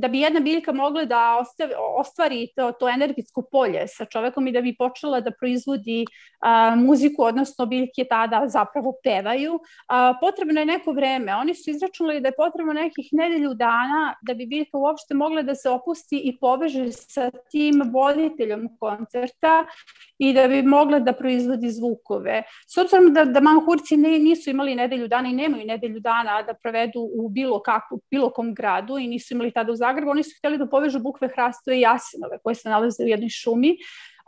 da bi jedna biljka mogla da ostavi, ostvari to, to energetsko polje sa čovekom i da bi počela da proizvodi a, muziku, odnosno biljke tada zapravo pevaju, a, potrebno je neko vreme. Oni su izračunali da je potrebno nekih nedelju dana da bi biljka uopšte mogla da se opusti i poveže sa tim voditeljom koncerta i da bi mogla da proizvodi zvukove. S obzirom da, da manhurci ne, nisu imali nedelju dana i nemaju nedelju dana da provedu u bilo, kakvu, bilo kom gradu i nisu imali tada u oni su hteli da povežu bukve, hrastove i jasinove koje se nalaze u jednoj šumi.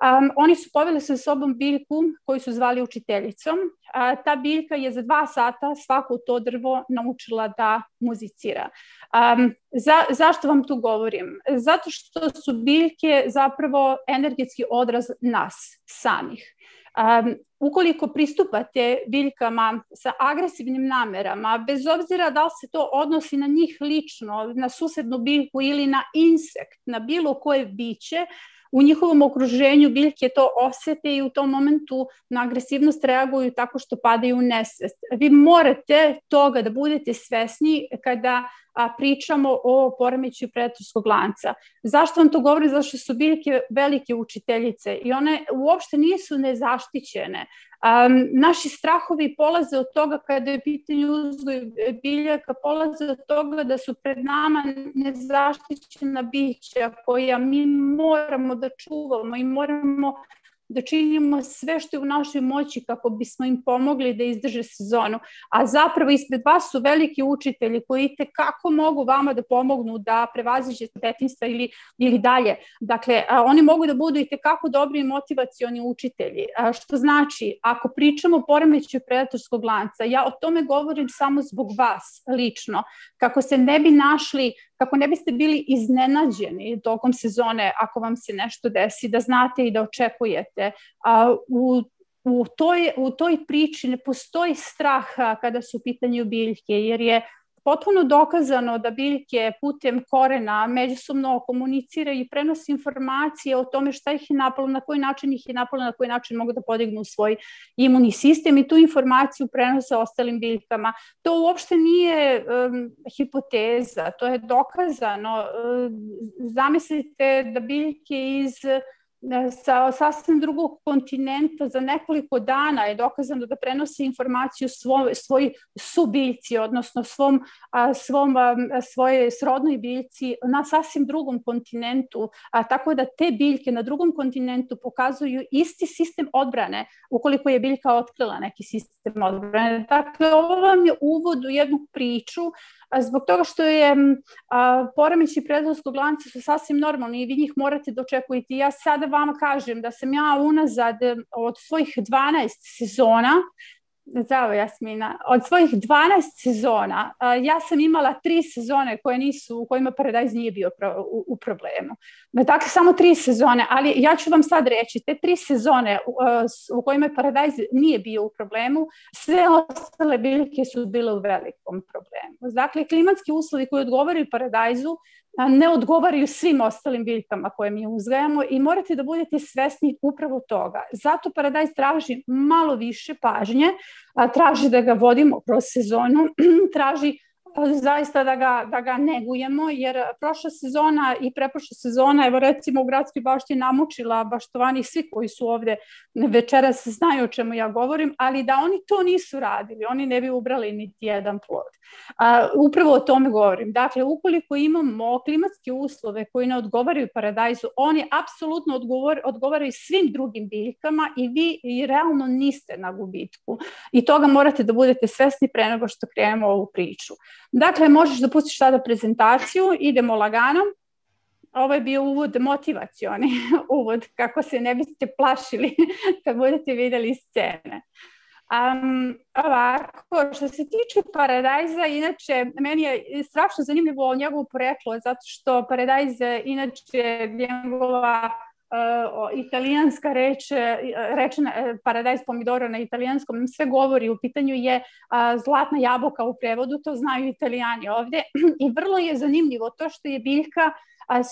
Um, oni su poveli sa sobom biljku koju su zvali učiteljicom. A, ta biljka je za dva sata svako to drvo naučila da muzicira. Um, za, zašto vam tu govorim? Zato što su biljke zapravo energetski odraz nas samih. Um, ukoliko pristupate biljkama sa agresivnim namerama, bez obzira da li se to odnosi na njih lično, na susednu biljku ili na insekt, na bilo koje biće, u njihovom okruženju biljke to osete i u tom momentu na agresivnost reaguju tako što padaju u nesvest. Vi morate toga da budete svesni kada a, pričamo o poremeću pretorskog lanca. Zašto vam to govorim? Što su biljke velike učiteljice i one uopšte nisu nezaštićene. Um, naši strahovi polaze od toga kada je pitanje uzgoj biljaka, polaze od toga da su pred nama nezaštićena bića koja mi moramo da čuvamo i moramo da činimo sve što je u našoj moći kako bismo im pomogli da izdrže sezonu. A zapravo ispred vas su veliki učitelji koji te kako mogu vama da pomognu da prevaziđete detinstva ili, ili dalje. Dakle, oni mogu da budu i tekako dobri i motivacioni učitelji. A, što znači, ako pričamo o poremeću predatorskog lanca, ja o tome govorim samo zbog vas lično, kako se ne bi našli kako ne biste bili iznenađeni tokom sezone ako vam se nešto desi, da znate i da očekujete. A, u u toj, u toj priči ne postoji strah kada su u pitanju biljke, jer je potpuno dokazano da biljke putem korena međusobno komuniciraju i prenosi informacije o tome šta ih je napalo, na koji način ih je napalo, na koji način mogu da podignu svoj imunni sistem i tu informaciju prenose ostalim biljkama. To uopšte nije um, hipoteza, to je dokazano. Zamislite da biljke iz sa sasvim drugog kontinenta za nekoliko dana je dokazano da prenosi informaciju svoj, svoj subiljci, odnosno svom, a, svom, a, svoje srodnoj biljci na sasvim drugom kontinentu, a, tako da te biljke na drugom kontinentu pokazuju isti sistem odbrane ukoliko je biljka otkrila neki sistem odbrane. Dakle, ovo vam je uvod u jednu priču zbog toga što je poremeći predlazskog lanca su sasvim normalni i vi njih morate da očekujete. Ja sada vama kažem da sam ja unazad od svojih 12 sezona Zdravo Jasmina. Od svojih 12 sezona, ja sam imala tri sezone koje nisu, u kojima Paradise nije bio u, u problemu. Dakle, samo tri sezone, ali ja ću vam sad reći, te tri sezone u, u kojima Paradise nije bio u problemu, sve ostale biljke su bile u velikom problemu. Dakle, klimatski uslovi koji odgovaraju Paradajzu ne odgovaraju svim ostalim biljkama koje mi uzgajamo i morate da budete svesni upravo toga. Zato paradajz traži malo više pažnje, traži da ga vodimo kroz sezonu, traži zaista da ga, da ga negujemo, jer prošla sezona i preprošla sezona, evo recimo u gradskoj bašti namučila baštovani svi koji su ovde večeras znaju o čemu ja govorim, ali da oni to nisu radili, oni ne bi ubrali niti jedan plod. A, upravo o tome govorim. Dakle, ukoliko imamo klimatske uslove koji ne odgovaraju paradajzu, oni apsolutno odgovor, odgovaraju svim drugim biljkama i vi i realno niste na gubitku. I toga morate da budete svesni pre nego što krenemo ovu priču. Dakle, možeš da pustiš sada prezentaciju, idemo lagano. Ovo je bio uvod motivacioni, uvod kako se ne biste plašili kad budete videli scene. Um, ovako, što se tiče Paradajza, inače, meni je strašno zanimljivo njegovo poreklo, zato što Paradajz inače njegova uh, italijanska reč, rečena uh, paradajz pomidoro na italijanskom sve govori, u pitanju je uh, zlatna jabuka u prevodu, to znaju italijani ovde. I vrlo je zanimljivo to što je biljka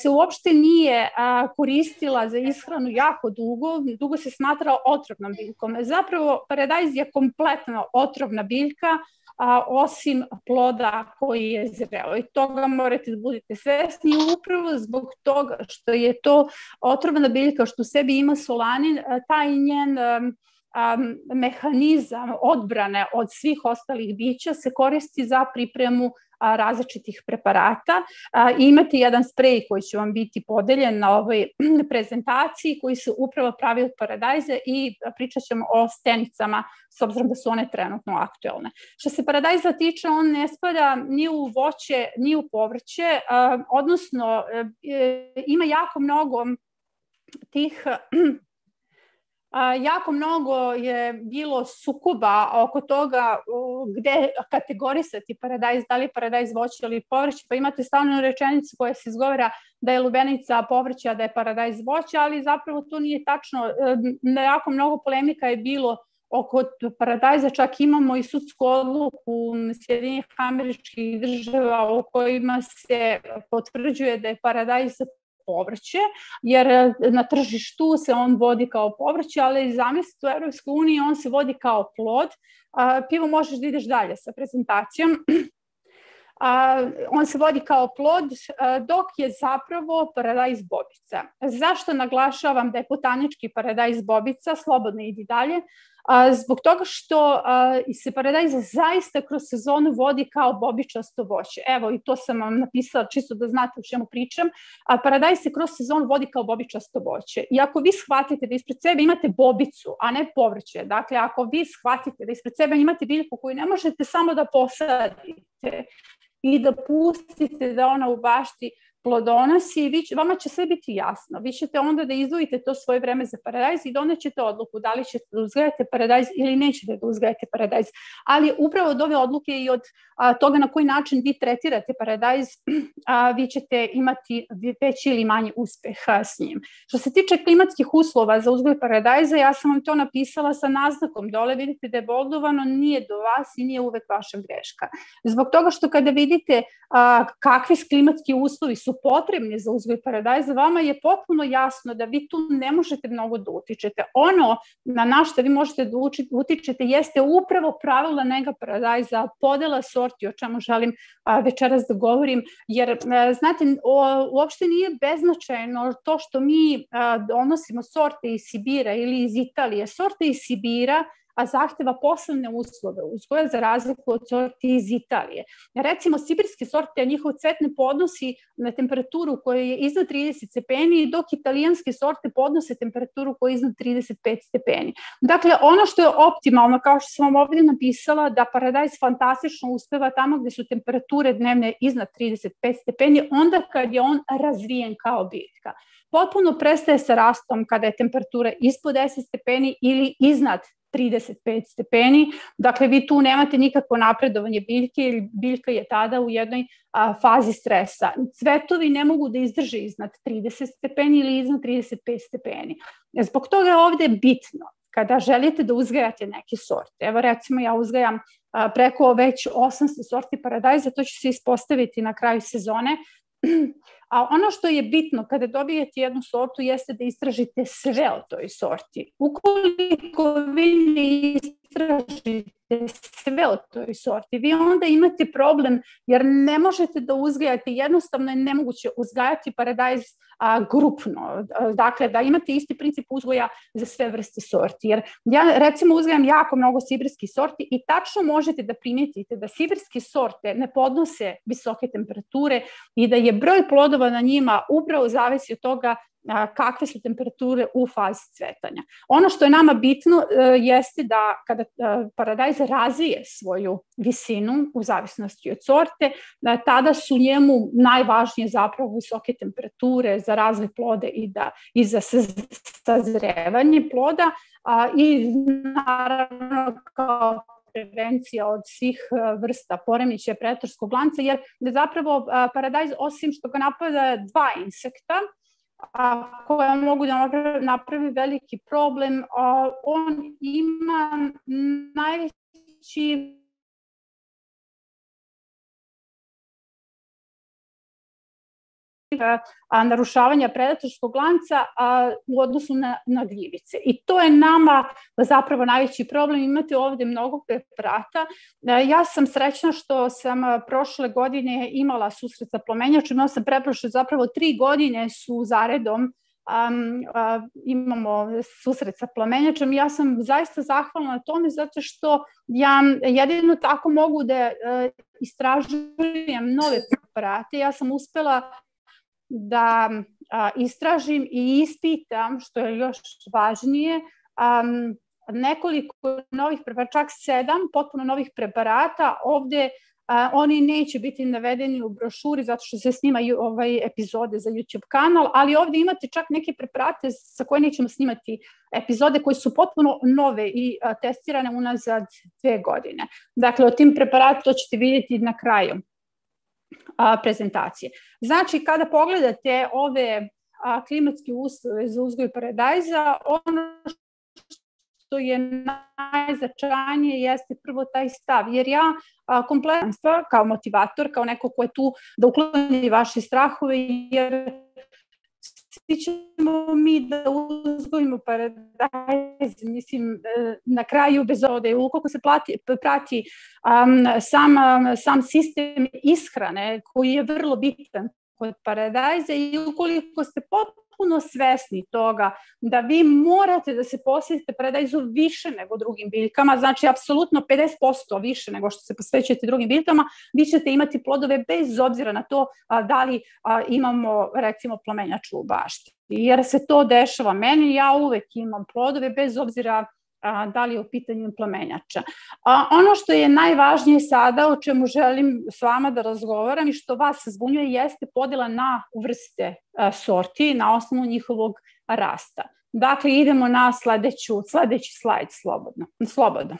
se uopšte nije koristila za ishranu jako dugo, dugo se smatrao otrovnom biljkom. Zapravo paradajz je kompletno otrovna biljka, a, osim ploda koji je zreo. I toga morate da budete svesni upravo zbog toga što je to otrovna biljka što u sebi ima solanin, taj njen um, mehanizam odbrane od svih ostalih bića se koristi za pripremu a, različitih preparata. A, imate jedan sprej koji će vam biti podeljen na ovoj prezentaciji koji se upravo pravi od paradajza i pričat ćemo o stenicama s obzirom da su one trenutno aktuelne. Što se paradajza tiče, on ne spada ni u voće, ni u povrće, odnosno e, ima jako mnogo tih jako mnogo je bilo sukuba oko toga gde kategorisati paradajz, da li je paradajz voće ili povrće, pa imate stalno rečenicu koja se izgovara da je lubenica povrće, a da je paradajz voće, ali zapravo to nije tačno. Na jako mnogo polemika je bilo oko paradajza, čak imamo i sudsku odluku Sjedinjih američkih država u kojima se potvrđuje da je paradajz povrće, jer e, na tržištu se on vodi kao povrće, ali zamislite u Europskoj uniji on se vodi kao plod. Pivo možeš da ideš dalje sa prezentacijom. a, on se vodi kao plod, a, dok je zapravo paradajz bobica. Zašto naglašavam da je botanički paradajz bobica? Slobodno idi dalje. A, zbog toga što a, se paradajz zaista kroz sezonu vodi kao bobičasto voće. Evo, i to sam vam napisala čisto da znate o čemu pričam. A, paradajz se kroz sezonu vodi kao bobičasto voće. I ako vi shvatite da ispred sebe imate bobicu, a ne povrće, dakle, ako vi shvatite da ispred sebe imate biljku koju ne možete samo da posadite, i da pustite da ona u bašti plodonosi, vi, vama će sve biti jasno. Vi ćete onda da izdvojite to svoje vreme za paradajz i donećete odluku da li ćete da uzgajate paradajz ili nećete da uzgajate paradajz. Ali upravo od ove odluke i od a, toga na koji način vi tretirate paradajz, a, vi ćete imati veći ili manji uspeh a, s njim. Što se tiče klimatskih uslova za uzgoj paradajza, ja sam vam to napisala sa naznakom dole, vidite da je boldovano, nije do vas i nije uvek vaša greška. Zbog toga što kada vidite a, kakvi klimatski uslovi su su potrebni za uzgoj paradajza, vama je potpuno jasno da vi tu ne možete mnogo da utičete. Ono na na što vi možete da utičete jeste upravo pravila nega paradajza, podela sorti, o čemu želim večeras da govorim, jer, a, znate, uopšte nije beznačajno to što mi donosimo sorte iz Sibira ili iz Italije. Sorte iz Sibira a zahteva posebne uslove uzgoja za razliku od sorti iz Italije. Recimo, sibirske sorte, njihov cvet ne podnosi na temperaturu koja je iznad 30 stepeni, dok italijanske sorte podnose temperaturu koja je iznad 35 stepeni. Dakle, ono što je optimalno, kao što sam vam ovdje napisala, da paradajz fantastično uspeva tamo gde su temperature dnevne iznad 35 stepeni, onda kad je on razvijen kao biljka potpuno prestaje sa rastom kada je temperatura ispod 10 stepeni ili iznad 35 stepeni. Dakle, vi tu nemate nikakvo napredovanje biljke, jer biljka je tada u jednoj a, fazi stresa. Cvetovi ne mogu da izdrže iznad 30 stepeni ili iznad 35 stepeni. Zbog toga je ovde bitno kada želite da uzgajate neke sorte. Evo recimo ja uzgajam a, preko već 800 sorti paradajza, to će se ispostaviti na kraju sezone. A ono što je bitno kada dobijete jednu sortu jeste da istražite sve o toj sorti. Ukoliko vi ne istražite sve o toj sorti, vi onda imate problem jer ne možete da uzgajate, jednostavno je nemoguće uzgajati paradajz a, grupno. Dakle, da imate isti princip uzgoja za sve vrste sorti. Jer ja recimo uzgajam jako mnogo sibirskih sorti i tačno možete da primetite da sibirske sorte ne podnose visoke temperature i da je broj plodova na njima upravo zavisi od toga kakve su temperature u fazi cvetanja. Ono što je nama bitno e, jeste da kada e, paradajz razvije svoju visinu u zavisnosti od sorte, da tada su njemu najvažnije zapravo visoke temperature za razvoj plode i, da, i za sazrevanje ploda a, i naravno kao prevencija od svih e, vrsta poremećaja pretorskog lanca, jer zapravo paradajz, osim što ga napada dva insekta, a koja mogu da napravi veliki problem, a on ima najveći a, narušavanja predatorskog lanca a, u odnosu na, na gljivice. I to je nama zapravo najveći problem. Imate ovde mnogo preparata. A, ja sam srećna što sam a, prošle godine imala susret sa plomenjačom. Ja sam preprošle zapravo tri godine su zaredom um, uh, imamo susret sa plamenjačom. Ja sam zaista zahvalna na tome zato što ja jedino tako mogu da uh, istražujem nove preparate. Ja sam uspela da istražim i ispitam, što je još važnije, nekoliko novih preparata, čak sedam potpuno novih preparata. Ovde oni neće biti navedeni u brošuri zato što se snimaju ovaj epizode za YouTube kanal, ali ovde imate čak neke preprate sa koje nećemo snimati epizode koje su potpuno nove i testirane unazad dve godine. Dakle, o tim preparatu to ćete vidjeti na kraju a, prezentacije. Znači, kada pogledate ove a, klimatske uslove za uzgoj paradajza, ono što je najzačajnije jeste prvo taj stav, jer ja kompletno kao motivator, kao neko ko je tu da ukloni vaše strahove, jer ćemo mi da uzgojimo paradajz, mislim, e, na kraju bez ode, ukoliko se plati, prati um, sam, sam sistem ishrane koji je vrlo bitan kod paradajza i ukoliko ste potpuno svesni toga da vi morate da se posvetite paradajzu više nego drugim biljkama, znači apsolutno 50% više nego što se posvećujete drugim biljkama, vi ćete imati plodove bez obzira na to a, da li a, imamo recimo plamenjaču u bašti. Jer se to dešava meni, ja uvek imam plodove bez obzira a, da li je u pitanju plamenjača. A, ono što je najvažnije sada, o čemu želim s vama da razgovaram i što vas zbunjuje, jeste podela na vrste a, sorti na osnovu njihovog rasta. Dakle, idemo na sledeću, sledeći slajd slobodno. slobodno.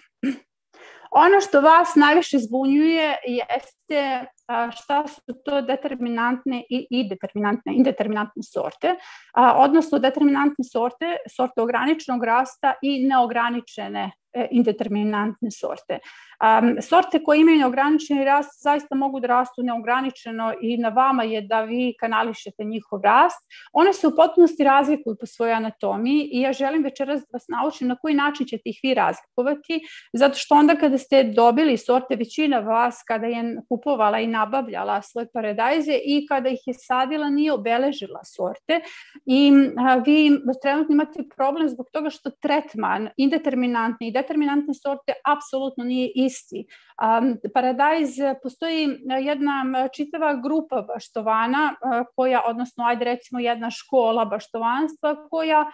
Ono što vas najviše zbunjuje jeste šta su to determinantne i, i determinantne, indeterminantne sorte, odnosno determinantne sorte, sorte ograničenog rasta i neograničene indeterminantne sorte. Um, sorte koje imaju neograničeni rast zaista mogu da rastu neograničeno i na vama je da vi kanališete njihov rast. One se u potpunosti razlikuju po svojoj anatomiji i ja želim večeras da vas naučim na koji način ćete ih vi razlikovati, zato što onda kada ste dobili sorte, većina vas kada je kupovala i nabavljala svoje paradajze i kada ih je sadila nije obeležila sorte i a, vi trenutno imate problem zbog toga što tretman indeterminantni i determinantne sorte apsolutno nije isti. Paradajz, postoji jedna čitava grupa baštovana koja, odnosno ajde recimo jedna škola baštovanstva koja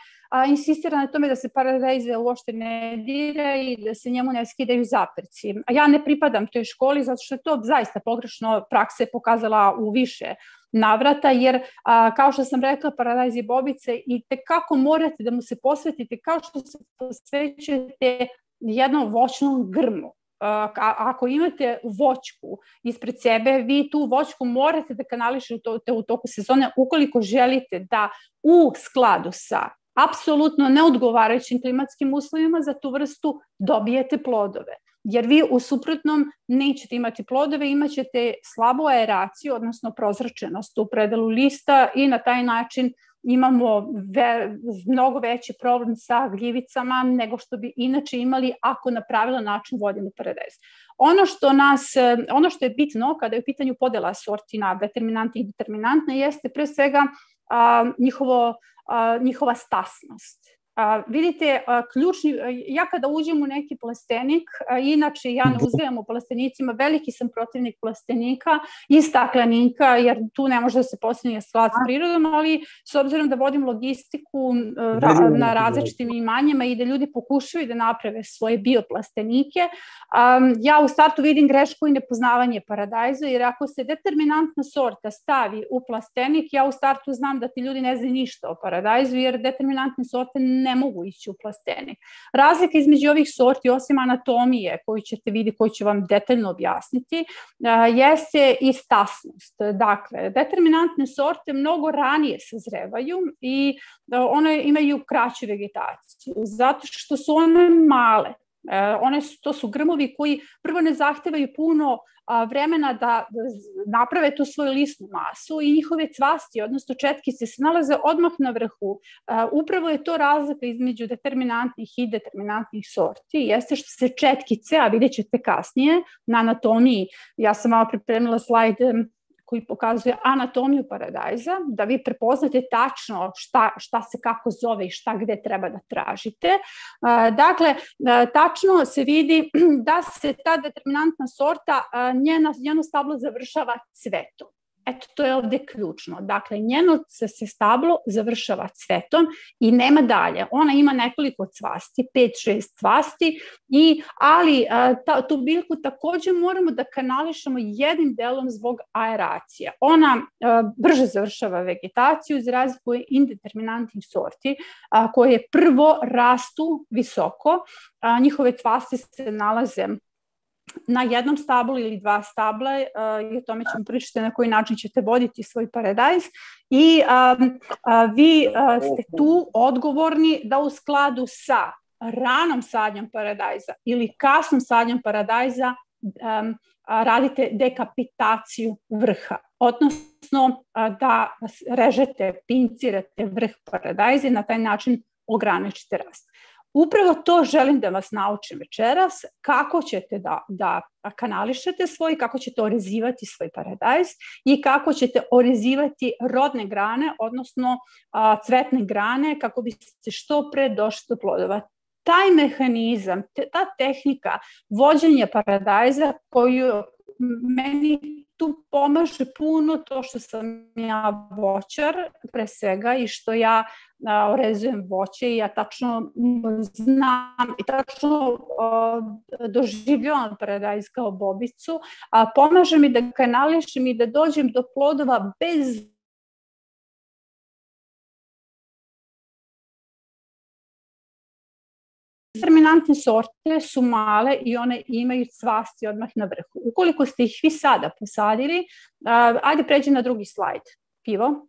insistira na tome da se paradajze uopšte ne dire i da se njemu ne skidaju zapreci. A ja ne pripadam toj školi zato što je to zaista pogrešno prakse pokazala u više navrata, jer a, kao što sam rekla, paradajz je bobice i te kako morate da mu se posvetite kao što se posvećujete jednom voćnom grmu. A, ako imate voćku ispred sebe, vi tu voćku morate da kanališete u toku sezone ukoliko želite da u skladu sa apsolutno neodgovarajućim klimatskim uslovima za tu vrstu dobijete plodove jer vi u suprotnom nećete imati plodove, imaćete slabu aeraciju, odnosno prozračenost u predelu lista i na taj način imamo ve, mnogo veći problem sa gljivicama nego što bi inače imali ako na pravilan način vodimo paradajz. Ono što nas, ono što je bitno kada je u pitanju podela sorti na determinante i determinantne jeste pre svega a, njihovo, a, njihova stasnost. A, vidite, a, ključni, ja kada uđem u neki plastenik, a, inače ja ne uzgajam u plastenicima, veliki sam protivnik plastenika i staklenika, jer tu ne može da se posljednje sklad s prirodom, ali s obzirom da vodim logistiku ra, na različitim imanjima i da ljudi pokušaju da naprave svoje bioplastenike, a, ja u startu vidim grešku i nepoznavanje paradajza, jer ako se determinantna sorta stavi u plastenik, ja u startu znam da ti ljudi ne znaju ništa o paradajzu, jer determinantne sorte ne mogu ići u plastenik. Razlika između ovih sorti, osim anatomije koju ćete vidjeti, koju ću vam detaljno objasniti, jeste i stasnost. Dakle, determinantne sorte mnogo ranije sazrevaju i one imaju kraću vegetaciju, zato što su one male one su, to su grmovi koji prvo ne zahtevaju puno vremena da naprave tu svoju listnu masu i njihove cvasti, odnosno četkice se nalaze odmah na vrhu. Upravo je to razlika između determinantnih i determinantnih sorti. Jeste što se četkice, a vidjet ćete kasnije na anatomiji, ja sam malo pripremila slajd koji pokazuje anatomiju paradajza, da vi prepoznate tačno šta, šta se kako zove i šta gde treba da tražite. Dakle, tačno se vidi da se ta determinantna sorta, njena, njeno stablo završava cvetom. Eto, to je ovde ključno. Dakle, njeno se stablo završava cvetom i nema dalje. Ona ima nekoliko cvasti, 5-6 cvasti, i, ali ta, tu biljku takođe moramo da kanališemo jednim delom zbog aeracije. Ona a, brže završava vegetaciju iz razliku indeterminantnih sorti a, koje prvo rastu visoko, a, njihove cvasti se nalaze na jednom stablu ili dva stabla uh, i o tome ćemo pričati na koji način ćete voditi svoj paradajz i vi ste tu odgovorni da u skladu sa ranom sadnjom paradajza ili kasnom sadnjom paradajza radite dekapitaciju vrha, odnosno da režete, pincirate vrh paradajza i na taj način ograničite rast. Upravo to želim da vas naučim večeras, kako ćete da, da kanališete svoj, kako ćete orezivati svoj paradajz i kako ćete orezivati rodne grane, odnosno a, cvetne grane, kako biste što pre došli do plodova. Taj mehanizam, te, ta tehnika vođenja paradajza koju meni tu pomaže puno to što sam ja voćar pre svega i što ja a, orezujem voće i ja tačno znam i tačno doživljavam paradajz kao bobicu, a pomaže mi da kanališem i da dođem do plodova bez Terminantne sorte su male i one imaju cvasti odmah na vrhu. Ukoliko ste ih vi sada posadili, ajde pređi na drugi slajd, pivo.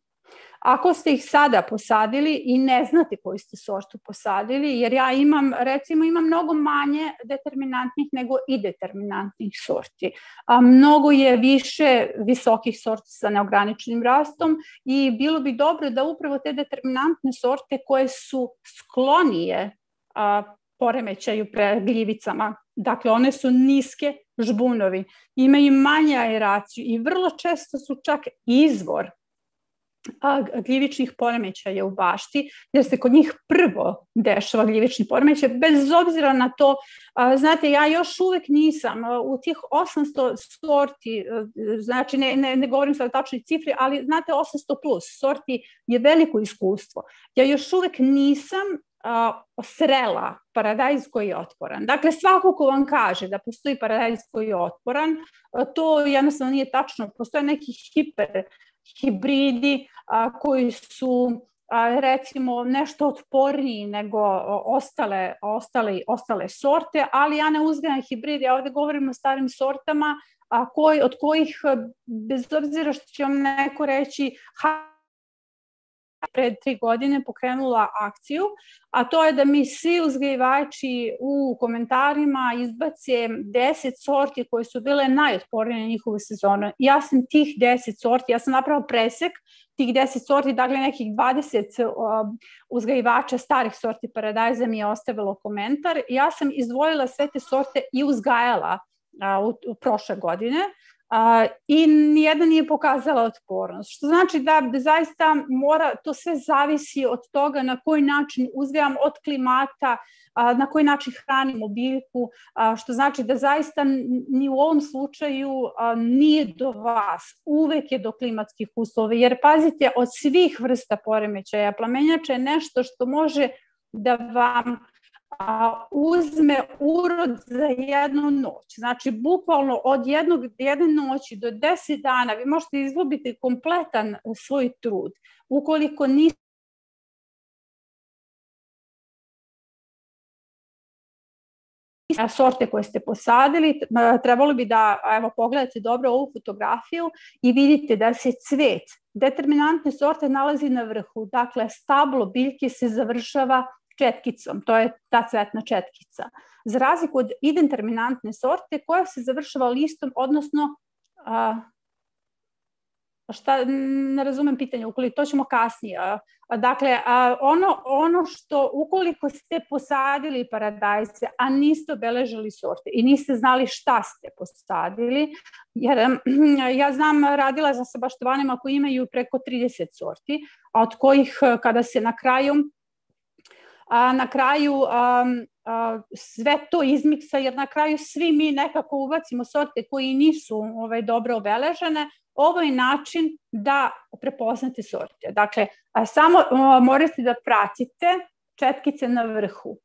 Ako ste ih sada posadili i ne znate koju ste sortu posadili, jer ja imam, recimo, imam mnogo manje determinantnih nego i determinantnih sorti. A, mnogo je više visokih sorti sa neograničenim rastom i bilo bi dobro da upravo te determinantne sorte koje su sklonije a, poremećaju pre gljivicama. Dakle, one su niske žbunovi, imaju manje aeraciju i vrlo često su čak izvor gljivičnih poremećaja u bašti, jer se kod njih prvo dešava gljivični poremećaj, bez obzira na to, znate, ja još uvek nisam u tih 800 sorti, znači ne, ne, ne govorim sad tačnoj cifri, ali znate 800 plus sorti je veliko iskustvo. Ja još uvek nisam srela paradajz koji je otporan. Dakle, svako ko vam kaže da postoji paradajz koji je otporan, to jednostavno nije tačno. Postoje neki hiper hibridi koji su a, recimo nešto otporniji nego ostale, ostale, ostale sorte, ali ja ne uzgajam hibride, ja ovde govorim o starim sortama a, koji, od kojih, bez obzira što će vam neko reći, ha, pre tri godine pokrenula akciju, a to je da mi svi uzgajivači u komentarima izbace 10 sorti koje su bile najotpornije na njihovu sezonu. Ja sam tih 10 sorti, ja sam napravila presek tih 10 sorti, dakle nekih 20 uzgajivača starih sorti paradajza mi je ostavilo komentar. Ja sam izdvojila sve te sorte i uzgajala u, u prošle godine i nijedna nije pokazala otpornost. Što znači da, zaista mora, to sve zavisi od toga na koji način uzgajam od klimata, na koji način hranimo biljku, što znači da zaista ni u ovom slučaju nije do vas, uvek je do klimatskih uslova, jer pazite, od svih vrsta poremećaja plamenjača je nešto što može da vam a, uzme urod za jednu noć. Znači, bukvalno od jednog, jedne noći do deset dana vi možete izgubiti kompletan svoj trud. Ukoliko niste sorte koje ste posadili, trebalo bi da evo, pogledate dobro ovu fotografiju i vidite da se cvet determinantne sorte nalazi na vrhu. Dakle, stablo biljke se završava četkicom, to je ta cvetna četkica. Za razliku od indeterminantne sorte koja se završava listom, odnosno a, šta, ne razumem pitanje, ukoliko to ćemo kasnije. Dakle, ono, ono što ukoliko ste posadili paradajze, a niste obeležili sorte i niste znali šta ste posadili, jer ja znam, radila sam sa baštovanima koji imaju preko 30 sorti, a od kojih kada se na kraju a, na kraju a, a, sve to izmiksa, jer na kraju svi mi nekako ubacimo sorte koji nisu ovaj, dobro obeležene, ovo je način da prepoznate sorte. Dakle, samo morate da pratite četkice na vrhu.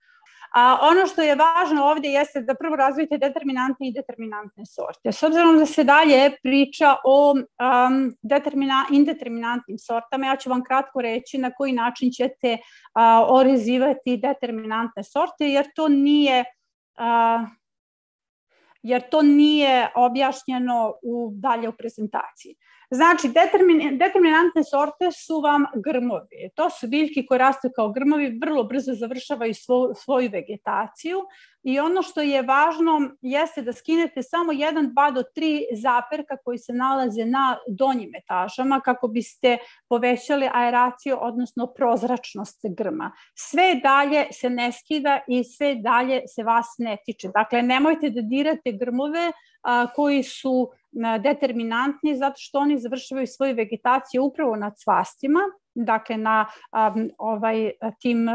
A ono što je važno ovde jeste da prvo razvijete determinantne i determinantne sorte. S obzirom da se dalje priča o um, determina, indeterminantnim sortama, ja ću vam kratko reći na koji način ćete uh, orezivati determinantne sorte, jer to nije uh, jer to nije objašnjeno u dalje u prezentaciji. Znači, determin, determinantne sorte su vam grmovi. To su biljke koje rastu kao grmovi, vrlo brzo završavaju svo, svoju vegetaciju i ono što je važno jeste da skinete samo 1, 2 do 3 zaperka koji se nalaze na donjim etažama kako biste povećali aeraciju, odnosno prozračnost grma. Sve dalje se ne skida i sve dalje se vas ne tiče. Dakle, nemojte da dirate grmove a, koji su determinantni zato što oni završavaju svoju vegetaciju upravo na cvastima, dakle na um, ovaj tim uh,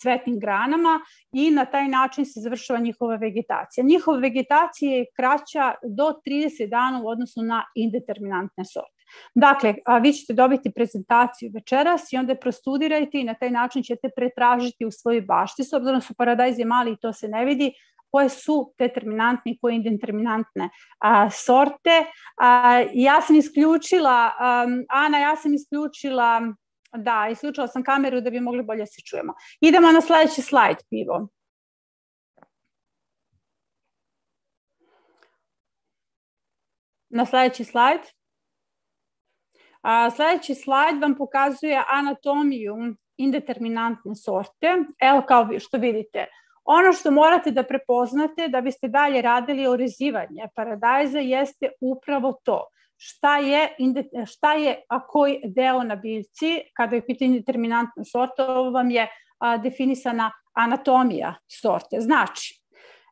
cvetnim granama i na taj način se završava njihova vegetacija. Njihova vegetacija je kraća do 30 dana u odnosu na indeterminantne sorte. Dakle, a vi ćete dobiti prezentaciju večeras i onda je prostudirajte i na taj način ćete pretražiti u svojoj bašti. S obzirom da su paradajze mali i to se ne vidi, koje su determinantne i koje indeterminantne a, sorte. A, ja sam isključila, um, Ana, ja sam isključila, da, isključila sam kameru da bi mogli bolje se čujemo. Idemo na sledeći slajd, pivo. Na sledeći slajd. A, sledeći slajd vam pokazuje anatomiju indeterminantne sorte. Evo kao što vidite, Ono što morate da prepoznate da biste dalje radili orezivanje paradajza jeste upravo to šta je, šta je a koji deo na biljci, kada je pitanje determinantna sorta, ovo vam je a, definisana anatomija sorte. Znači,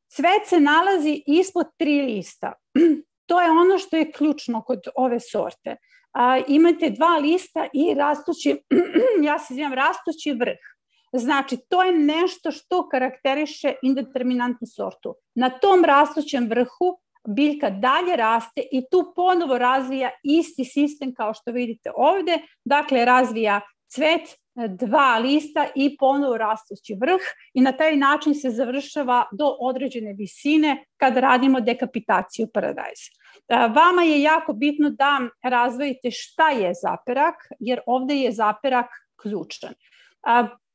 cvet se nalazi ispod tri lista. To je ono što je ključno kod ove sorte. A, imate dva lista i rastući, ja se zvijem, rastući vrh. Znači, to je nešto što karakteriše indeterminantnu sortu. Na tom rastućem vrhu biljka dalje raste i tu ponovo razvija isti sistem kao što vidite ovde, dakle razvija cvet, dva lista i ponovo rastući vrh i na taj način se završava do određene visine kada radimo dekapitaciju paradajza. Vama je jako bitno da razvojite šta je zaperak, jer ovde je zaperak ključan.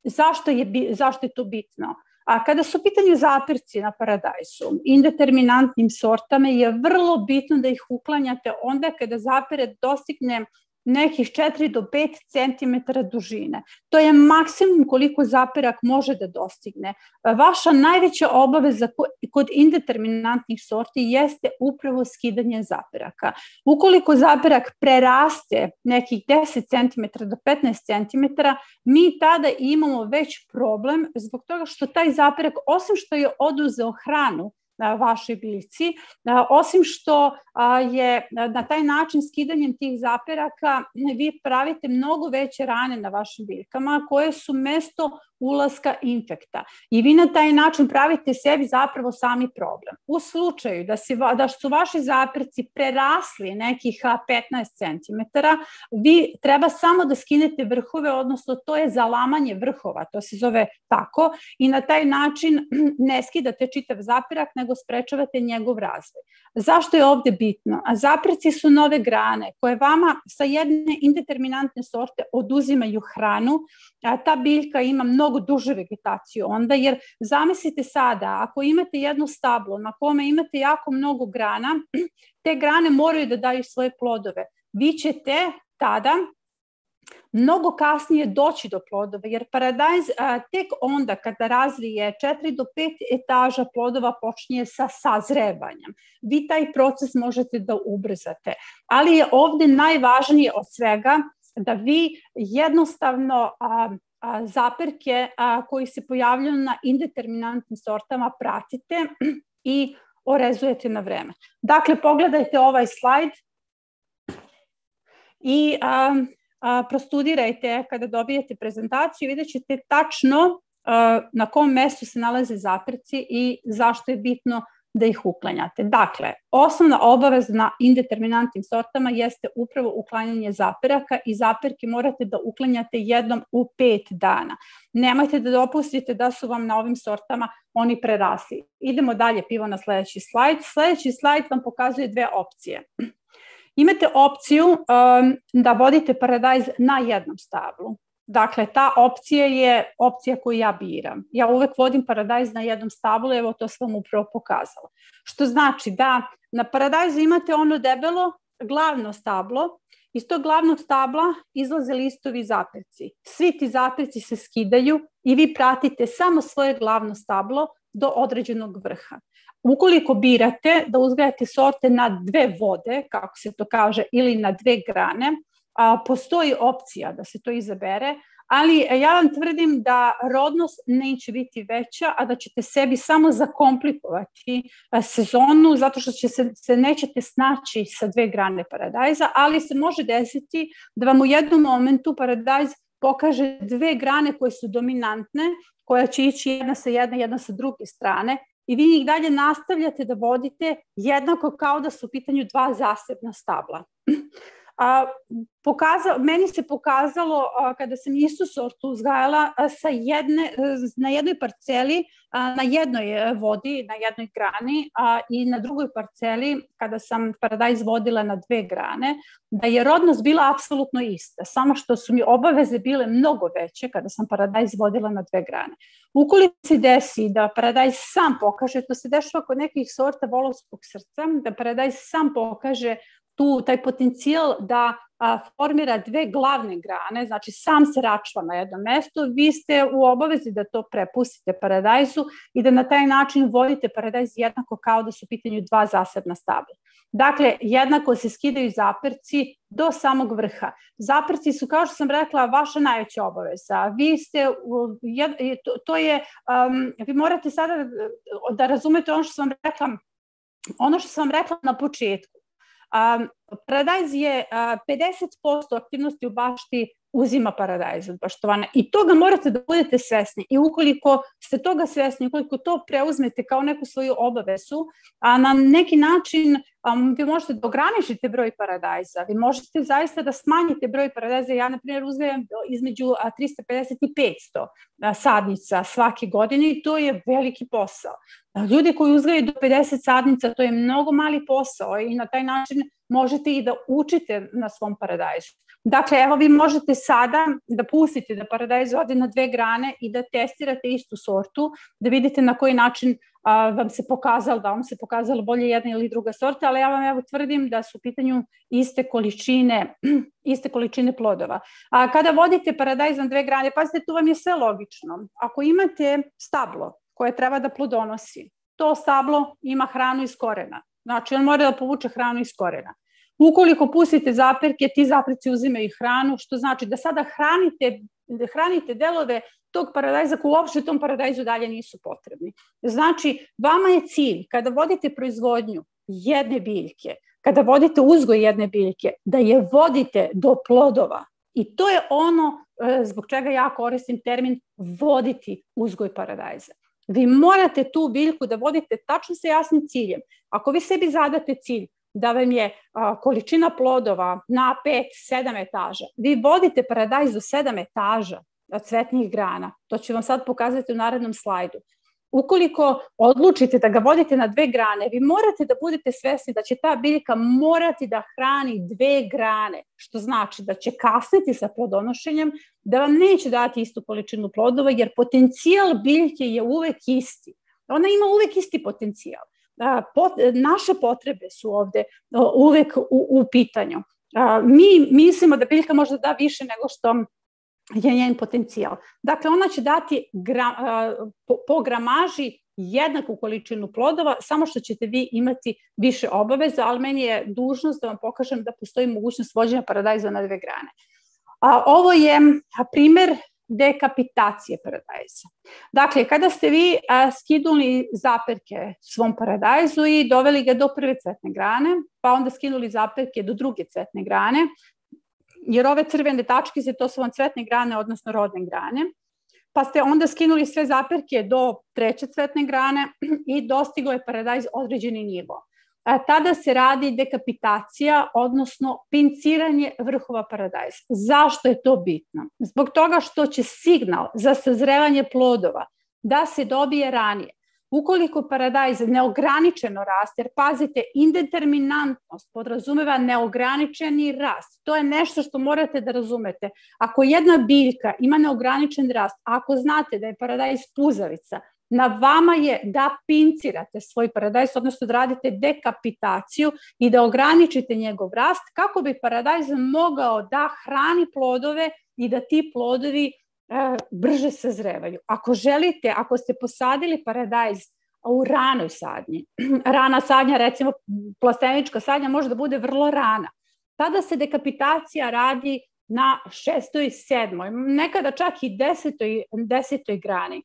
Zašto je, zašto je to bitno? A kada su pitanju zapirci na paradajsu, indeterminantnim sortama je vrlo bitno da ih uklanjate onda kada zapire dostigne nekih 4 do 5 cm dužine. To je maksimum koliko zaperak može da dostigne. Vaša najveća obaveza kod indeterminantnih sorti jeste upravo skidanje zaperaka. Ukoliko zaperak preraste nekih 10 cm do 15 cm, mi tada imamo već problem zbog toga što taj zaperak, osim što je oduzeo hranu, vašoj biljci. Osim što je na taj način skidanjem tih zaperaka vi pravite mnogo veće rane na vašim biljkama koje su mesto ulaska infekta. I vi na taj način pravite sebi zapravo sami problem. U slučaju da, si, da su vaši zapreci prerasli nekih 15 cm, vi treba samo da skinete vrhove, odnosno to je zalamanje vrhova, to se zove tako, i na taj način ne skidate čitav zapirak, nego sprečavate njegov razvoj. Zašto je ovde bitno? A zapreci su nove grane koje vama sa jedne indeterminantne sorte oduzimaju hranu, a ta biljka ima mnogo duže vegetaciju onda, jer zamislite sada, ako imate jedno stablo na kome imate jako mnogo grana, te grane moraju da daju svoje plodove. Vi ćete tada mnogo kasnije doći do plodova, jer paradajz a, tek onda kada razvije 4 do 5 etaža plodova počinje sa sazrevanjem. Vi taj proces možete da ubrzate, ali je ovde najvažnije od svega da vi jednostavno a, a, zaperke a, koji se pojavljaju na indeterminantnim sortama pratite i orezujete na vreme. Dakle, pogledajte ovaj slajd i a, a, prostudirajte kada dobijete prezentaciju, vidjet ćete tačno a, na kom mestu se nalaze zapreci i zašto je bitno da ih uklanjate. Dakle, osnovna obaveza na indeterminantnim sortama jeste upravo uklanjanje zaperaka i zaperke morate da uklanjate jednom u pet dana. Nemojte da dopustite da su vam na ovim sortama oni prerasli. Idemo dalje, pivo na sledeći slajd. Sledeći slajd vam pokazuje dve opcije. Imate opciju um, da vodite paradajz na jednom stablu. Dakle, ta opcija je opcija koju ja biram. Ja uvek vodim paradajz na jednom stablu, evo to sam upravo pokazala. Što znači da na paradajzu imate ono debelo glavno stablo, iz tog glavnog stabla izlaze listovi zapreci. Svi ti zapreci se skidaju i vi pratite samo svoje glavno stablo do određenog vrha. Ukoliko birate da uzgajate sorte na dve vode, kako se to kaže, ili na dve grane, a, postoji opcija da se to izabere, ali ja vam tvrdim da rodnost neće biti veća, a da ćete sebi samo zakomplikovati sezonu, zato što će se, se nećete snaći sa dve grane paradajza, ali se može desiti da vam u jednom momentu paradajz pokaže dve grane koje su dominantne, koja će ići jedna sa jedne, jedna sa druge strane, i vi ih dalje nastavljate da vodite jednako kao da su u pitanju dva zasebna stabla. A, pokaza, meni se pokazalo a, kada sam istu sortu uzgajala a, sa jedne, na jednoj parceli, a, na jednoj e, vodi, na jednoj grani a, i na drugoj parceli kada sam paradajz vodila na dve grane, da je rodnost bila apsolutno ista, samo što su mi obaveze bile mnogo veće kada sam paradajz vodila na dve grane. Ukoliko se desi da paradajz sam pokaže, to se dešava kod nekih sorta volovskog srca, da paradajz sam pokaže tu taj potencijal da a, formira dve glavne grane, znači sam se račva na jednom mestu, vi ste u obavezi da to prepustite paradajzu i da na taj način vodite paradajz jednako kao da su u pitanju dva zasebna stabla. Dakle, jednako se skidaju zaperci do samog vrha. Zaperci su, kao što sam rekla, vaša najveća obaveza. Vi ste, to je, um, vi morate sada da razumete ono što sam rekla, ono što sam rekla na početku paradajz je a, 50% aktivnosti u bašti uzima paradajz od baštovana. I toga morate da budete svesni. I ukoliko ste toga svesni, ukoliko to preuzmete kao neku svoju obavesu, a na neki način um, vi možete da ograničite broj paradajza, vi možete zaista da smanjite broj paradajza, ja na primjer uzgajam između 350 i 500 sadnica svake godine i to je veliki posao. Ljudi koji uzgajaju do 50 sadnica, to je mnogo mali posao i na taj način možete i da učite na svom paradajzu. Dakle, evo vi možete sada da pustite da paradajz ode na dve grane i da testirate istu sortu, da vidite na koji način a, vam se pokazalo, da vam se pokazalo bolje jedna ili druga sorta, ali ja vam evo tvrdim da su u pitanju iste količine, iste količine plodova. A kada vodite paradajz na dve grane, pazite, tu vam je sve logično. Ako imate stablo koje treba da plodonosi, to stablo ima hranu iz korena. Znači, on mora da povuče hranu iz korena. Ukoliko pustite zaperke, ti zapreci uzimaju hranu, što znači da sada hranite, da hranite delove tog paradajza koji uopšte tom paradajzu dalje nisu potrebni. Znači, vama je cilj, kada vodite proizvodnju jedne biljke, kada vodite uzgoj jedne biljke, da je vodite do plodova. I to je ono e, zbog čega ja koristim termin voditi uzgoj paradajza. Vi morate tu biljku da vodite tačno sa jasnim ciljem. Ako vi sebi zadate cilj da vam je a, količina plodova na 5-7 etaža. Vi vodite paradajz do 7 etaža cvetnih grana. To ću vam sad pokazati u narednom slajdu. Ukoliko odlučite da ga vodite na dve grane, vi morate da budete svesni da će ta biljka morati da hrani dve grane, što znači da će kasniti sa plodonošenjem, da vam neće dati istu količinu plodova, jer potencijal biljke je uvek isti. Ona ima uvek isti potencijal pot, naše potrebe su ovde uvek u, u pitanju. mi mislimo da biljka može da više nego što je njen potencijal. Dakle, ona će dati gra, po, po gramaži jednaku količinu plodova, samo što ćete vi imati više obaveza, ali meni je dužnost da vam pokažem da postoji mogućnost vođenja paradajza na dve grane. A, ovo je primer dekapitacije paradajza. Dakle, kada ste vi a, skinuli zaperke svom paradajzu i doveli ga do prve cvetne grane, pa onda skinuli zaperke do druge cvetne grane, jer ove crvene tačkice to su vam cvetne grane, odnosno rodne grane, pa ste onda skinuli sve zaperke do treće cvetne grane i dostigo je paradajz određeni nivo. A, tada se radi dekapitacija, odnosno pinciranje vrhova paradajza. Zašto je to bitno? Zbog toga što će signal za sazrevanje plodova da se dobije ranije. Ukoliko paradajz neograničeno raste, jer pazite, indeterminantnost podrazumeva neograničeni rast. To je nešto što morate da razumete. Ako jedna biljka ima neograničen rast, ako znate da je paradajz puzavica, na vama je da pincirate svoj paradajz, odnosno da radite dekapitaciju i da ograničite njegov rast kako bi paradajz mogao da hrani plodove i da ti plodovi e, brže sazrevaju. Ako želite, ako ste posadili paradajz u ranoj sadnji, rana sadnja, recimo plastenička sadnja može da bude vrlo rana, tada se dekapitacija radi na šestoj, sedmoj, nekada čak i desetoj, desetoj grani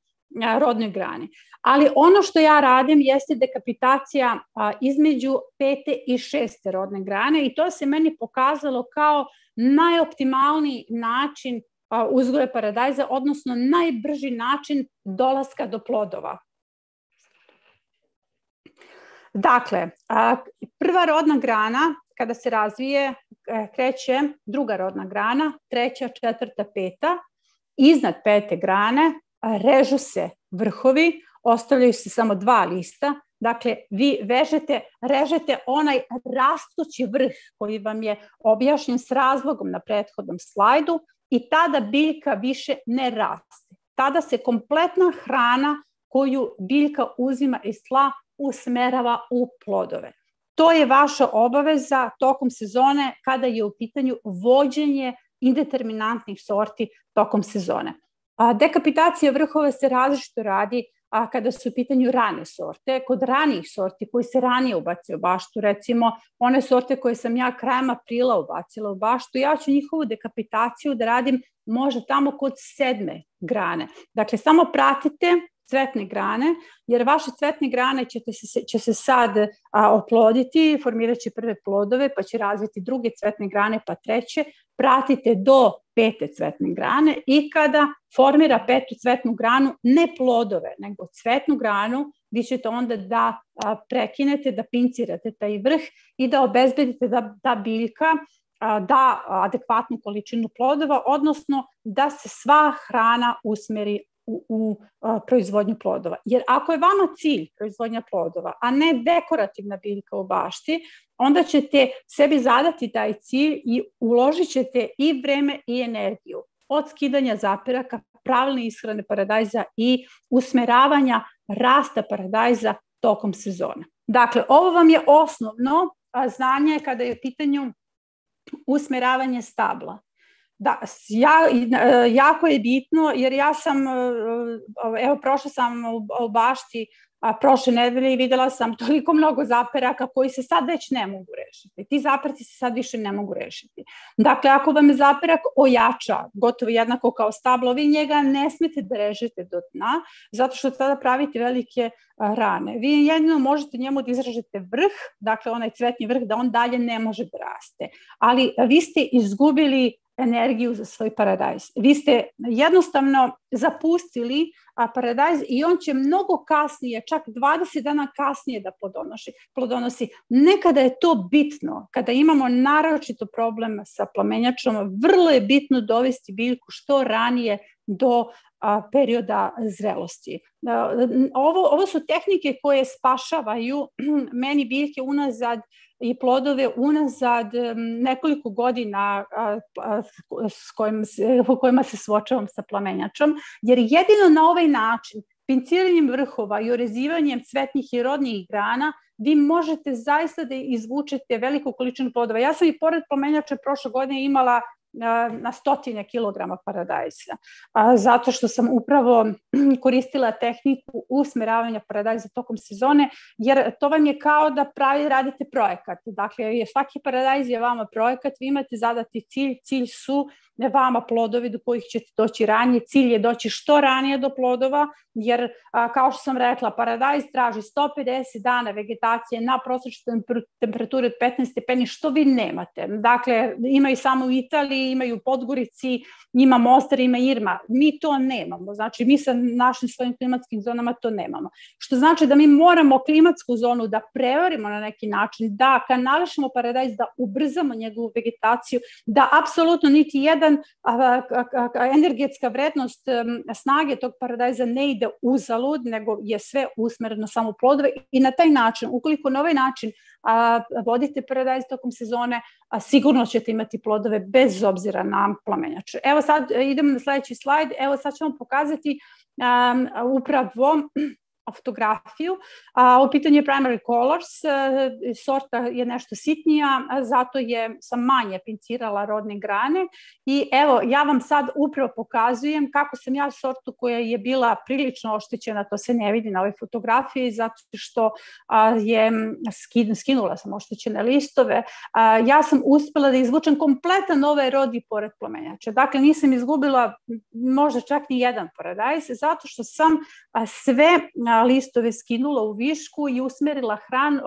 rodnoj grani. Ali ono što ja radim jeste dekapitacija između pete i šeste rodne grane i to se meni pokazalo kao najoptimalniji način uzgoja paradajza, odnosno najbrži način dolaska do plodova. Dakle, prva rodna grana kada se razvije e, kreće druga rodna grana, treća, četvrta, peta. Iznad pete grane režu se vrhovi, ostavljaju se samo dva lista, Dakle, vi vežete, režete onaj rastući vrh koji vam je objašnjen s razlogom na prethodnom slajdu i tada biljka više ne raste. Tada se kompletna hrana koju biljka uzima iz tla usmerava u plodove. To je vaša obaveza tokom sezone kada je u pitanju vođenje indeterminantnih sorti tokom sezone. A, dekapitacija vrhova se različito radi a kada su u pitanju rane sorte, kod ranijih sorti koji se ranije ubace u baštu, recimo one sorte koje sam ja krajem aprila ubacila u baštu, ja ću njihovu dekapitaciju da radim možda tamo kod sedme grane. Dakle, samo pratite cvetne grane, jer vaše cvetne grane ćete se, će se sad a, oploditi, formirat će prve plodove, pa će razviti druge cvetne grane, pa treće. Pratite do pete cvetne grane i kada formira petu cvetnu granu, ne plodove, nego cvetnu granu, vi ćete onda da a, prekinete, da pincirate taj vrh i da obezbedite da, da biljka da adekvatnu količinu plodova, odnosno da se sva hrana usmeri u, u a, proizvodnju plodova. Jer ako je vama cilj proizvodnja plodova, a ne dekorativna biljka u bašti, onda ćete sebi zadati taj cilj i uložit ćete i vreme i energiju od skidanja zapiraka, pravilne ishrane paradajza i usmeravanja rasta paradajza tokom sezona. Dakle, ovo vam je osnovno znanje kada je u pitanju usmeravanje stabla. Da, ja, e, jako je bitno jer ja sam, e, e, evo prošla sam u bašti a, prošle nedelje i videla sam toliko mnogo zaperaka koji se sad već ne mogu rešiti. Ti zaperci se sad više ne mogu rešiti. Dakle, ako vam je zaperak ojača, gotovo jednako kao stablo, vi njega ne smete da režete do dna, zato što tada pravite velike rane. Vi jedino možete njemu da izražete vrh, dakle onaj cvetni vrh, da on dalje ne može da raste. Ali vi ste izgubili energiju za svoj paradajz. Vi ste jednostavno zapustili paradajz i on će mnogo kasnije, čak 20 dana kasnije da plodonosi. plodonosi. Nekada je to bitno, kada imamo naročito problem sa plamenjačom, vrlo je bitno dovesti biljku što ranije do a, perioda zrelosti. Ovo, ovo su tehnike koje spašavaju meni biljke unazad i plodove unazad nekoliko godina s kojim, u kojima se suočavam sa plamenjačom, jer jedino na ovaj način pinciranjem vrhova i orezivanjem cvetnih i rodnih grana vi možete zaista da izvučete veliku količinu plodova. Ja sam i pored pomenjača prošle godine imala na stotine kilograma paradajza, zato što sam upravo koristila tehniku usmeravanja paradajza tokom sezone, jer to vam je kao da pravi radite projekat. Dakle, svaki paradajz je vama projekat, vi imate zadati cilj, cilj su vama plodovi do kojih ćete doći ranije, cilj je doći što ranije do plodova, jer kao što sam rekla, paradajz traži 150 dana vegetacije na prosječnoj temperaturi od 15 stepeni, što vi nemate. Dakle, imaju samo u Italiji, imaju Podgorici, ima Mostar, ima Irma. Mi to nemamo. Znači, mi sa našim svojim klimatskim zonama to nemamo. Što znači da mi moramo klimatsku zonu da prevarimo na neki način, da kanališemo paradajz, da ubrzamo njegovu vegetaciju, da apsolutno niti jedan a, a, a, energetska vrednost snage tog paradajza ne ide uzalud, nego je sve usmereno samo plodove i na taj način, ukoliko na ovaj način a, vodite paradajz tokom sezone, a sigurno ćete imati plodove bez obzira na plamenjače. Evo sad idemo na sledeći slajd, evo sad ću vam pokazati um, upravo fotografiju. A, u pitanju je primary colors, e, sorta je nešto sitnija, zato je sam manje pincirala rodne grane i evo ja vam sad upravo pokazujem kako sam ja sortu koja je bila prilično oštećena, to se ne vidi na ovoj fotografiji zato što a, je skin, skinula sam oštećene listove. A, ja sam uspela da izvučem kompletan ovaj rod i pored plomenjača. Dakle, nisam izgubila možda čak ni jedan paradajz zato što sam a, sve a, listove skinula u višku i usmerila hran,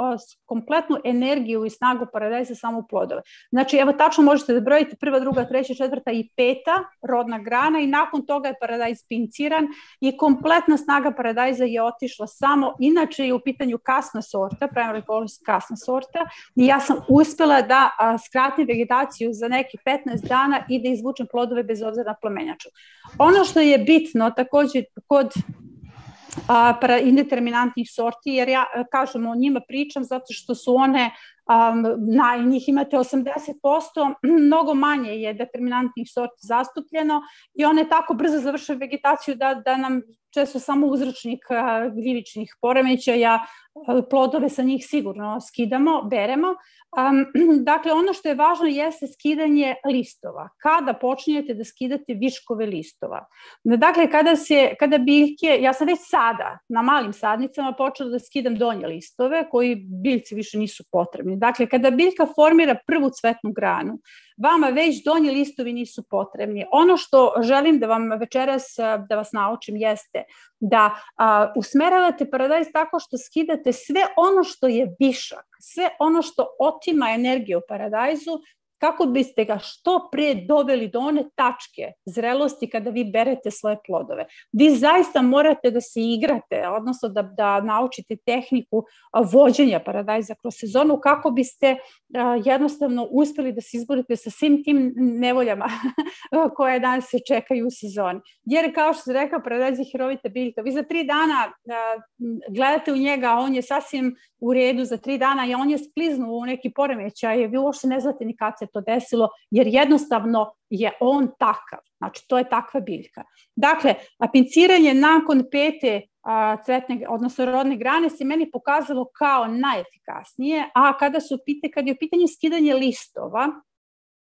kompletnu energiju i snagu paradajza samo u plodove. Znači, evo tačno možete da brojite prva, druga, treća, četvrta i peta rodna grana i nakon toga je paradajz pinciran i kompletna snaga paradajza je otišla samo, inače je u pitanju kasna sorta, primary colors kasna sorta i ja sam uspela da skratim vegetaciju za neki 15 dana i da izvučem plodove bez obzira na plamenjaču. Ono što je bitno takođe kod a, para indeterminantnih sorti, jer ja, kažem, o njima pričam zato što su one, um, na njih imate 80%, mnogo manje je determinantnih sorti zastupljeno i one tako brzo završaju vegetaciju da, da nam često samo uzročnik gljivičnih poremećaja, plodove sa njih sigurno skidamo, beremo. Um, dakle, ono što je važno jeste skidanje listova. Kada počinjete da skidate viškove listova. Dakle, kada, se, kada biljke, ja sam već sada na malim sadnicama počela da skidam donje listove koji biljci više nisu potrebni. Dakle, kada biljka formira prvu cvetnu granu, vama već donji listovi nisu potrebni. Ono što želim da vam večeras da vas naučim jeste da a, usmeravate paradajz tako što skidate sve ono što je višak, sve ono što otima energiju paradajzu kako biste ga što pre doveli do one tačke zrelosti kada vi berete svoje plodove. Vi zaista morate da se igrate, odnosno da, da naučite tehniku vođenja paradajza kroz sezonu kako biste jednostavno uspeli da se izborite sa svim tim nevoljama koje danas se čekaju u sezoni. Jer kao što se rekao, paradajz je hirovita biljka. Vi za tri dana gledate u njega, on je sasvim u redu za tri dana i on je skliznuo u neki poremećaj, vi uopšte ne znate ni kad se to desilo, jer jednostavno je on takav. Znači, to je takva biljka. Dakle, apinciranje nakon pete a, cvetne, odnosno rodne grane se meni pokazalo kao najefikasnije, a kada su pite, kad je u pitanju skidanje listova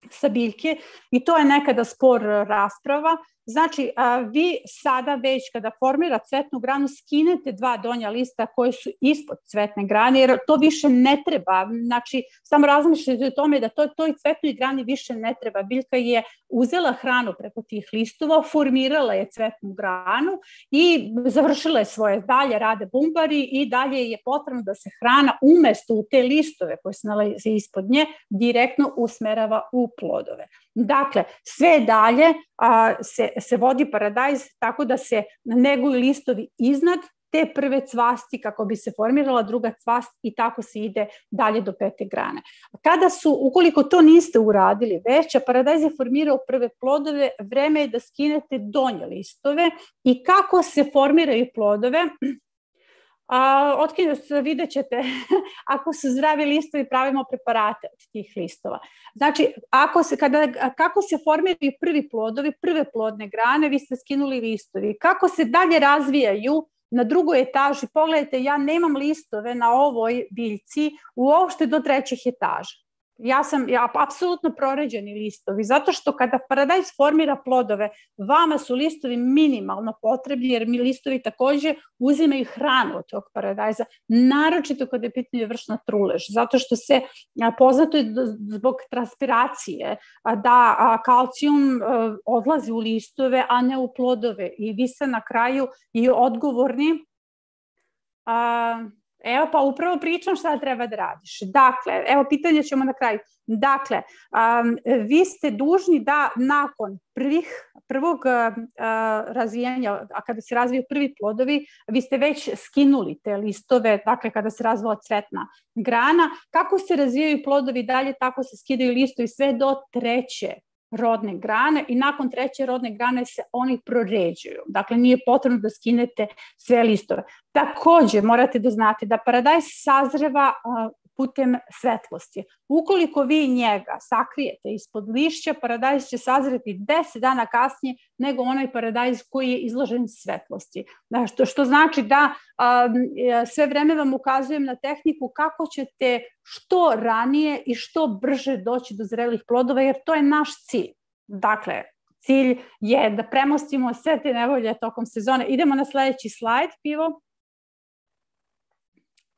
sa biljke, i to je nekada spor rasprava, Znači, a, vi sada već kada formira cvetnu granu skinete dva donja lista koje su ispod cvetne grane, jer to više ne treba. Znači, samo razmišljate o tome da to, toj cvetnoj grani više ne treba. Biljka je uzela hranu preko tih listova, formirala je cvetnu granu i završila je svoje dalje rade bumbari i dalje je potrebno da se hrana umesto u te listove koje se nalaze ispod nje direktno usmerava u plodove. Dakle, sve dalje a, se, se vodi paradajz tako da se neguju listovi iznad te prve cvasti kako bi se formirala druga cvast i tako se ide dalje do pete grane. Kada su, ukoliko to niste uradili već, a paradajz je formirao prve plodove, vreme je da skinete donje listove i kako se formiraju plodove, A, otkinu se, vidjet ćete, ako su zdravi listovi, pravimo preparate od tih listova. Znači, ako se, kada, kako se formiraju prvi plodovi, prve plodne grane, vi ste skinuli listovi. Kako se dalje razvijaju na drugoj etaži, pogledajte, ja nemam listove na ovoj biljci uopšte do trećih etaža ja sam ja, apsolutno proređeni listovi, zato što kada paradajz formira plodove, vama su listovi minimalno potrebni, jer mi listovi takođe uzimaju hranu od tog paradajza, naročito kada je pitanje vršna trulež, zato što se a, poznato je zbog transpiracije a, da a, kalcijum a, odlazi u listove, a ne u plodove i vi ste na kraju i odgovorni a, Evo pa upravo pričam šta treba da radiš. Dakle, evo pitanje ćemo na kraju. Dakle, um, vi ste dužni da nakon prvih, prvog uh, razvijanja, a kada se razviju prvi plodovi, vi ste već skinuli te listove, dakle kada se razvila cvetna grana, kako se razvijaju plodovi dalje, tako se skidaju listovi sve do treće rodne grane i nakon treće rodne grane se oni proređuju. Dakle, nije potrebno da skinete sve listove. Takođe, morate da znate da paradajz sazreva putem svetlosti. Ukoliko vi njega sakrijete ispod lišća, paradajz će sazreti 10 dana kasnije nego onaj paradajz koji je izložen svetlosti. Što, što znači da a, sve vreme vam ukazujem na tehniku kako ćete što ranije i što brže doći do zrelih plodova, jer to je naš cilj. Dakle, cilj je da premostimo sve te nevolje tokom sezone. Idemo na sledeći slajd, pivo.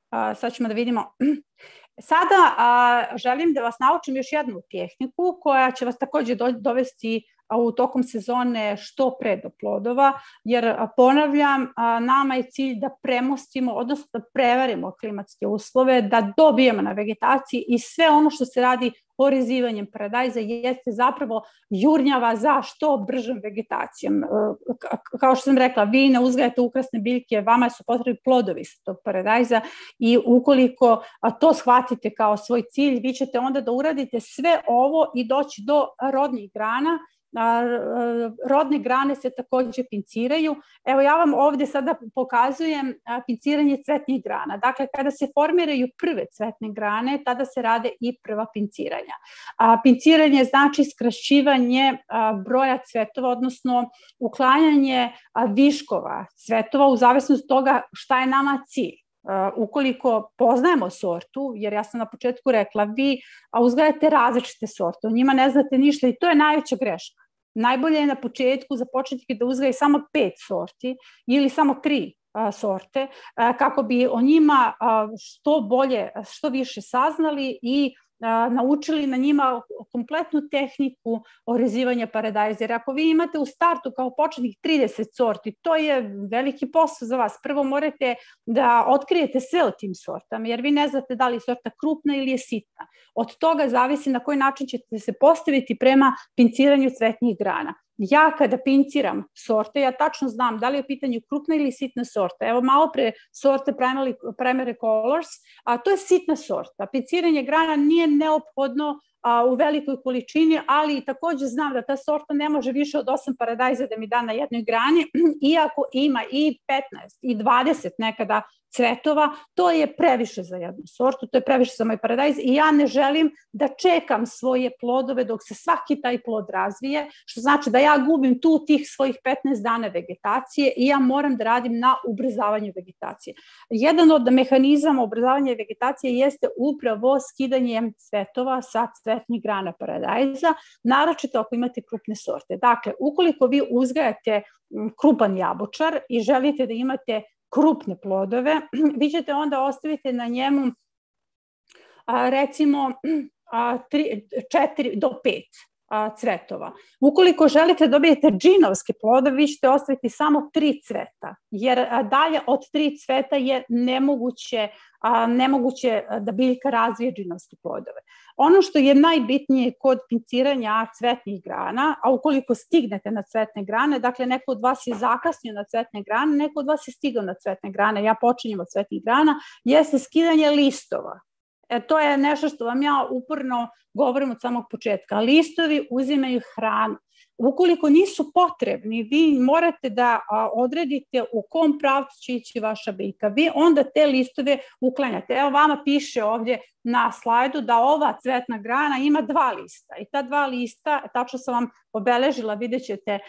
A, sad ćemo da vidimo. Sada a, želim da vas naučim još jednu tehniku koja će vas takođe do, dovesti u tokom sezone što pre do plodova, jer ponavljam, nama je cilj da premostimo, odnosno da prevarimo klimatske uslove, da dobijemo na vegetaciji i sve ono što se radi orizivanjem paradajza jeste zapravo jurnjava za što bržom vegetacijom. E, kao što sam rekla, vi ne uzgajate ukrasne biljke, vama su potrebni plodovi sa tog paradajza i ukoliko to shvatite kao svoj cilj, vi ćete onda da uradite sve ovo i doći do rodnih grana rodne grane se takođe pinciraju. Evo ja vam ovde sada pokazujem pinciranje cvetnih grana. Dakle, kada se formiraju prve cvetne grane, tada se rade i prva pinciranja. Pinciranje znači skrašćivanje broja cvetova, odnosno uklanjanje viškova cvetova u zavisnosti toga šta je nama cilj. Uh, ukoliko poznajemo sortu, jer ja sam na početku rekla, vi uzgajate različite sorte, o njima ne znate ništa i to je najveća greška. Najbolje je na početku započeti da uzgaje samo pet sorti ili samo tri sorte kako bi o njima što bolje, što više saznali i naučili na njima kompletnu tehniku orezivanja paradajza. Jer ako vi imate u startu kao početnih 30 sorti, to je veliki posao za vas. Prvo morate da otkrijete sve o tim sortama, jer vi ne znate da li je sorta krupna ili je sitna. Od toga zavisi na koji način ćete se postaviti prema pinciranju cvetnih grana ja kada pinciram sorte, ja tačno znam da li je u pitanju krupna ili sitna sorta. Evo malo pre sorte Primary, primary Colors, a to je sitna sorta. Pinciranje grana nije neophodno a, u velikoj količini, ali takođe znam da ta sorta ne može više od 8 paradajza da mi da na jednoj grani, iako ima i 15 i 20 nekada cvetova, to je previše za jednu sortu, to je previše za moj paradajz i ja ne želim da čekam svoje plodove dok se svaki taj plod razvije, što znači da ja gubim tu tih svojih 15 dana vegetacije i ja moram da radim na ubrzavanju vegetacije. Jedan od mehanizama ubrzavanja vegetacije jeste upravo skidanje cvetova sa cvetnih grana paradajza, naročito ako imate krupne sorte. Dakle, ukoliko vi uzgajate krupan jabučar i želite da imate krupne plodove, vi ćete onda ostaviti na njemu a, recimo a, 3, 4 do 5 a, cvetova. Ukoliko želite da dobijete džinovske plodove, vi ćete ostaviti samo tri cveta, jer a, dalje od tri cveta je nemoguće, a, nemoguće da biljka razvije džinovske plodove. Ono što je najbitnije kod pinciranja cvetnih grana, a ukoliko stignete na cvetne grane, dakle neko od vas je zakasnio na cvetne grane, neko od vas je stigao na cvetne grane, ja počinjem od cvetnih grana, jeste skidanje listova. E, to je nešto što vam ja uporno govorim od samog početka. Listovi uzimaju hranu. Ukoliko nisu potrebni, vi morate da odredite u kom pravcu će ići vaša biljka. Vi onda te listove uklanjate. Evo vama piše ovdje na slajdu da ova cvetna grana ima dva lista i ta dva lista, tačno sam vam obeležila, vidjet ćete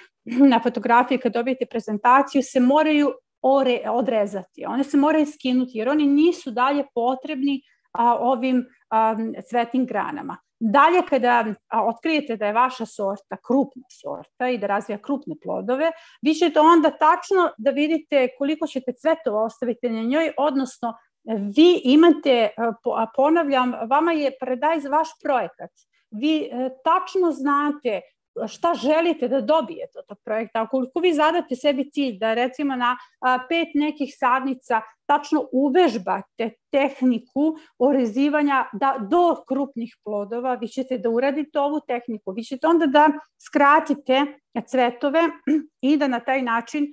na fotografiji kad dobijete prezentaciju, se moraju ore, odrezati, one se moraju skinuti jer oni nisu dalje potrebni a, ovim a, cvetnim granama. Dalje, kada otkrijete da je vaša sorta krupna sorta i da razvija krupne plodove, vi ćete onda tačno da vidite koliko ćete cvetova ostaviti na njoj, odnosno vi imate, ponavljam, vama je predaj za vaš projekat. Vi e, tačno znate šta želite da dobijete od tog projekta. Ukoliko vi zadate sebi cilj da recimo na pet nekih sadnica tačno uvežbate tehniku orezivanja da do krupnih plodova, vi ćete da uradite ovu tehniku, vi ćete onda da skratite cvetove i da na taj način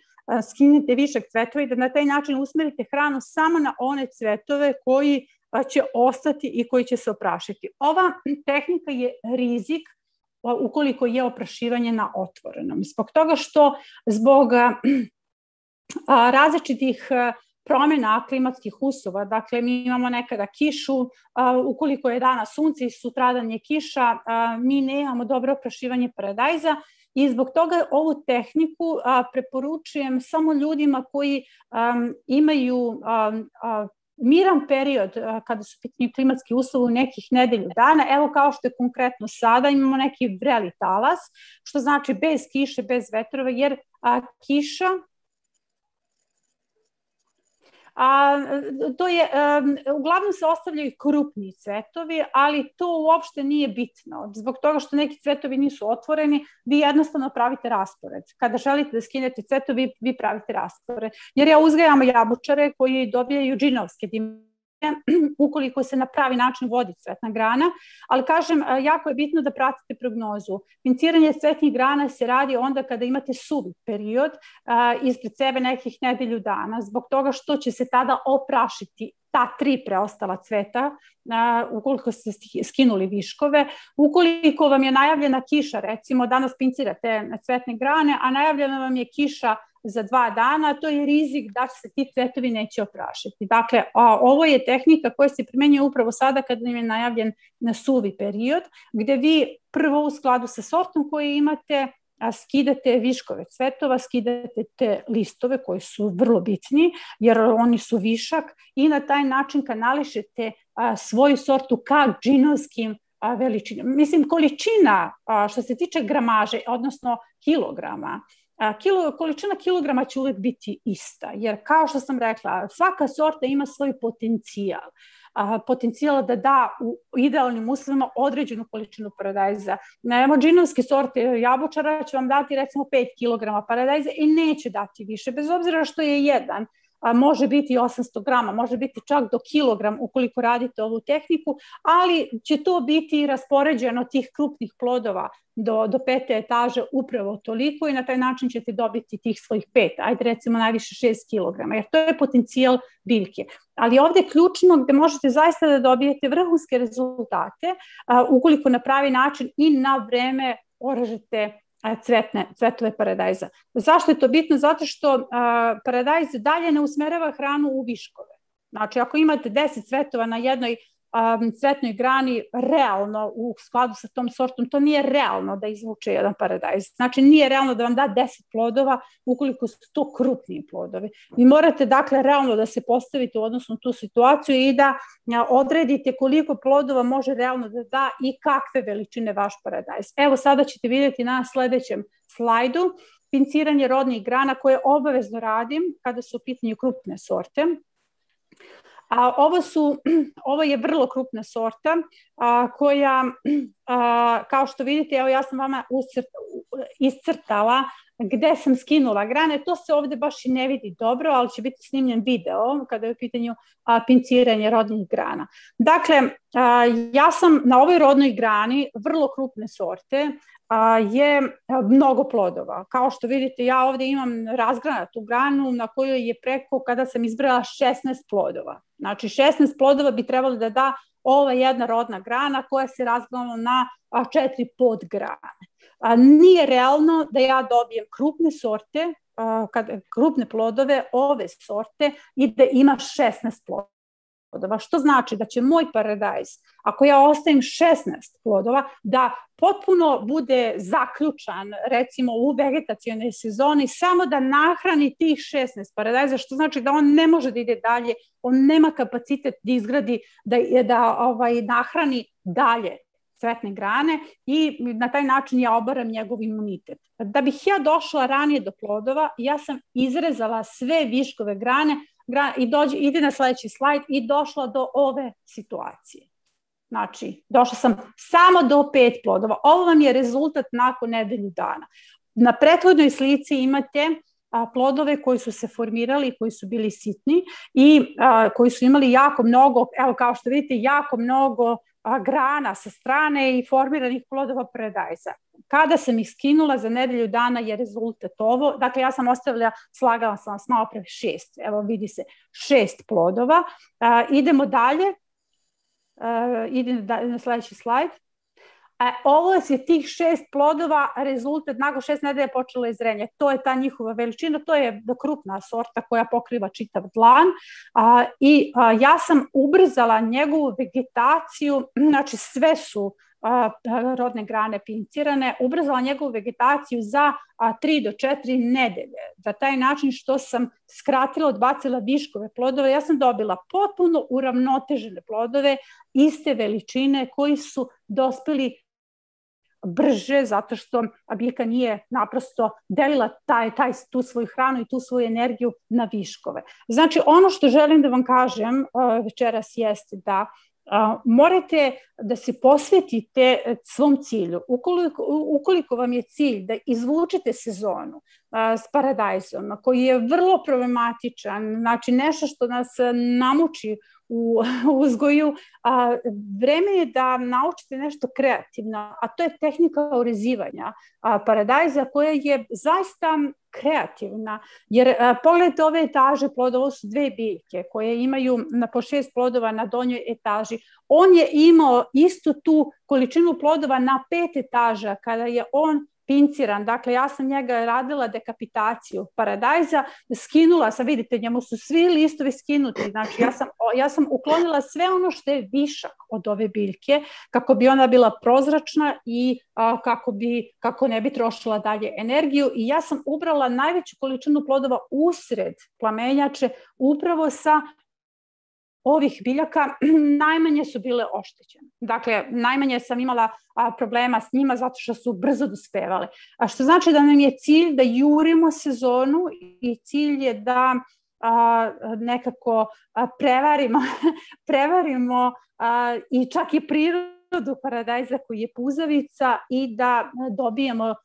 skinete višak cvetova i da na taj način usmerite hranu samo na one cvetove koji će ostati i koji će se oprašiti. Ova tehnika je rizik ukoliko je oprašivanje na otvorenom. Zbog toga što zbog različitih promjena klimatskih uslova, dakle mi imamo nekada kišu, ukoliko je dana sunce i sutradan je kiša, mi nemamo dobro oprašivanje paradajza i zbog toga ovu tehniku preporučujem samo ljudima koji imaju miran period kada su pitanje klimatski uslovi nekih nedelju dana, evo kao što je konkretno sada, imamo neki vreli talas, što znači bez kiše, bez vetrova, jer a, kiša A, to je, um, uglavnom se ostavljaju krupni cvetovi, ali to uopšte nije bitno. Zbog toga što neki cvetovi nisu otvoreni, vi jednostavno pravite raspored. Kada želite da skinete cvetovi, vi pravite raspored. Jer ja uzgajam jabučare koji dobijaju džinovske dimenzije ukoliko se na pravi način vodi cvetna grana, ali kažem, jako je bitno da pratite prognozu. Pinciranje cvetnih grana se radi onda kada imate suvi period ispred sebe nekih nedelju dana, zbog toga što će se tada oprašiti ta tri preostala cveta, ukoliko ste skinuli viškove, ukoliko vam je najavljena kiša, recimo danas pincirate cvetne grane, a najavljena vam je kiša za dva dana, to je rizik da se ti cvetovi neće oprašiti. Dakle, a, ovo je tehnika koja se primenjuje upravo sada kad nam je najavljen na suvi period, gde vi prvo u skladu sa sortom koje imate, a skidate viškove cvetova, skidate te listove koji su vrlo bitni jer oni su višak i na taj način kanališete a, svoju sortu ka džinovskim veličinama. Mislim, količina a, što se tiče gramaže, odnosno kilograma, a, kilo, količina kilograma će uvek biti ista, jer kao što sam rekla, svaka sorta ima svoj potencijal a, potencijala da da u idealnim uslovima određenu količinu paradajza. Emođinovske sorte jabučara će vam dati recimo 5 kg paradajza i neće dati više, bez obzira što je jedan a, može biti 800 grama, može biti čak do kilogram ukoliko radite ovu tehniku, ali će to biti raspoređeno tih krupnih plodova do, do pete etaže upravo toliko i na taj način ćete dobiti tih svojih pet, ajde recimo najviše 6 kg, jer to je potencijal biljke. Ali ovde je ključno gde možete zaista da dobijete vrhunske rezultate a, ukoliko na pravi način i na vreme oražete cvetne, cvetove paradajza. Zašto je to bitno? Zato što a, paradajz dalje ne usmerava hranu u viškove. Znači, ako imate 10 cvetova na jednoj um, cvetnoj grani realno u skladu sa tom sortom, to nije realno da izvuče jedan paradajz. Znači nije realno da vam da 10 plodova ukoliko su to krupni plodovi. Vi morate dakle realno da se postavite u odnosu na tu situaciju i da odredite koliko plodova može realno da da i kakve veličine vaš paradajz. Evo sada ćete vidjeti na sledećem slajdu pinciranje rodnih grana koje obavezno radim kada su u pitanju krupne sorte. A, ovo, su, ovo je vrlo krupna sorta a, koja, a, kao što vidite, evo ja sam vama iscrtala gde sam skinula grane, to se ovde baš i ne vidi dobro, ali će biti snimljen video kada je u pitanju a, pinciranje rodnih grana. Dakle, a, ja sam na ovoj rodnoj grani vrlo krupne sorte, a, je mnogo plodova. Kao što vidite, ja ovde imam razgranatu granu na kojoj je preko, kada sam izbrala 16 plodova. Znači, 16 plodova bi trebalo da da ova jedna rodna grana koja se razgranala na četiri podgrane. A, nije realno da ja dobijem krupne sorte, a, kad, krupne plodove ove sorte i da ima 16 plodova što znači da će moj paradajz, ako ja ostavim 16 plodova, da potpuno bude zaključan, recimo u vegetacijonoj sezoni, samo da nahrani tih 16 paradajza, što znači da on ne može da ide dalje, on nema kapacitet da izgradi, da, da ovaj, nahrani dalje cvetne grane i na taj način ja obaram njegov imunitet. Da bih ja došla ranije do plodova, ja sam izrezala sve viškove grane i dođe, ide na sledeći slajd i došla do ove situacije. Znači, došla sam samo do pet plodova. Ovo vam je rezultat nakon nedelju dana. Na prethodnoj slici imate a, plodove koji su se formirali, koji su bili sitni i a, koji su imali jako mnogo, evo kao što vidite, jako mnogo grana sa strane i formiranih plodova predajza. Kada sam ih skinula za nedelju dana je rezultat ovo. Dakle, ja sam ostavila, slagala sam vas malo pre šest. Evo vidi se šest plodova. Idemo dalje. A, idem da, na sledeći slajd. E, ovo je tih šest plodova rezultat, nakon šest nedelja počelo je zrenje. To je ta njihova veličina, to je krupna sorta koja pokriva čitav dlan a, i a, ja sam ubrzala njegovu vegetaciju, znači sve su a, rodne grane pincirane, ubrzala njegovu vegetaciju za a, 3 do 4 nedelje. Da taj način što sam skratila, odbacila viškove plodove, ja sam dobila potpuno uravnotežene plodove iste veličine koji su dospeli brže zato što biljka nije naprosto delila taj, taj, tu svoju hranu i tu svoju energiju na viškove. Znači ono što želim da vam kažem uh, večeras jeste da a, morate da se posvetite svom cilju. Ukoliko, ukoliko vam je cilj da izvučete sezonu a, s paradajzom, koji je vrlo problematičan, znači nešto što nas namuči u uzgoju, a, vreme je da naučite nešto kreativno, a to je tehnika urezivanja a, paradajza koja je zaista kreativna, jer a, pogledajte ove etaže plodova, ovo su dve biljke koje imaju na po šest plodova na donjoj etaži. On je imao istu tu količinu plodova na pet etaža kada je on pinciran, dakle ja sam njega radila dekapitaciju paradajza, skinula sam, vidite, njemu su svi listovi skinuti, znači ja sam, ja sam uklonila sve ono što je višak od ove biljke, kako bi ona bila prozračna i a, kako, bi, kako ne bi trošila dalje energiju. I ja sam ubrala najveću količinu plodova usred plamenjače upravo sa ovih biljaka najmanje su bile oštećene. Dakle, najmanje sam imala a, problema s njima zato što su brzo dospevale. A što znači da nam je cilj da jurimo sezonu i cilj je da a, nekako a, prevarimo, prevarimo a, i čak i prirodu paradajza koji je puzavica i da dobijemo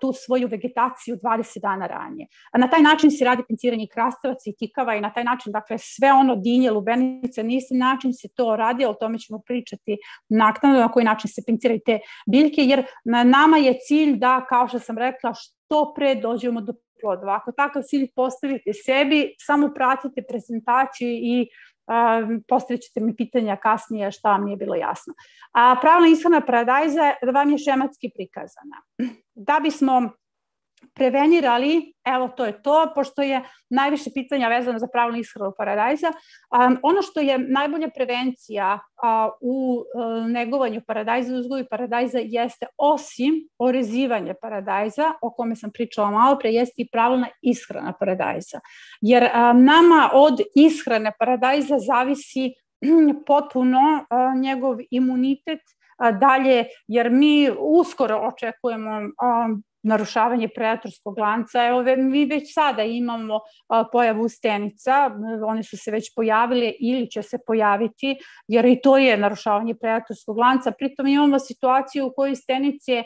tu svoju vegetaciju 20 dana ranije. A na taj način se radi pinciranje krastavaca i tikava i na taj način, dakle, sve ono dinje, lubenice, na isti način se to radi, o tome ćemo pričati naknadno na koji način se pinciraju te biljke, jer na nama je cilj da, kao što sam rekla, što pre dođemo do plodova. Ako takav cilj postavite sebi, samo pratite prezentaciju i postavit ćete mi pitanja kasnije šta vam nije bilo jasno. A pravilna ishrana paradajza vam je šematski prikazana. Da bismo prevenirali, evo to je to, pošto je najviše pitanja vezano za pravilnu ishranu paradajza. Um, ono što je najbolja prevencija uh, u uh, negovanju paradajza, uzgoju paradajza jeste osim orezivanja paradajza, o kome sam pričala malo pre, jeste i pravilna ishrana paradajza. Jer um, nama od ishrane paradajza zavisi potpuno uh, njegov imunitet dalje, jer mi uskoro očekujemo um, narušavanje predatorskog lanca. Evo, mi već sada imamo pojavu stenica, one su se već pojavile ili će se pojaviti, jer i to je narušavanje predatorskog lanca. Pritom imamo situaciju u kojoj stenice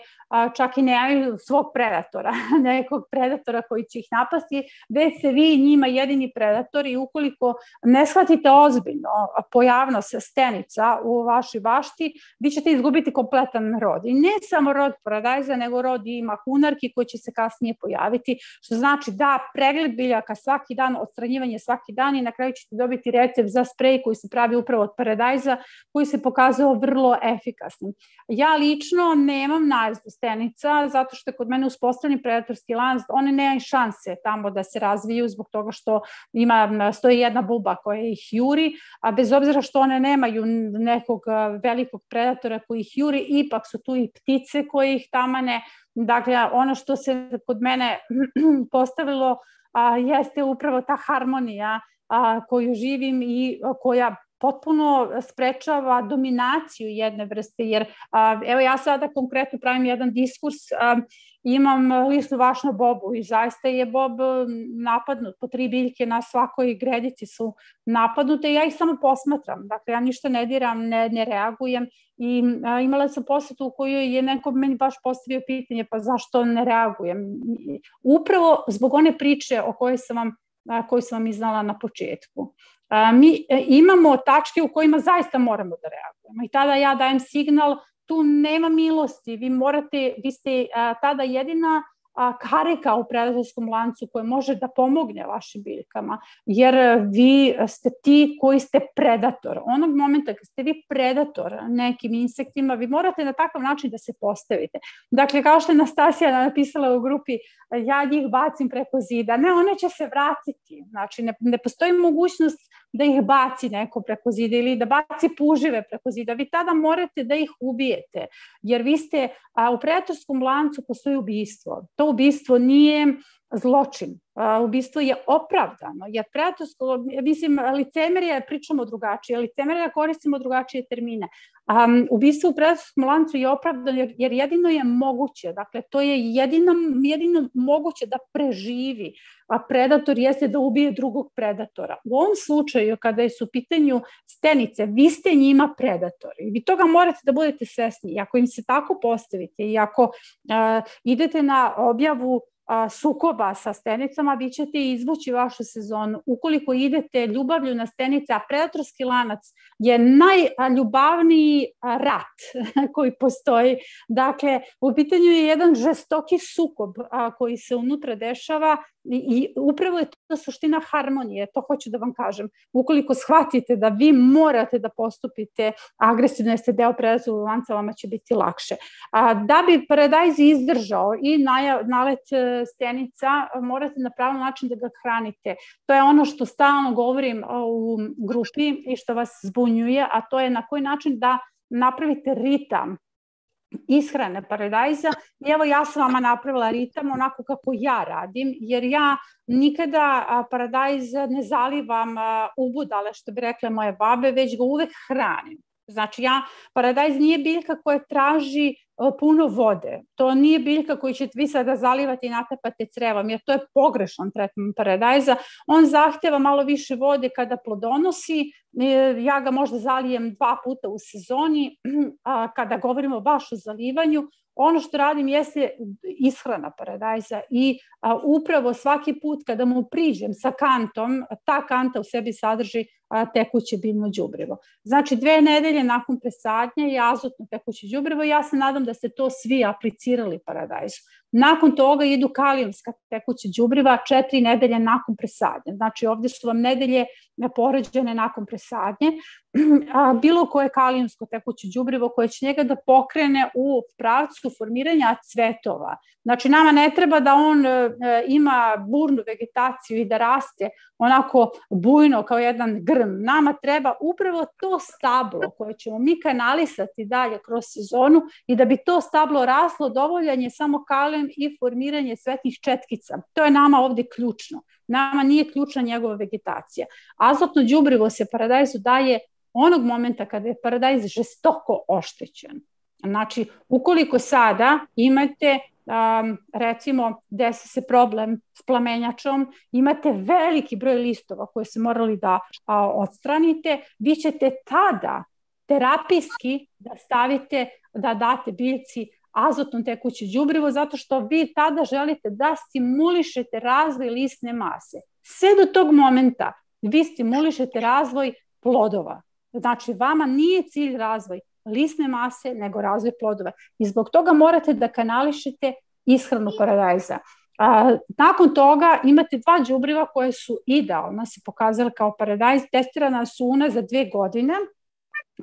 čak i nemaju svog predatora, nekog predatora koji će ih napasti, već se vi njima jedini predator i ukoliko ne shvatite ozbiljno pojavnost stenica u vašoj bašti, vi ćete izgubiti kompletan rod. I ne samo rod paradajza, nego rod i mahuna bunarki koje će se kasnije pojaviti, što znači da pregled biljaka svaki dan, odstranjivanje svaki dan i na kraju ćete dobiti recept za sprej koji se pravi upravo od paradajza, koji se pokazao vrlo efikasnim. Ja lično nemam najezdu stenica, zato što je kod mene uspostavljen predatorski lanac, one nemaju šanse tamo da se razviju zbog toga što ima, stoji jedna buba koja ih juri, a bez obzira što one nemaju nekog velikog predatora koji ih juri, ipak su tu i ptice koje ih tamane. Dakle, ono što se kod mene postavilo a, jeste upravo ta harmonija a, koju živim i koja potpuno sprečava dominaciju jedne vrste, jer evo ja sada konkretno pravim jedan diskurs, imam listu vašnu bobu i zaista je bob napadnut, po tri biljke na svakoj gredici su napadnute ja ih samo posmatram, dakle ja ništa ne diram, ne, ne reagujem i a, imala sam posetu u kojoj je neko meni baš postavio pitanje pa zašto ne reagujem. Upravo zbog one priče o kojoj sam vam koju sam vam iznala na početku mi e, imamo tačke u kojima zaista moramo da reagujemo. I tada ja dajem signal tu nema milosti, vi morate, vi ste tada jedina karika u predatorskom lancu koja može da pomogne vašim biljkama, jer vi ste ti koji ste predator. Onog momenta kad ste vi predator nekim insektima, vi morate na takav način da se postavite. Dakle, kao što je Nastasija napisala u grupi, ja njih bacim preko zida. Ne, one će se vratiti. Znači, ne, ne postoji mogućnost da ih baci neko preko zida ili da baci pužive preko zida. Vi tada morate da ih ubijete, jer vi ste, a, u predatorskom lancu postoji ubistvo. To To v bistvu ni zločin. Ubistvo je opravdano, jer predatorsko, mislim, licemerija pričamo drugačije, licemerija koristimo drugačije termine. Um, ubistvo u predatorskom lancu je opravdano jer, jer jedino je moguće, dakle to je jedino, jedino moguće da preživi, a predator jeste da ubije drugog predatora. U ovom slučaju kada su pitanju stenice, vi ste njima predatori. Vi toga morate da budete svesni. I ako im se tako postavite i ako uh, idete na objavu sukoba sa stenicama, vi ćete izvući vašu sezonu. Ukoliko idete ljubavlju na stenice, a predatorski lanac je najljubavniji rat koji postoji. Dakle, u pitanju je jedan žestoki sukob koji se unutra dešava I, upravo je to suština harmonije, to hoću da vam kažem. Ukoliko shvatite da vi morate da postupite agresivno, jeste deo predatora lanca, vama će biti lakše. A, da bi paradajz izdržao i naja, nalet e, stenica, morate na pravi način da ga hranite. To je ono što stalno govorim u grupi i što vas zbunjuje, a to je na koji način da napravite ritam ishrane paradajza i evo ja sam vama napravila ritam onako kako ja radim, jer ja nikada paradajz ne zalivam ubudale, što bi rekle moje babe, već ga uvek hranim. Znači, ja, paradajz nije biljka koja traži puno vode. To nije biljka koju ćete vi sada zalivati i natapate crevom, jer to je pogrešan tretman paradajza. On zahteva malo više vode kada plodonosi. E, ja ga možda zalijem dva puta u sezoni. A kada govorimo baš o zalivanju, ono što radim jeste ishrana paradajza i upravo svaki put kada mu priđem sa kantom, ta kanta u sebi sadrži a, tekuće biljno đubrivo. Znači dve nedelje nakon presadnje je azotno tekuće đubrivo ja se nadam da ste to svi aplicirali paradajzu. Nakon toga idu kalijumska tekuća đubriva četiri nedelje nakon presadnje. Znači ovde su vam nedelje poređene nakon presadnje. A, bilo koje kalijumsko tekuće đubrivo koje će njega da pokrene u pravcu formiranja cvetova. Znači nama ne treba da on e, ima burnu vegetaciju i da raste onako bujno kao jedan grm. Nama treba upravo to stablo koje ćemo mi kanalisati dalje kroz sezonu i da bi to stablo raslo dovoljan je samo kalijum i formiranje svetnih četkica. To je nama ovde ključno. Nama nije ključna njegova vegetacija. Azotno đubrivo se paradajzu daje onog momenta kada je paradajz žestoko oštećen. Znači, ukoliko sada imate um, recimo desi se problem s plamenjačom, imate veliki broj listova koje se morali da a, odstranite, vi ćete tada terapijski da stavite, da date biljci azotno tekuće đubrivo zato što vi tada želite da stimulišete razvoj listne mase. Sve do tog momenta vi stimulišete razvoj plodova. Znači, vama nije cilj razvoj lisne mase, nego razvoj plodova. I zbog toga morate da kanališete ishranu paradajza. A, nakon toga imate dva đubriva koje su idealna, se pokazala kao paradajz, testirana su una za dve godine.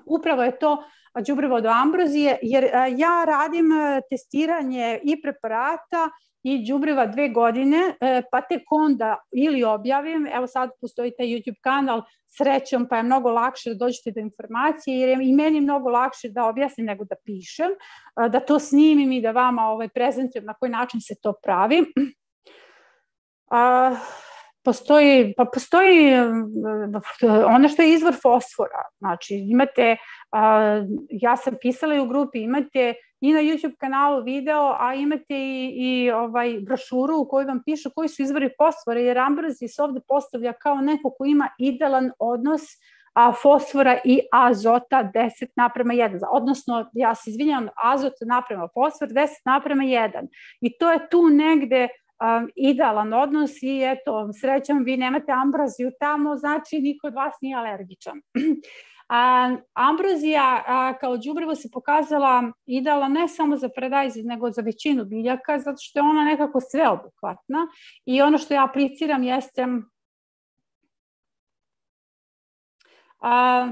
Upravo je to đubrivo od ambrozije, jer ja radim testiranje i preparata i đubriva dve godine, e, pa tek onda ili objavim, evo sad postoji taj YouTube kanal, srećom, pa je mnogo lakše da dođete do informacije, jer je i meni mnogo lakše da objasnim nego da pišem, da to snimim i da vama ovaj, prezentujem na koji način se to pravi. A, postoji, pa postoji ono što je izvor fosfora. Znači, imate, a, ja sam pisala i u grupi, imate i na YouTube kanalu video, a imate i, i ovaj brošuru u kojoj vam pišu koji su izvori fosfora, jer Ambrozi se ovde postavlja kao neko ko ima idealan odnos a, fosfora i azota 10 naprema 1. Odnosno, ja se izvinjam, azot naprema fosfor 10 naprema 1. I to je tu negde um, idealan odnos i eto, srećom vi nemate ambroziju tamo, znači niko od vas nije alergičan. A, ambrozija a, kao đubrivo se pokazala idealna ne samo za paradajz, nego za većinu biljaka, zato što je ona nekako sveobuhvatna i ono što ja apliciram jeste a,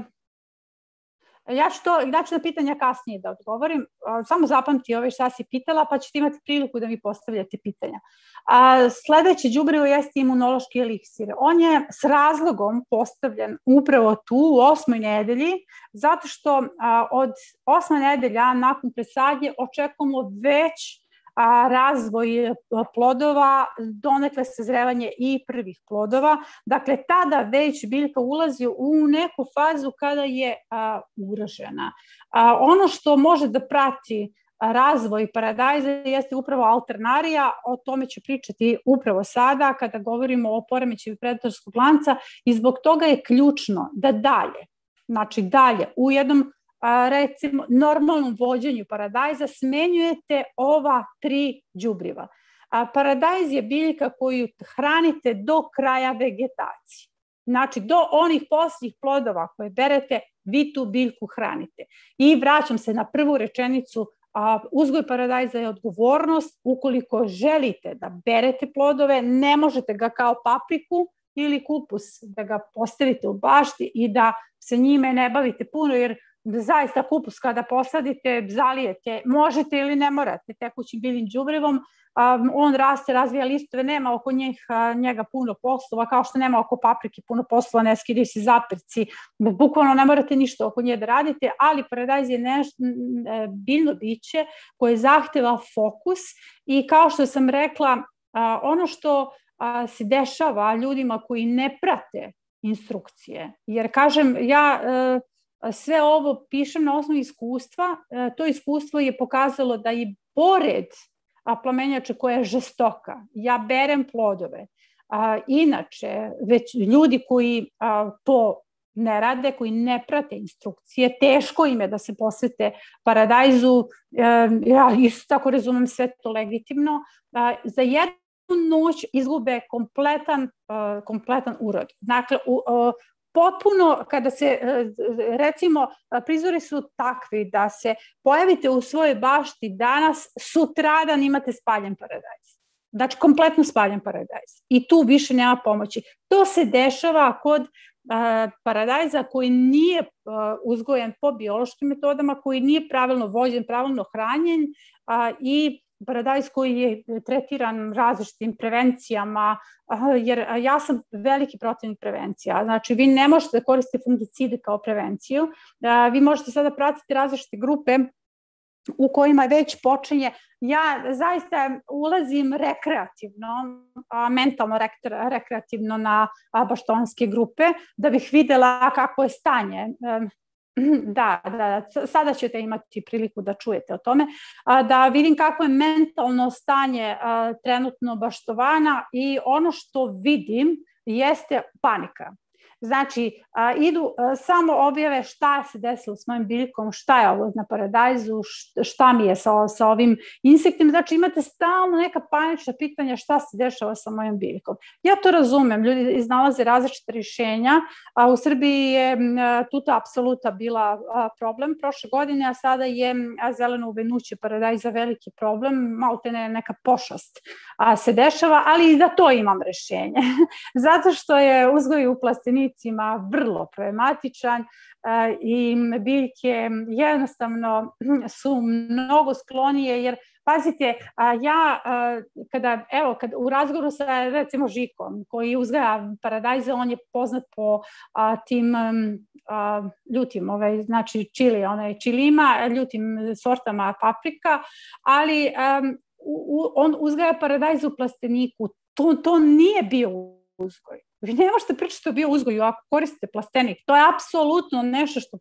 Ja ću, to, ja ću na pitanja kasnije da odgovorim. Samo zapamti ove šta si pitala, pa ćete imati priliku da mi postavljate pitanja. A, sledeće džubrivo jeste imunološki eliksir. On je s razlogom postavljen upravo tu u osmoj nedelji, zato što a, od osma nedelja nakon presadnje očekujemo već a, razvoj e, plodova, donekle sazrevanje i prvih plodova. Dakle, tada već biljka ulazi u neku fazu kada je uražena. A, ono što može da prati razvoj paradajza jeste upravo alternarija, o tome ću pričati upravo sada kada govorimo o poremećaju predatorskog lanca i zbog toga je ključno da dalje, znači dalje u jednom a, recimo normalnom vođenju paradajza smenjujete ova tri đubriva. A paradajz je biljka koju hranite do kraja vegetacije. Znači, do onih posljednjih plodova koje berete, vi tu biljku hranite. I vraćam se na prvu rečenicu, a, uzgoj paradajza je odgovornost. Ukoliko želite da berete plodove, ne možete ga kao papriku ili kupus da ga postavite u bašti i da se njime ne bavite puno, jer zaista kupus kada posadite, zalijete, možete ili ne morate tekućim biljim džubrivom, on raste, razvija listove, nema oko njih, njega puno poslova, kao što nema oko paprike puno poslova, ne skidaju se zapirci, bukvalno ne morate ništa oko nje da radite, ali paradajz je neš, biljno biće koje zahteva fokus i kao što sam rekla, ono što se dešava ljudima koji ne prate instrukcije, jer kažem, ja e, sve ovo pišem na osnovu iskustva. E, to iskustvo je pokazalo da i pored plamenjača koja je žestoka, ja berem plodove. A, inače, već ljudi koji to ne rade, koji ne prate instrukcije, teško im je da se posvete paradajzu, e, ja isto tako razumem sve to legitimno, za jednu noć izgube kompletan, kompletan urod. Dakle, potpuno, kada se, e, recimo, prizori su takvi da se pojavite u svojoj bašti danas, sutradan imate spaljen paradajz. Znači, kompletno spaljen paradajz. I tu više nema pomoći. To se dešava kod paradajza koji nije uzgojen po biološkim metodama, koji nije pravilno vođen, pravilno hranjen i paradajz koji je tretiran različitim prevencijama, jer ja sam veliki protivnik prevencija. Znači, vi ne možete da koristite fungicide kao prevenciju. Vi možete sada pratiti različite grupe u kojima već počinje, ja zaista ulazim rekreativno, mentalno rekreativno na baštonske grupe, da bih videla kako je stanje Da, da, sada ćete imati priliku da čujete o tome, da vidim kako je mentalno stanje trenutno baštovana i ono što vidim jeste panika. Znači, a, idu a, samo objave šta se desilo s mojim biljkom, šta je ovo na paradajzu, šta mi je sa, sa ovim insektima. Znači, imate stalno neka panična pitanja šta se dešava sa mojim biljkom. Ja to razumem, ljudi iznalaze različite rješenja, a u Srbiji je tuta apsoluta bila a, problem prošle godine, a sada je zeleno uvenuće paradajza veliki problem, malo te ne, neka pošast a, se dešava, ali i da to imam rešenje. Zato što je uzgoj u plastenicima vrlo problematičan a, i biljke jednostavno su mnogo sklonije jer Pazite, ja a, kada, evo, kad u razgovoru sa recimo Žikom, koji uzgaja paradajze, on je poznat po a, tim a, ljutim, ovaj, znači čili, onaj čilima, ljutim sortama paprika, ali a, u, on uzgaja paradajz u plasteniku. To, to nije bio uzgoj. Vi ne možete pričati o bio uzgoju ako koristite plastenik. To je apsolutno nešto što,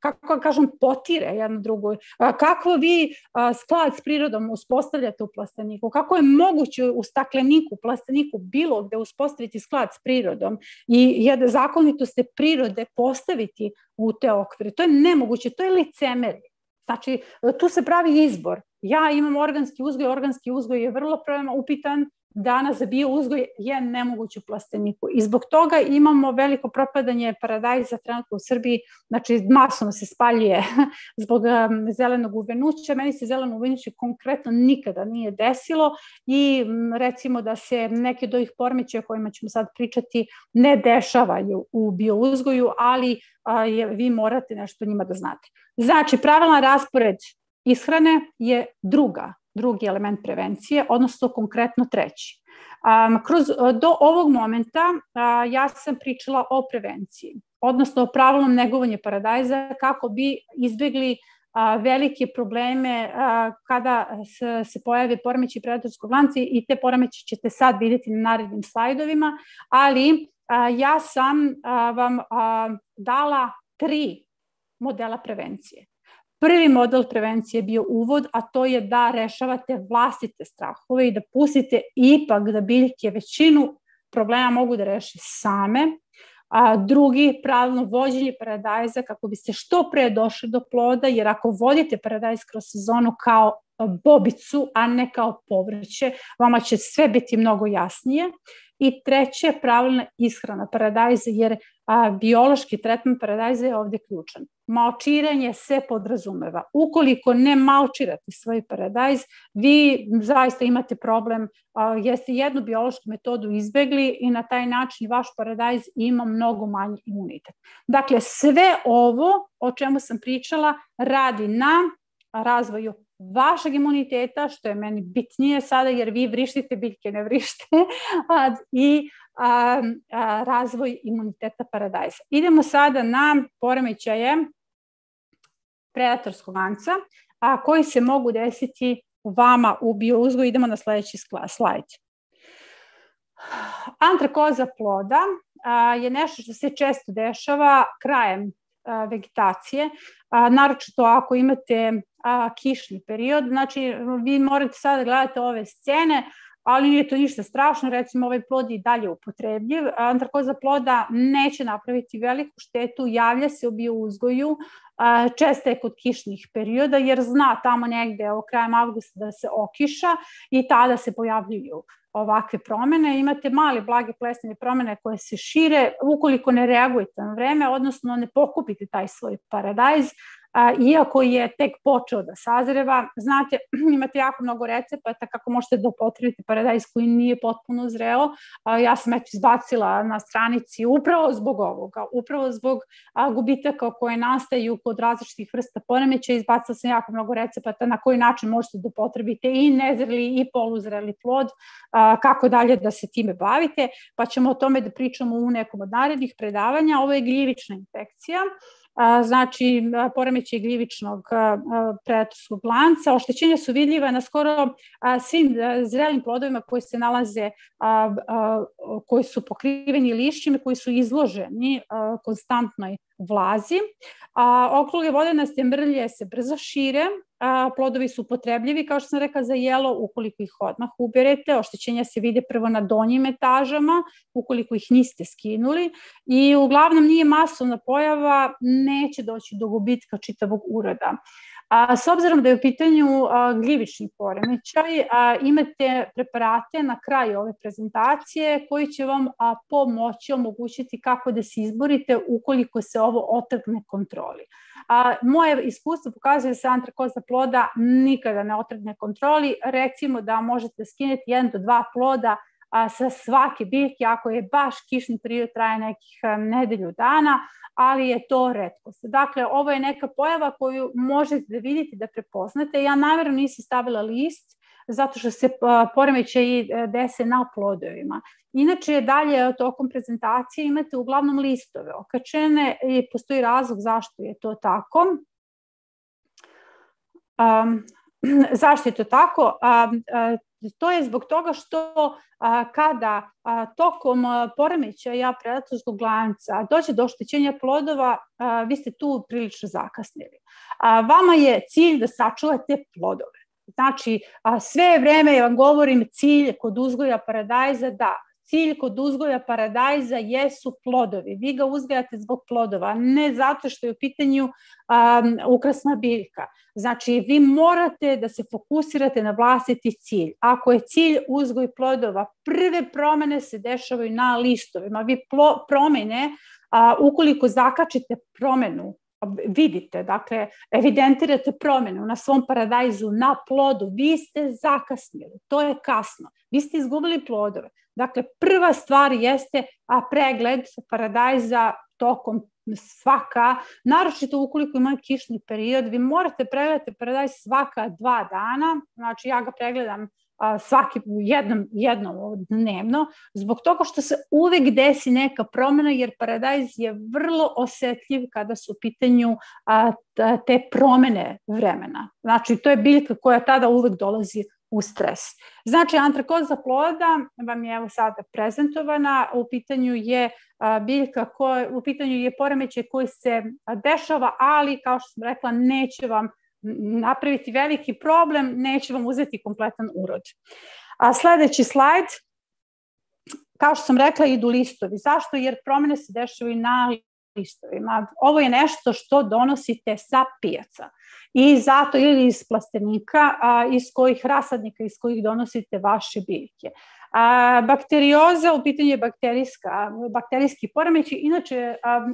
kako kažem, potire jedno drugo. Kako vi sklad s prirodom uspostavljate u plasteniku? Kako je moguće u stakleniku, plasteniku, bilo gde uspostaviti sklad s prirodom i jedne zakonitosti prirode postaviti u te okvire? To je nemoguće, to je licemerje. Znači, tu se pravi izbor. Ja imam organski uzgoj, organski uzgoj je vrlo upitan, danas za bio uzgoj je nemoguć u plasteniku. I zbog toga imamo veliko propadanje paradajza trenutno u Srbiji, znači masno se spaljuje zbog um, zelenog uvenuća. Meni se zeleno uvenuće konkretno nikada nije desilo i recimo da se neke do ih pormeće o kojima ćemo sad pričati ne dešavaju u biouzgoju, ali vi morate nešto njima da znate. Znači, pravilan raspored ishrane je druga drugi element prevencije, odnosno konkretno treći. Um, kroz, do ovog momenta uh, ja sam pričala o prevenciji, odnosno o pravilnom negovanju paradajza kako bi izbegli a, velike probleme a, kada se, se pojave poremeći predatorskog lanca i te poremeći ćete sad videti na narednim slajdovima, ali a, ja sam a, vam a, dala tri modela prevencije. Prvi model prevencije je bio uvod, a to je da rešavate vlastite strahove i da pustite ipak da biljke većinu problema mogu da reši same. A drugi, pravilno vođenje paradajza kako biste što pre došli do ploda, jer ako vodite paradajz kroz sezonu kao bobicu, a ne kao povrće, vama će sve biti mnogo jasnije. I treće, pravilna ishrana paradajza, jer a, biološki tretman paradajza je ovde ključan. Malčiranje se podrazumeva. Ukoliko ne malčirate svoj paradajz, vi zaista imate problem, a, jeste jednu biološku metodu izbegli i na taj način vaš paradajz ima mnogo manji imunitet. Dakle, sve ovo o čemu sam pričala radi na razvoju vašeg imuniteta, što je meni bitnije sada, jer vi vrištite biljke, ne vrište, i a, a, razvoj imuniteta paradajza. Idemo sada na poremećaje predatorskog lanca, a koji se mogu desiti vama u biouzgoju. Idemo na sledeći slajd. Antrakoza ploda a, je nešto što se često dešava krajem vegetacije, a, naročito ako imate a, kišni period. Znači, vi morate sada da gledate ove scene, ali nije to ništa strašno, recimo ovaj plod je i dalje upotrebljiv. Antrakoza ploda neće napraviti veliku štetu, javlja se u biouzgoju, često je kod kišnih perioda, jer zna tamo negde o krajem avgusta da se okiša i tada se pojavljuju ovakve promene. Imate male blage plesneve promene koje se šire ukoliko ne reagujete na vreme, odnosno ne pokupite taj svoj paradajz, a, iako je tek počeo da sazreva. Znate, imate jako mnogo recepata kako možete da upotrebite paradajz koji nije potpuno zreo. A, ja sam eto izbacila na stranici upravo zbog ovoga, upravo zbog a, gubitaka koje nastaju kod različitih vrsta poremeća. Izbacila sam jako mnogo recepata na koji način možete da upotrebite i nezreli i poluzreli plod, a, kako dalje da se time bavite, pa ćemo o tome da pričamo u nekom od narednih predavanja. Ovo je gljivična infekcija znači poremeće gljivičnog predatorskog lanca. Oštećenja su vidljive na skoro svim zrelim plodovima koji se nalaze, koji su pokriveni lišćima, koji su izloženi konstantnoj vlazi. A, okrugle vodenaste mrlje se brzo šire, a, plodovi su upotrebljivi, kao što sam rekla, za jelo, ukoliko ih odmah uberete. Oštećenja se vide prvo na donjim etažama, ukoliko ih niste skinuli. I uglavnom nije masovna pojava, neće doći do gubitka čitavog uroda. A, s obzirom da je u pitanju a, gljivični poremećaj, a, imate preparate na kraju ove prezentacije koji će vam a, pomoći omogućiti kako da se izborite ukoliko se ovo otrgne kontroli. A, moje iskustvo pokazuje da se antrakoza ploda nikada ne otrgne kontroli. Recimo da možete skineti jedan do dva ploda a, sa svake biljke, ako je baš kišni period traje nekih a, nedelju dana, ali je to redkost. Dakle, ovo je neka pojava koju možete da vidite, da prepoznate. Ja namjerno nisam stavila list, zato što se e, dese na plodovima. Inače, dalje tokom prezentacije imate uglavnom listove okačene i postoji razlog zašto je to tako. Um, zašto je to tako? Um, To je zbog toga što a, kada a, tokom poremećaja predatorskog lanca dođe do oštećenja plodova, a, vi ste tu prilično zakasnili. A, vama je cilj da sačuvate plodove. Znači, a, sve vreme ja vam govorim cilj kod uzgoja paradajza da cilj kod uzgoja paradajza jesu plodovi. Vi ga uzgajate zbog plodova, ne zato što je u pitanju um, ukrasna biljka. Znači, vi morate da se fokusirate na vlastiti cilj. Ako je cilj uzgoj plodova, prve promene se dešavaju na listovima. Vi plo, promene, a, ukoliko zakačite promenu vidite, dakle, evidentirate promenu na svom paradajzu, na plodu, vi ste zakasnili, to je kasno, vi ste izgubili plodove. Dakle, prva stvar jeste a pregled paradajza tokom svaka, naročito ukoliko ima kišni period, vi morate pregledati paradajz svaka dva dana, znači ja ga pregledam svaki jednom, jednom dnevno, zbog toga što se uvek desi neka promena, jer paradajz je vrlo osetljiv kada su u pitanju te promene vremena. Znači, to je biljka koja tada uvek dolazi u stres. Znači, antrakoza ploda vam je evo sada prezentovana, u pitanju je biljka koja, u pitanju je poremećaj koji se dešava, ali kao što sam rekla, neće vam napraviti veliki problem, neće vam uzeti kompletan urod. A sledeći slajd, kao što sam rekla, idu listovi. Zašto? Jer promene se dešavaju na listovima. Ovo je nešto što donosite sa pijaca. I zato ili iz plastenika, a, iz kojih rasadnika, iz kojih donosite vaše biljke. A, bakterioza, u pitanju je bakterijska, bakterijski poremeći. Inače, a,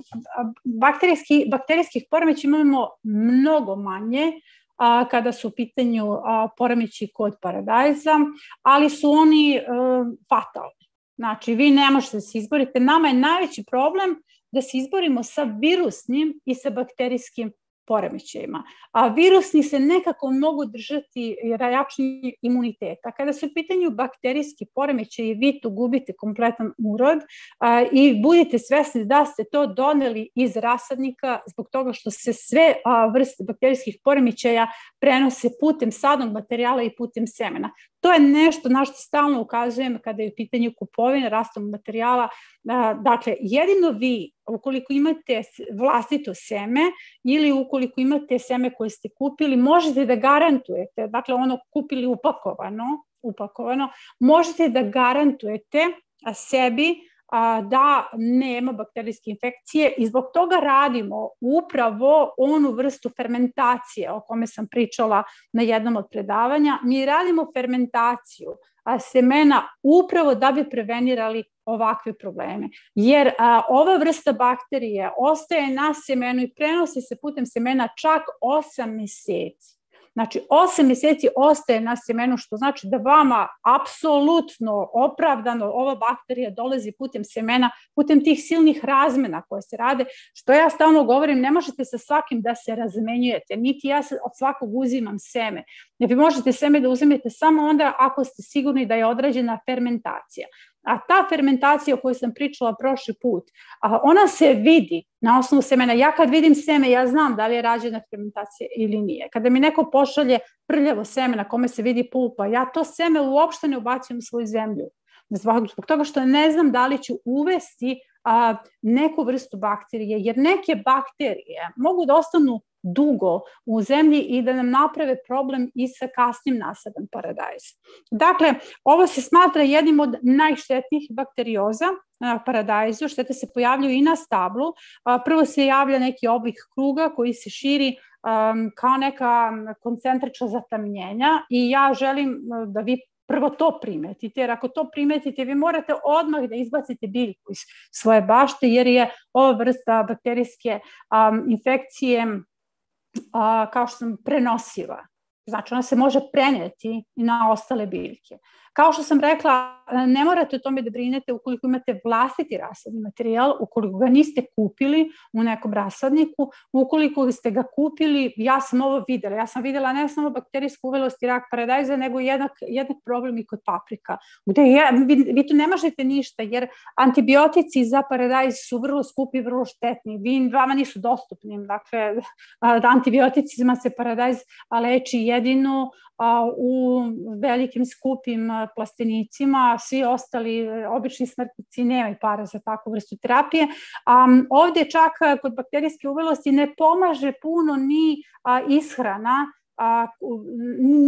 bakterijski, bakterijskih poremeći imamo mnogo manje a, kada su u pitanju a, poremeći kod paradajza, ali su oni a, fatalni. Znači, vi ne možete da se izborite. Nama je najveći problem da se izborimo sa virusnim i sa bakterijskim poremećajima. A virusni se nekako mogu držati rajačni imuniteta. Kada su u pitanju bakterijski poremećaji, vi tu gubite kompletan urod a, i budite svesni da ste to doneli iz rasadnika zbog toga što se sve a, vrste bakterijskih poremećaja prenose putem sadnog materijala i putem semena. To je nešto na što stalno ukazujem kada je u pitanju kupovine rastovnog materijala. Dakle, jedino vi, ukoliko imate vlastito seme ili ukoliko imate seme koje ste kupili, možete da garantujete, dakle ono kupili upakovano, upakovano, možete da garantujete sebi da nema bakterijske infekcije i zbog toga radimo upravo onu vrstu fermentacije o kome sam pričala na jednom od predavanja. Mi radimo fermentaciju semena upravo da bi prevenirali ovakve probleme. Jer a, ova vrsta bakterije ostaje na semenu i prenosi se putem semena čak 8 meseci. Znači, 8 meseci ostaje na semenu, što znači da vama apsolutno opravdano ova bakterija dolazi putem semena, putem tih silnih razmena koje se rade, što ja stalno govorim, ne možete sa svakim da se razmenjujete, niti ja od svakog uzimam seme. Ne vi možete seme da uzimete samo onda ako ste sigurni da je određena fermentacija. A ta fermentacija o kojoj sam pričala prošli put, ona se vidi na osnovu semena. Ja kad vidim seme, ja znam da li je rađena fermentacija ili nije. Kada mi neko pošalje prljavo seme na kome se vidi pulpa, ja to seme uopšte ne ubacujem u svoju zemlju. Zbog, zbog toga što ne znam da li ću uvesti neku vrstu bakterije, jer neke bakterije mogu da ostanu dugo u zemlji i da nam naprave problem i sa kasnim nasadom paradajza. Dakle, ovo se smatra jednim od najštetnijih bakterioza paradajzu, štete se pojavljuju i na stablu. Prvo se javlja neki oblik kruga koji se širi kao neka koncentrična zatamnjenja i ja želim da vi prvo to primetite, jer ako to primetite, vi morate odmah da izbacite biljku iz svoje bašte, jer je ova vrsta bakterijske infekcije a, kao što sam prenosiva. Znači ona se može preneti na ostale biljke. Kao što sam rekla, ne morate o tome da brinete ukoliko imate vlastiti rasadni materijal, ukoliko ga niste kupili u nekom rasadniku, ukoliko ste ga kupili, ja sam ovo videla, ja sam videla ne samo bakterijsku uvelost i rak paradajza, nego jednak, jednak problem i kod paprika, gde je, vi, vi tu ne možete ništa, jer antibiotici za paradajz su vrlo skupi, vrlo štetni, vi, vama nisu dostupni, dakle, antibioticima se paradajz leči jedino u velikim skupim plastenicima, svi ostali e, obični smrtnici nemaju para za takvu vrstu terapije. Um, ovde čak e, kod bakterijske uvelosti ne pomaže puno ni a, ishrana, a,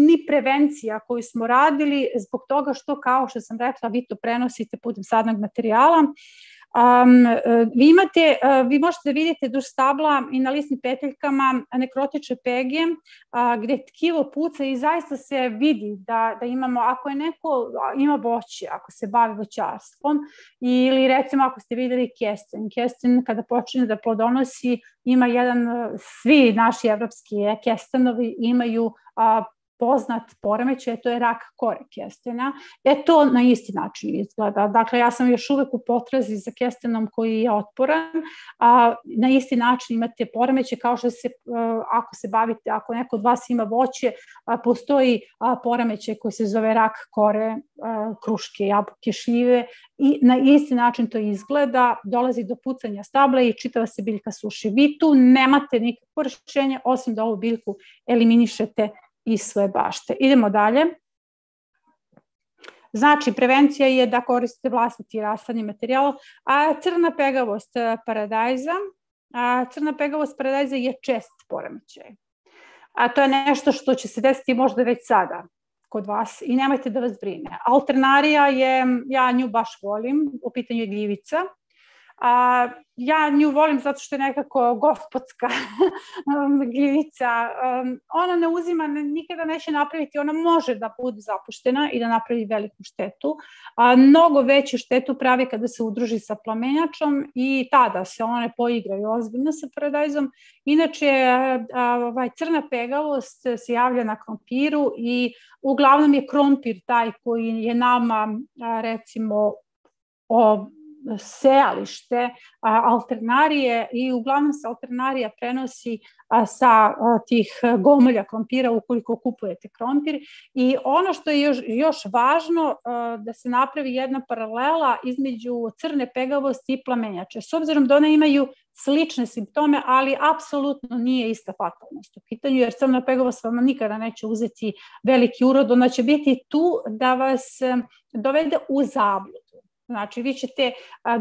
ni prevencija koju smo radili zbog toga što, kao što sam rekla, vi to prenosite putem sadnog materijala. Um, vi imate, uh, vi možete da vidite duž stabla i na lisnim peteljkama nekrotiče pege uh, gde tkivo puca i zaista se vidi da, da imamo, ako je neko ima voće, ako se bavi voćarstvom ili recimo ako ste videli kesten, kesten kada počinje da plodonosi ima jedan, svi naši evropski kestenovi imaju poznat poremećaj, to je rak kore kestena. E to na isti način izgleda. Dakle, ja sam još uvek u potrazi za kestenom koji je otporan, a na isti način imate poremeće kao što se, ako se bavite, ako neko od vas ima voće, postoji poremećaj koji se zove rak kore, a, kruške, jabuke, šljive i na isti način to izgleda, dolazi do pucanja stabla i čitava se biljka suši. Vi tu nemate nikakvo rešenje osim da ovu biljku eliminišete iz svoje bašte. Idemo dalje. Znači, prevencija je da koristite vlastiti rasadni materijal, a crna pegavost paradajza, a crna pegavost paradajza je čest poremećaj. A to je nešto što će se desiti možda već sada kod vas i nemojte da vas brine. Alternarija je, ja nju baš volim, u pitanju je gljivica, A, ja nju volim zato što je nekako gospodska gljivica. Um, ona ne uzima, nikada neće napraviti, ona može da bude zapuštena i da napravi veliku štetu. A, mnogo veću štetu pravi kada se udruži sa plamenjačom i tada se one poigraju ozbiljno sa paradajzom. Inače, a, ovaj, crna pegavost se javlja na krompiru i uglavnom je krompir taj koji je nama, a, recimo, o, sejalište alternarije i uglavnom se alternarija prenosi sa tih gomolja krompira ukoliko kupujete krompir i ono što je još, još važno da se napravi jedna paralela između crne pegavosti i plamenjače. S obzirom da one imaju slične simptome, ali apsolutno nije ista fatalnost u pitanju, jer crna pegavost vama nikada neće uzeti veliki urod, ona će biti tu da vas dovede u zabludu. Znači, vi ćete,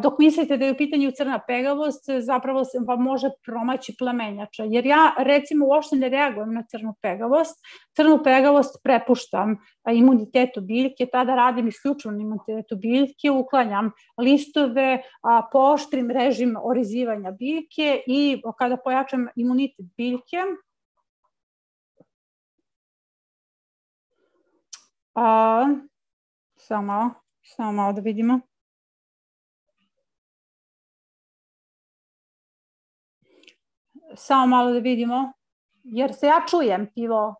dok mislite da je u pitanju crna pegavost, zapravo vam može promaći plamenjača. Jer ja, recimo, uopšte ne reagujem na crnu pegavost. Crnu pegavost prepuštam imunitetu biljke, tada radim isključivo na imunitetu biljke, uklanjam listove, poštrim režim orizivanja biljke i kada pojačam imunitet biljke, a, samo, samo malo da vidimo. Samo malo da vidimo. Jer se ja čujem, pivo.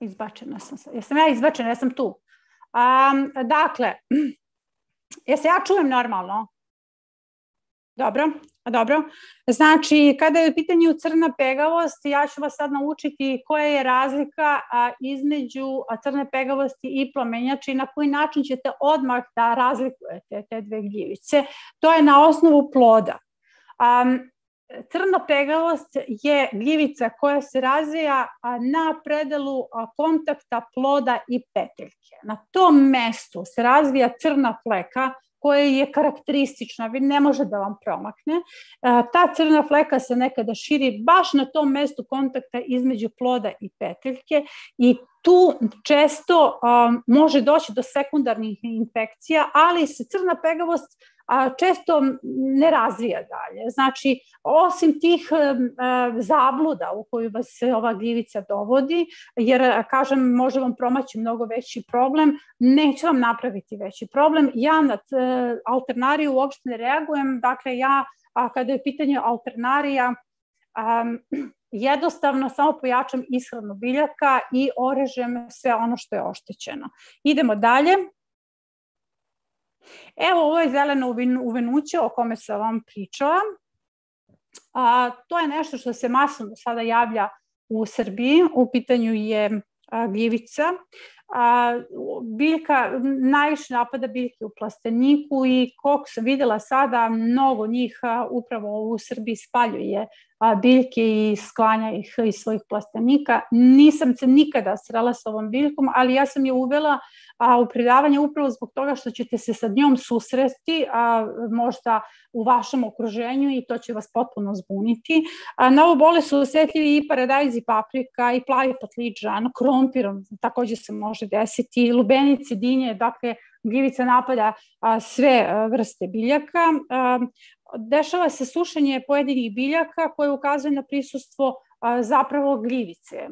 Izbačena sam. Jesam ja izbačena, ja sam tu. Um, dakle, se ja čujem normalno? Dobro, dobro. Znači, kada je u pitanju crna pegavost, ja ću vas sad naučiti koja je razlika između crne pegavosti i plamenjače i na koji način ćete odmah da razlikujete te dve gljivice. To je na osnovu ploda. Crna pegavost je gljivica koja se razvija na predelu kontakta ploda i peteljke. Na tom mestu se razvija crna fleka koja je karakteristična, vi ne može da vam promakne. Ta crna fleka se nekada širi baš na tom mestu kontakta između ploda i peteljke i tu često um, može doći do sekundarnih infekcija, ali se crna pegavost a, često ne razvija dalje. Znači, osim tih a, zabluda u koju vas ova gljivica dovodi, jer, kažem, može vam promaći mnogo veći problem, neće vam napraviti veći problem. Ja na alternariju uopšte ne reagujem, dakle, ja, a, kada je pitanje alternarija, um, jednostavno samo pojačam ishranu biljaka i orežem sve ono što je oštećeno. Idemo dalje. Evo ovo je zeleno uvenuće o kome sam vam pričala. A, to je nešto što se masno sada javlja u Srbiji. U pitanju je a, gljivica. A, biljka, najviše napada biljke u plasteniku i koliko sam videla sada, mnogo njih a, upravo u Srbiji spaljuje biljke i sklanja ih iz svojih plastenika. Nisam se nikada srela sa ovom biljkom, ali ja sam je uvela a, u predavanje upravo zbog toga što ćete se sa njom susresti a, možda u vašem okruženju i to će vas potpuno zbuniti. A, na ovu bolest su osjetljivi i paradajz i paprika i plavi patliđan, krompirom takođe se može desiti, lubenici, dinje, dakle gljivica napada a, sve vrste biljaka. A, dešava se sušenje pojedinih biljaka koje ukazuje na prisustvo zapravo gljivice.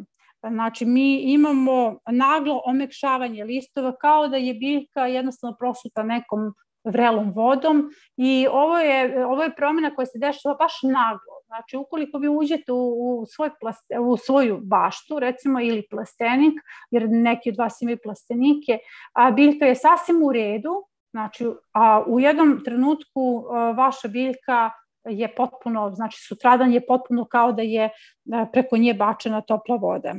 Znači, mi imamo naglo omekšavanje listova kao da je biljka jednostavno prosuta nekom vrelom vodom i ovo je, ovo je promjena koja se dešava baš naglo. Znači, ukoliko vi uđete u, u, svoj plaste, u svoju baštu, recimo, ili plastenik, jer neki od vas imaju plastenike, a biljka je sasvim u redu, znači, a u jednom trenutku a, vaša biljka je potpuno, znači sutradan je potpuno kao da je preko nje bačena topla voda.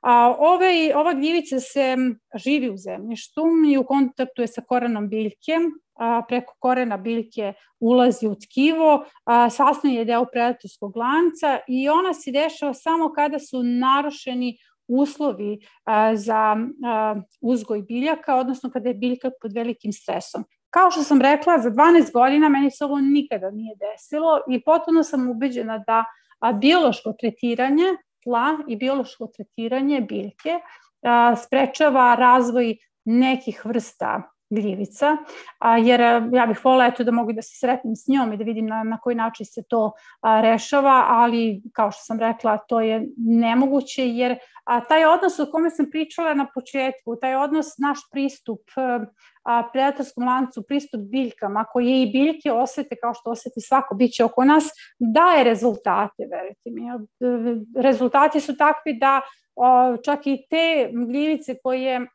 A, ove, ova gljivica se živi u zemljištu i u kontaktu je sa korenom biljke, a, preko korena biljke ulazi u tkivo, a, sasno je deo predatorskog lanca i ona se dešava samo kada su narušeni uslovi za uzgoj biljaka, odnosno kada je biljka pod velikim stresom. Kao što sam rekla, za 12 godina meni se ovo nikada nije desilo i potpuno sam ubeđena da biološko tretiranje tla i biološko tretiranje biljke sprečava razvoj nekih vrsta gljivica, a, jer ja bih volila eto da mogu da se sretnem s njom i da vidim na, na koji način se to a, rešava, ali kao što sam rekla, to je nemoguće jer a, taj odnos o kome sam pričala na početku, taj odnos, naš pristup a, predatorskom lancu, pristup biljkama, koje i biljke osete kao što oseti svako biće oko nas, daje rezultate, verite mi. Rezultati su takvi da čak i te gljivice koje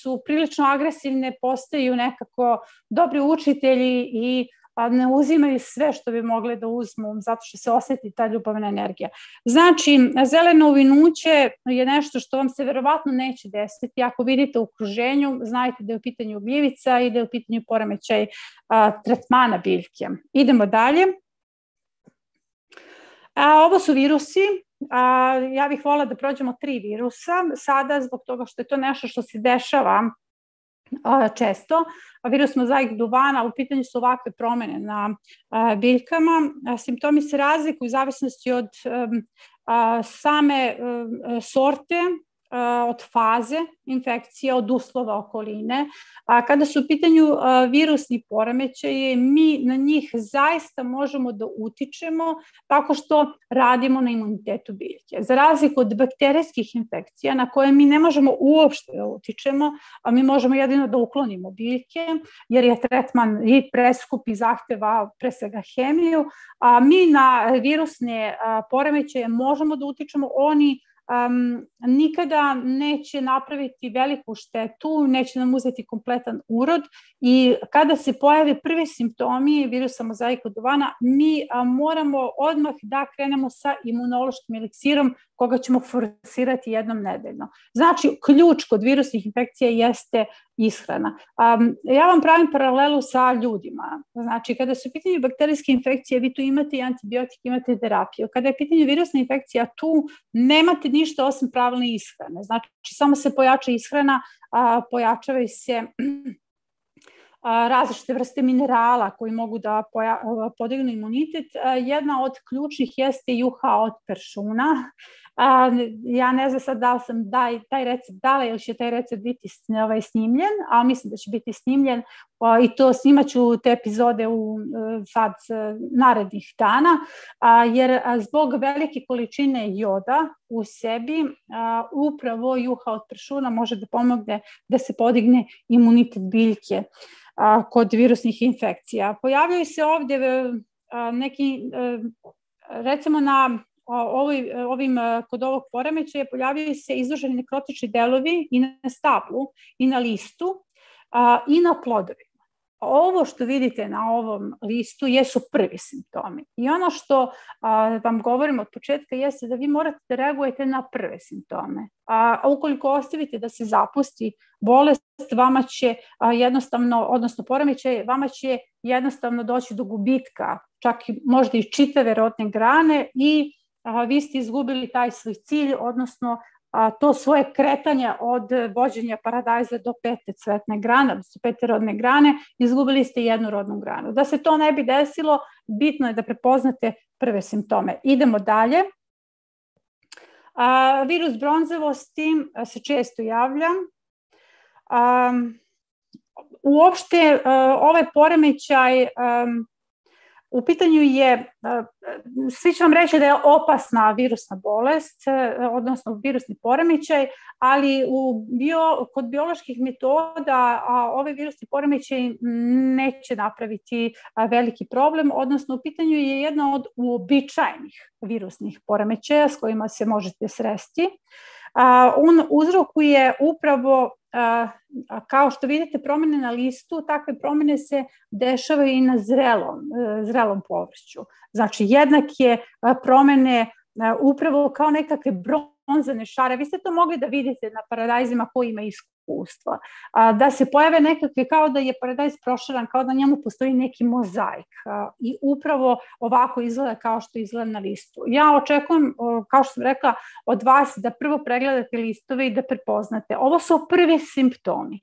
su prilično agresivne postaju nekako dobri učitelji i ne uzimaju sve što bi mogle da uzmu zato što se oseti ta ljubavna energija. Znači, zeleno uvinuće je nešto što vam se verovatno neće desiti. Ako vidite u okruženju, znajte da je u pitanju gljivica i da je u pitanju poremećaj a, tretmana biljke. Idemo dalje. A, ovo su virusi. A, ja bih volila da prođemo tri virusa. Sada, zbog toga što je to nešto što se dešava a, često, virus mozaik duvana, u pitanju su ovakve promene na biljkama. Simptomi se razlikuju u zavisnosti od same sorte od faze infekcije, od uslova okoline. A kada su u pitanju virusni poremećaje, mi na njih zaista možemo da utičemo tako što radimo na imunitetu biljke. Za razliku od bakterijskih infekcija na koje mi ne možemo uopšte da utičemo, a mi možemo jedino da uklonimo biljke, jer je tretman i preskup i zahteva pre svega hemiju, a mi na virusne poremećaje možemo da utičemo, oni um, nikada neće napraviti veliku štetu, neće nam uzeti kompletan urod i kada se pojave prvi simptomi virusa mozaika duvana, mi a, moramo odmah da krenemo sa imunološkim eliksirom koga ćemo forsirati jednom nedeljno. Znači, ključ kod virusnih infekcija jeste ishrana. Um, ja vam pravim paralelu sa ljudima. Znači, kada su pitanje bakterijske infekcije, vi tu imate i antibiotik, imate terapiju. Kada je pitanje virusne infekcija, tu nemate ništa osim pravilne ishrane. Znači, samo se pojača ishrana, a, pojačavaju se različite vrste minerala koji mogu da podignu imunitet. Jedna od ključnih jeste juha od peršuna. Ja ne znam sad da li sam daj, taj recept dala ili će taj recept biti ovaj, snimljen, ali mislim da će biti snimljen i to snimaću te epizode u e, sad e, narednih dana, jer zbog velike količine joda u sebi upravo juha od pršuna može da pomogne da se podigne imunitet biljke a, kod virusnih infekcija. Pojavljaju se ovde a, neki, a, recimo na ovoj, ovim, kod ovog poremećaja pojavljaju se izloženi nekrotični delovi i na stablu i na listu a, i na plodovi. Ovo što vidite na ovom listu jesu prvi simptomi. I ono što a, vam govorim od početka jeste da vi morate da reagujete na prve simptome. A, a ukoliko ostavite da se zapusti bolest, vama će a, jednostavno, odnosno poremećaj, vama će jednostavno doći do gubitka, čak i možda i čitave rodne grane i a, vi ste izgubili taj svoj cilj, odnosno a, to svoje kretanje od vođenja paradajza do pete cvetne grane, odnosno pete rodne grane, izgubili ste jednu rodnu granu. Da se to ne bi desilo, bitno je da prepoznate prve simptome. Idemo dalje. A, virus bronzavosti se često javlja. A, uopšte ovaj poremećaj a, U pitanju je, e, svi će vam reći da je opasna virusna bolest, e, odnosno virusni poremećaj, ali u bio, kod bioloških metoda a, ove virusni poremećaj neće napraviti veliki problem, odnosno u pitanju je jedna od uobičajenih virusnih poremećaja s kojima se možete sresti. On uzrokuje upravo kao što vidite promene na listu, takve promene se dešavaju i na zrelom, e, zrelom površću. Znači jednake promene upravo kao nekakve bronzane šare. Vi ste to mogli da vidite na paradajzima koji ima iskustva. Da se pojave nekakve kao da je paradajz prošaran, kao da njemu postoji neki mozaik. I upravo ovako izgleda kao što izgleda na listu. Ja očekujem, kao što sam rekla, od vas da prvo pregledate listove i da prepoznate. Ovo su prvi simptomi.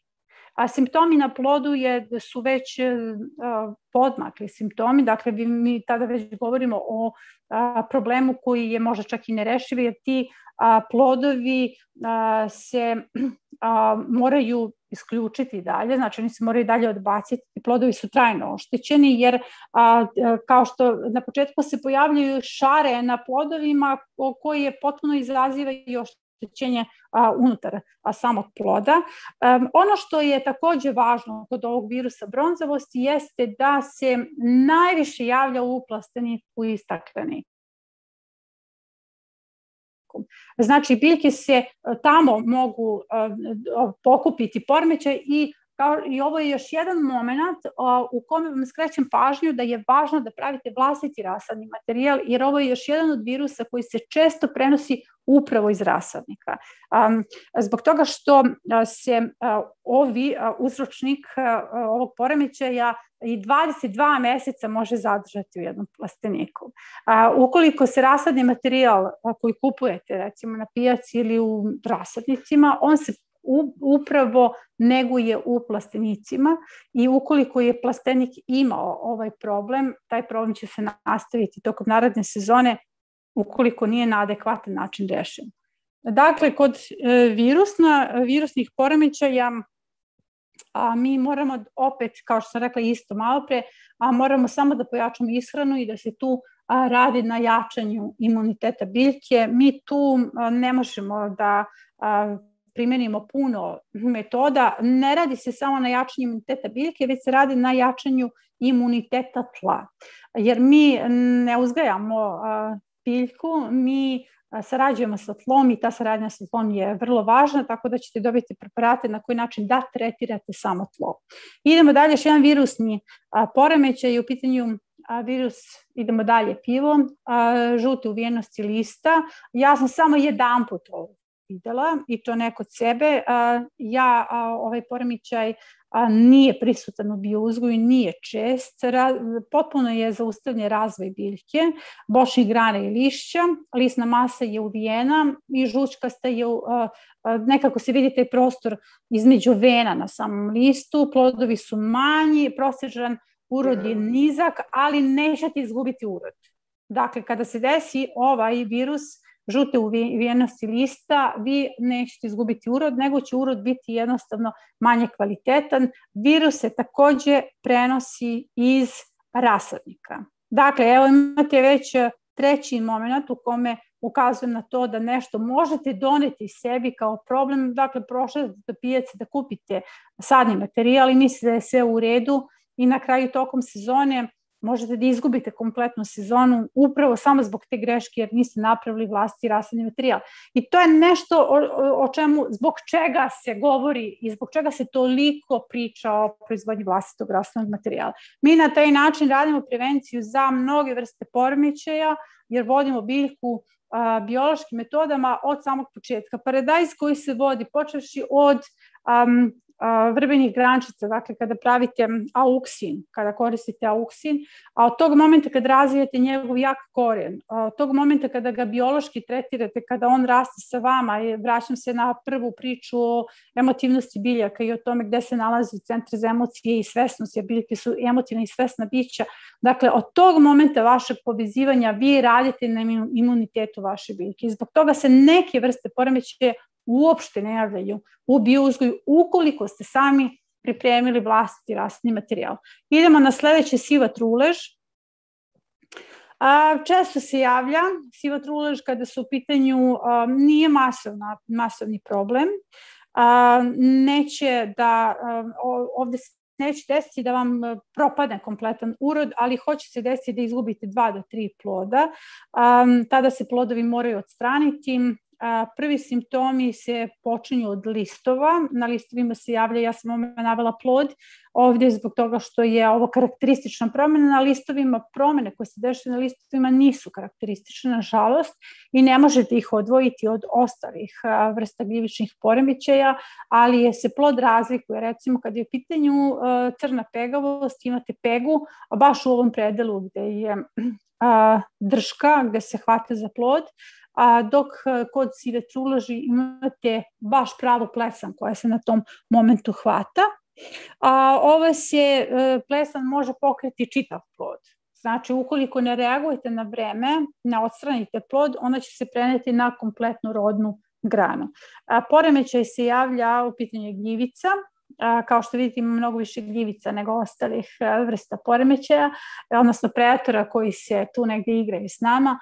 A simptomi na plodu je, da su već uh, podmakli simptomi, dakle mi tada već govorimo o uh, problemu koji je možda čak i nerešiv, jer ti uh, plodovi uh, se uh, moraju isključiti dalje, znači oni se moraju dalje odbaciti, plodovi su trajno oštećeni jer a, kao što na početku se pojavljaju šare na plodovima koji je potpuno izaziva i oštećenje a, unutar a, samog ploda. Um, ono što je takođe važno kod ovog virusa bronzavosti jeste da se najviše javlja u plasteniku i stakleniku. Znači, biljke se tamo mogu uh, pokupiti pormećaj i kao, I ovo je još jedan moment uh, u kome vam skrećem pažnju da je važno da pravite vlastiti rasadni materijal, jer ovo je još jedan od virusa koji se često prenosi upravo iz rasadnika. Um, zbog toga što se uh, ovi uh, uzročnik uh, ovog poremećaja i 22 meseca može zadržati u jednom plasteniku. Uh, ukoliko se rasadni materijal koji kupujete recimo na pijaci ili u rasadnicima, on se upravo neguje u plastenicima i ukoliko je plastenik imao ovaj problem, taj problem će se nastaviti tokom naredne sezone ukoliko nije na adekvatan način rešen. Dakle, kod e, virusna, virusnih poremećaja a mi moramo opet, kao što sam rekla isto malo pre, a moramo samo da pojačamo ishranu i da se tu radi na jačanju imuniteta biljke. Mi tu ne možemo da primenimo puno metoda, ne radi se samo na jačanju imuniteta biljke, već se radi na jačanju imuniteta tla. Jer mi ne uzgajamo biljku, mi sarađujemo sa tlom i ta saradnja sa tlom je vrlo važna, tako da ćete dobiti preparate na koji način da tretirate samo tlo. Idemo dalje, još jedan virusni poremećaj u pitanju virus, idemo dalje, pivo, žute uvijenosti lista. Ja sam samo jedan put ovo videla i to ne kod sebe. Ja ovaj poremećaj nije prisutan u biouzgoju, nije čest, potpuno je zaustavljen razvoj biljke, bočnih grana i lišća, lisna masa je uvijena i žučkasta je, nekako se vidi taj prostor između vena na samom listu, plodovi su manji, prosječan urod je nizak, ali nećete izgubiti urod. Dakle, kada se desi ovaj virus, žute uvijenosti lista, vi nećete izgubiti urod, nego će urod biti jednostavno manje kvalitetan. Virus se takođe prenosi iz rasadnika. Dakle, evo imate već treći moment u kome ukazujem na to da nešto možete doneti sebi kao problem, dakle prošle do pijace da kupite sadni materijal i mislite da je sve u redu i na kraju tokom sezone možete da izgubite kompletnu sezonu upravo samo zbog te greške jer niste napravili vlasti rasadni materijal. I to je nešto o, o čemu, zbog čega se govori i zbog čega se toliko priča o proizvodnji vlastitog rasadnog materijala. Mi na taj način radimo prevenciju za mnoge vrste poremećaja jer vodimo biljku a, biološkim metodama od samog početka. Paradajz koji se vodi počeši od um, vrbenih grančica, dakle kada pravite auksin, kada koristite auksin, a od tog momenta kada razvijete njegov jak koren, od tog momenta kada ga biološki tretirate, kada on raste sa vama, vraćam se na prvu priču o emotivnosti biljaka i o tome gde se nalazi centar za emocije i svesnost, jer biljke su emotivna i svesna bića. Dakle, od tog momenta vašeg povezivanja vi radite na imunitetu vaše biljke. I zbog toga se neke vrste poremeće uopšte ne javljaju u biouzgoju ukoliko ste sami pripremili vlastiti rastni materijal. Idemo na sledeće siva trulež. A, često se javlja siva trulež kada su u pitanju, nije masovna, masovni problem, neće da, ovde se neće desiti da vam propadne kompletan urod, ali hoće se desiti da izgubite dva do tri ploda. Tada se plodovi moraju odstraniti, prvi simptomi se počinju od listova, na listovima se javlja, ja sam ovome navela plod, ovde zbog toga što je ovo karakteristična promena, na listovima. Promene koje se dešaju na listovima nisu karakteristične, nažalost, i ne možete ih odvojiti od ostalih vrsta gljivičnih poremećaja, ali je se plod razlikuje, recimo kad je u pitanju crna pegavost, imate pegu, baš u ovom predelu gde je drška, gde se hvata za plod, a dok e, kod sive truleži imate baš pravu plesan koja se na tom momentu hvata. A ove se e, plesan može pokriti čitav plod. Znači, ukoliko ne reagujete na vreme, ne odstranite plod, ona će se preneti na kompletnu rodnu granu. A, poremećaj se javlja u pitanju gljivica, kao što vidite ima mnogo više gljivica nego ostalih vrsta poremećaja, odnosno predatora koji se tu negde igraju s nama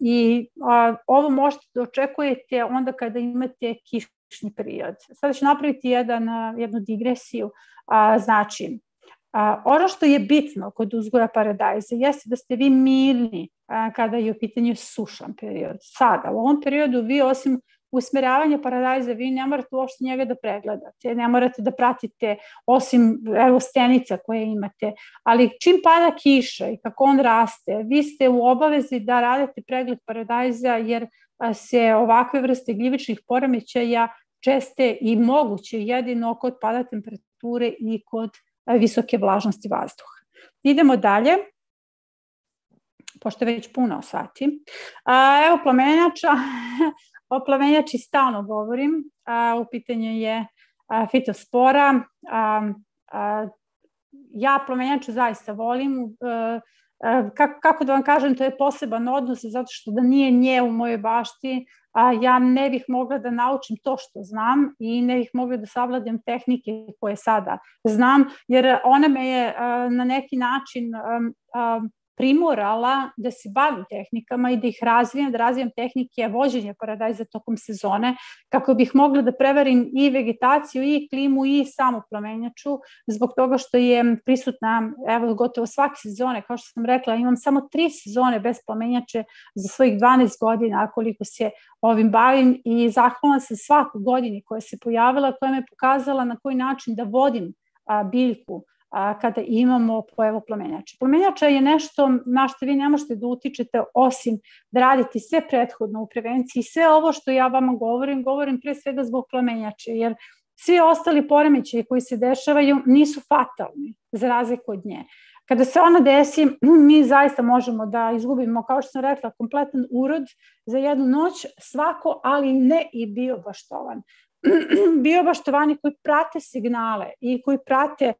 i ovo možete da očekujete onda kada imate kišni period. Sada ću napraviti jedan, jednu digresiju, znači A, ono što je bitno kod uzgoja paradajza jeste da ste vi mirni a, kada je u pitanju sušan period. Sada, u ovom periodu vi osim usmeravanje paradajza, vi ne morate uopšte njega da pregledate, ne morate da pratite osim evo stenica koje imate, ali čim pada kiša i kako on raste, vi ste u obavezi da radite pregled paradajza jer se ovakve vrste gljivičnih poremećaja česte i moguće jedino kod pada temperature i kod visoke vlažnosti vazduha. Idemo dalje pošto je već puno sati. A, evo plamenjača, O plavenjači stalno govorim, a, u pitanju je a, fitospora. A, a, ja plamenjaču zaista volim, a, a, kako, kako da vam kažem, to je poseban odnos zato što da nije nje u mojoj bašti, a ja ne bih mogla da naučim to što znam i ne bih mogla da savladam tehnike koje sada znam, jer ona me je a, na neki način a, a, primorala da se bavim tehnikama i da ih razvijem, da razvijem tehnike vođenja paradajza tokom sezone, kako bih mogla da prevarim i vegetaciju, i klimu, i samo plamenjaču, zbog toga što je prisutna, evo, gotovo svake sezone, kao što sam rekla, imam samo tri sezone bez plamenjače za svojih 12 godina, koliko se ovim bavim. I zahvalna sam svakoj godini koja se pojavila, koja me pokazala na koji način da vodim a, biljku a, kada imamo pojavu plamenjača. Plamenjača je nešto na što vi ne možete da utičete osim da radite sve prethodno u prevenciji. Sve ovo što ja vama govorim, govorim pre svega zbog plamenjače, jer svi ostali poremećaji koji se dešavaju nisu fatalni za razliku od nje. Kada se ona desi, mi zaista možemo da izgubimo, kao što sam rekla, kompletan urod za jednu noć, svako, ali ne i biobaštovan. biobaštovani koji prate signale i koji prate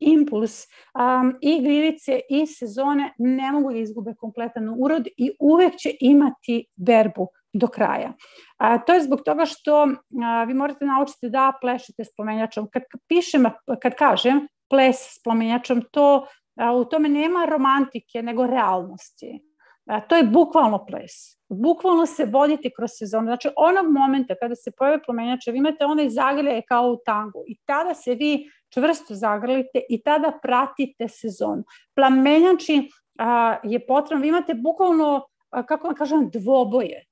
impuls um, i gljivice i sezone ne mogu da izgube kompletan urod i uvek će imati berbu do kraja. A, to je zbog toga što a, vi morate naučiti da plešete s plomenjačom. Kad pišem, kad kažem ples s plomenjačom, to, a, u tome nema romantike, nego realnosti. A, to je bukvalno ples. Bukvalno se vodite kroz sezonu. Znači, onog momenta kada se pojave plomenjače, vi imate onaj zagrlje kao u tangu i tada se vi čvrsto zagrlite i tada pratite sezonu. Plamenjači a, je potrebno, vi imate bukvalno, a, kako vam kažem, dvoboje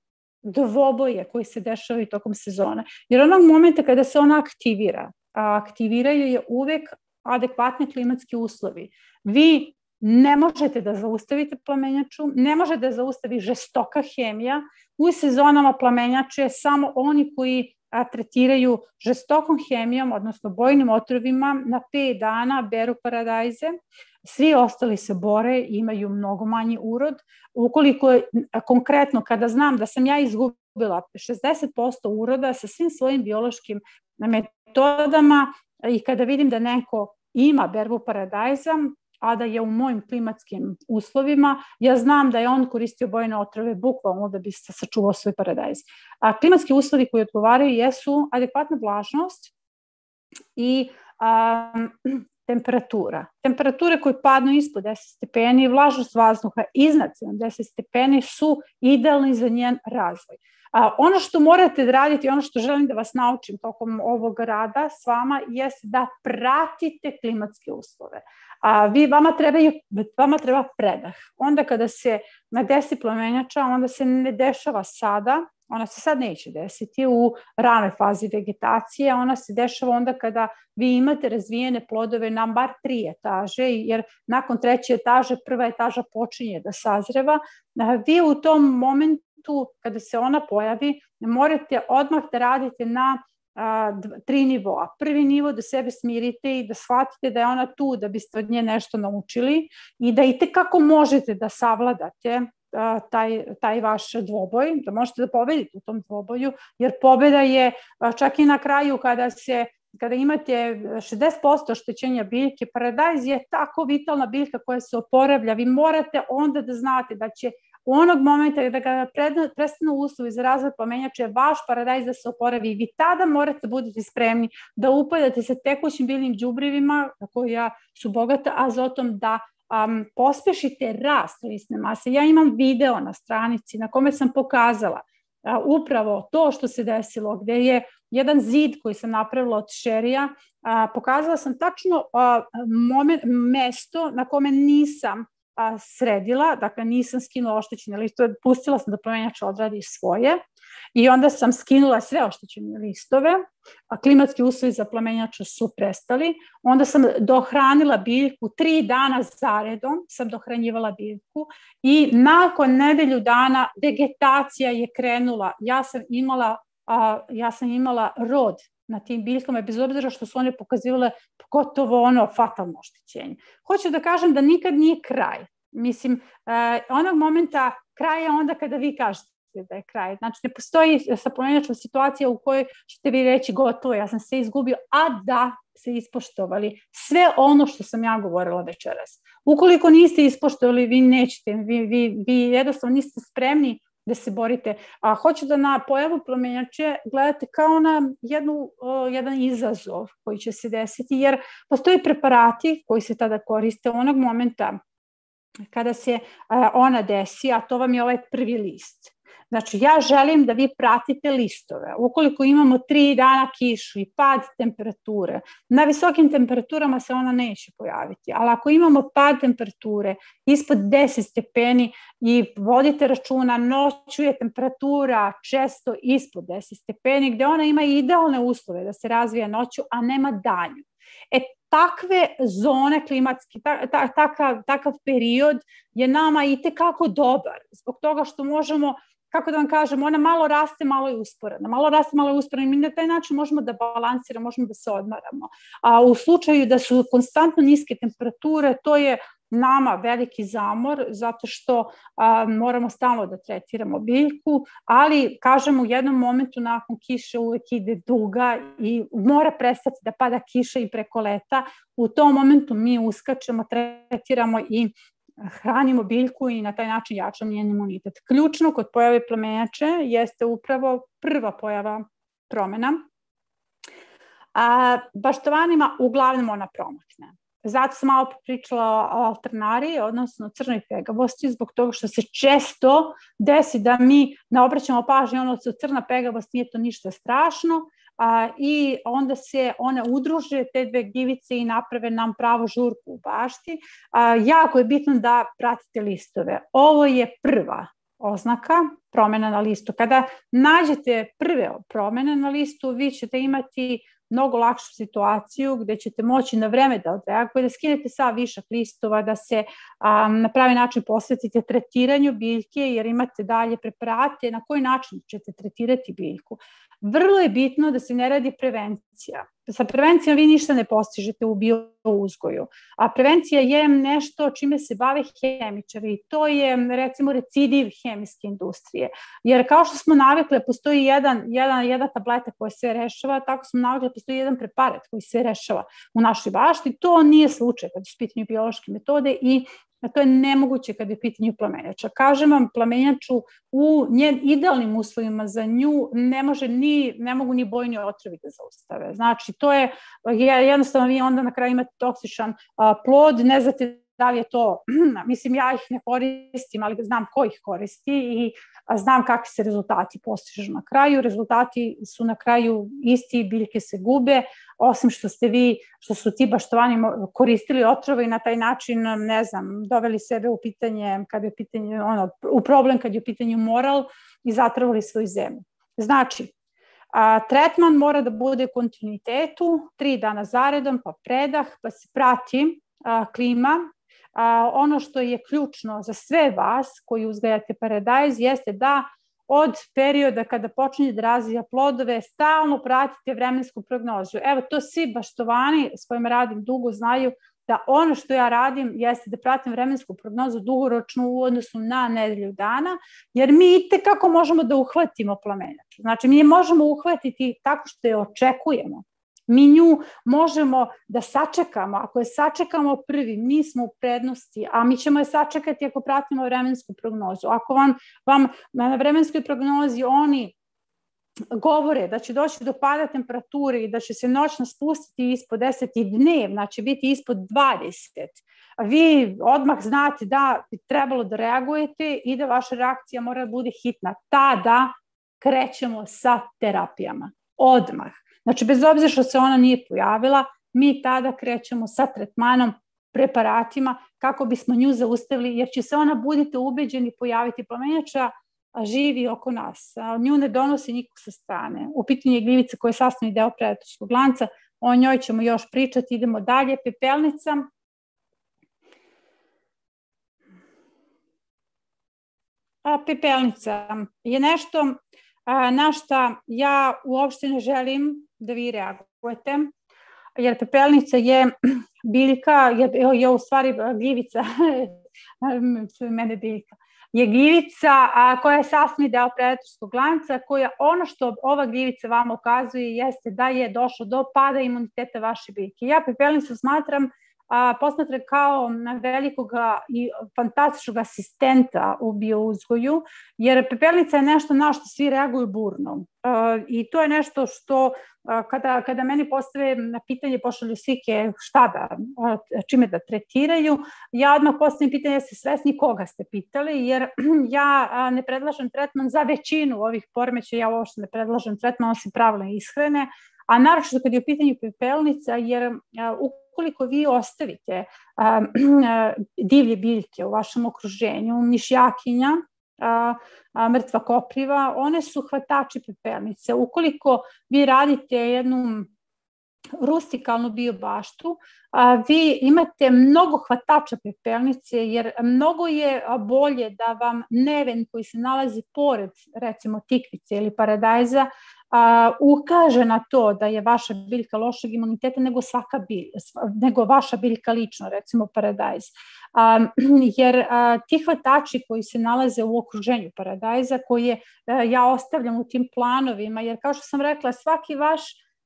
dvoboje koji se dešavaju tokom sezone. Jer onog momenta kada se ona aktivira, a aktiviraju je uvek adekvatni klimatski uslovi. Vi ne možete da zaustavite plamenjaču, ne može da zaustavi žestoka hemija. U sezonama plamenjače samo oni koji a, tretiraju žestokom hemijom, odnosno bojnim otrovima, na 5 dana beru paradajze. Svi ostali se bore imaju mnogo manji urod. Ukoliko konkretno kada znam da sam ja izgubila 60% uroda sa svim svojim biološkim metodama i kada vidim da neko ima berbu paradajza, a da je u mojim klimatskim uslovima, ja znam da je on koristio bojne otrove bukvalno da bi se sačuvao svoj paradajz. A klimatski uslovi koji odgovaraju jesu adekvatna vlažnost i um, temperatura. Temperature koje padnu ispod 10 stepeni i vlažnost vazduha iznad 70 stepeni su idealni za njen razvoj. A, ono što morate da radite, ono što želim da vas naučim tokom ovog rada s vama, jeste da pratite klimatske uslove. A, vi, vama, treba, vama treba predah. Onda kada se na desi plamenjača, onda se ne dešava sada, ona se sad neće desiti u ranoj fazi vegetacije, ona se dešava onda kada vi imate razvijene plodove na bar tri etaže, jer nakon treće etaže prva etaža počinje da sazreva. Vi u tom momentu, kada se ona pojavi, morate odmah da radite na a, tri nivoa. Prvi nivo da sebe smirite i da shvatite da je ona tu da biste od nje nešto naučili i da i tekako možete da savladate taj, taj vaš dvoboj, da možete da pobedite u tom dvoboju, jer pobeda je čak i na kraju kada se kada imate 60% oštećenja biljke, paradajz je tako vitalna biljka koja se oporavlja, vi morate onda da znate da će u onog momenta da ga prestanu uslovi za razvoj pomenjače, vaš paradajz da se oporavi i vi tada morate da budete spremni da upadate sa tekućim biljnim džubrivima koja su bogata azotom da um, pospešite rast lisne mase. Ja imam video na stranici na kome sam pokazala a, upravo to što se desilo, gde je jedan zid koji sam napravila od šerija, a, pokazala sam tačno a, moment, mesto na kome nisam a, sredila, dakle nisam skinula oštećene listove, pustila sam da promenjač odradi svoje i onda sam skinula sve oštećene listove, a klimatski uslovi za plamenjača su prestali, onda sam dohranila biljku, tri dana zaredom sam dohranjivala biljku i nakon nedelju dana vegetacija je krenula, ja sam imala, a, ja sam imala rod na tim biljkama, bez obzira što su one pokazivale gotovo ono fatalno oštećenje. Hoću da kažem da nikad nije kraj. Mislim, eh, onog momenta kraj je onda kada vi kažete da je kraj. Znači, ne postoji sa pomenjačom situacija u kojoj ćete vi reći gotovo, ja sam se izgubio, a da se ispoštovali sve ono što sam ja govorila večeras. Ukoliko niste ispoštovali, vi nećete, vi, vi, vi jednostavno niste spremni da se borite. A hoću da na pojavu promenjače gledate kao na jednu, o, jedan izazov koji će se desiti, jer postoji preparati koji se tada koriste onog momenta kada se ona desi, a to vam je ovaj prvi list. Znači, ja želim da vi pratite listove. Ukoliko imamo tri dana kišu i pad temperature, na visokim temperaturama se ona neće pojaviti, ali ako imamo pad temperature ispod 10 stepeni i vodite računa, noću je temperatura često ispod 10 stepeni, gde ona ima idealne uslove da se razvija noću, a nema danju. E, takve zone klimatske, ta, ta, takav, takav period je nama i tekako dobar, zbog toga što možemo kako da vam kažem, ona malo raste, malo je usporena. Malo raste, malo je usporena. Mi na taj način možemo da balansiramo, možemo da se odmaramo. A u slučaju da su konstantno niske temperature, to je nama veliki zamor zato što a, moramo stalno da tretiramo biljku, ali kažem u jednom momentu nakon kiše uvek ide duga i mora prestati da pada kiša i preko leta. U tom momentu mi uskačemo, tretiramo i hranimo biljku i na taj način jačamo njen imunitet. Ključno kod pojave plamenjače jeste upravo prva pojava promena. A, baštovanima uglavnom ona promakne. Zato sam malo pričala o alternari, odnosno crnoj pegavosti, zbog toga što se često desi da mi ne obraćamo pažnje ono da crna pegavost nije to ništa strašno a, i onda se one udruže, te dve gljivice i naprave nam pravo žurku u bašti. A, jako je bitno da pratite listove. Ovo je prva oznaka promena na listu. Kada nađete prve promene na listu, vi ćete imati mnogo lakšu situaciju gde ćete moći na vreme da odreagujete, da skinete sa višak listova, da se um, na pravi način posvetite tretiranju biljke jer imate dalje preparate na koji način ćete tretirati biljku. Vrlo je bitno da se ne radi prevencija. Sa prevencijom vi ništa ne postižete u biouzgoju, a prevencija je nešto čime se bave hemičari i to je recimo recidiv hemijske industrije. Jer kao što smo navikli, da postoji jedan, jedan, jedna tableta koja se rešava, tako smo navikli da postoji jedan preparat koji se rešava u našoj bašti. To nije slučaj kad su pitanju biološke metode i a to je nemoguće kada je pitanje plamenjača. Kažem vam, plamenjaču u njen idealnim uslovima za nju ne, može ni, ne mogu ni bojni otrovi da zaustave. Znači, to je, jednostavno vi onda na kraju imate toksičan plod, ne znate da li je to, mislim ja ih ne koristim, ali znam ko ih koristi i znam kakvi se rezultati postižu na kraju. Rezultati su na kraju isti, biljke se gube, osim što ste vi, što su ti baštovani koristili otrove i na taj način, ne znam, doveli sebe u pitanje, kad je pitanje, ono, u problem kad je u pitanju moral i zatravali svoju zemlju. Znači, A, tretman mora da bude kontinuitetu, tri dana zaredom, pa predah, pa se prati a, klima, a, ono što je ključno za sve vas koji uzgajate paradajz jeste da od perioda kada počinje da razvija plodove, stalno pratite vremensku prognozu. Evo, to svi baštovani s kojima radim dugo znaju da ono što ja radim jeste da pratim vremensku prognozu dugoročno u odnosu na nedelju dana, jer mi i kako možemo da uhvatimo plamenjač. Znači, mi je možemo uhvatiti tako što je očekujemo. Mi nju možemo da sačekamo. Ako je sačekamo prvi, mi smo u prednosti, a mi ćemo je sačekati ako pratimo vremensku prognozu. Ako vam, vam na vremenskoj prognozi oni govore da će doći do pada temperature i da će se noćno spustiti ispod 10 i dnev, znači biti ispod 20, vi odmah znate da bi trebalo da reagujete i da vaša reakcija mora da bude hitna. Tada krećemo sa terapijama. Odmah. Znači, bez obzira što se ona nije pojavila, mi tada krećemo sa tretmanom preparatima kako bismo nju zaustavili, jer će se ona, budite ubeđeni, pojaviti plamenjača, živi oko nas. Nju ne donosi nikog sa strane. U pitanju je gljivica koja je sastavni deo predatorskog lanca, o njoj ćemo još pričati, idemo dalje. Pepelnica, a, pepelnica je nešto a, na šta ja uopšte ne želim da vi reagujete, jer pepelnica je biljka, je, je u stvari gljivica, mene biljka, je gljivica a, koja je sasvim deo predatorskog lanca, koja ono što ova gljivica vam ukazuje jeste da je došlo do pada imuniteta vaše biljke. Ja pepelnicu smatram a, posmatra kao velikog i fantastičnog asistenta u biouzgoju, jer pepelnica je nešto na što svi reaguju burno. A, I to je nešto što a, kada, kada meni postave na pitanje, pošalju slike šta da, a, čime da tretiraju, ja odmah postavim pitanje jeste svesni koga ste pitali, jer ja a, ne predlažem tretman za većinu ovih poremeća, ja uopšte ne predlažem tretman osim pravilne ishrane, a naročito kad je u pitanju pepelnica, jer ukoliko vi ostavite a, divlje biljke u vašem okruženju, mišjakinja, a, a, mrtva kopriva, one su hvatači pepelnice. Ukoliko vi radite jednu rustikalnu biobaštu, a, vi imate mnogo hvatača pepelnice, jer mnogo je bolje da vam neven koji se nalazi pored, recimo tikvice ili paradajza, a, ukaže na to da je vaša biljka lošeg imuniteta nego svaka bilja, nego vaša biljka lično, recimo paradajz. A, jer a, ti hvatači koji se nalaze u okruženju paradajza, koje a, ja ostavljam u tim planovima, jer kao što sam rekla, svaki vaš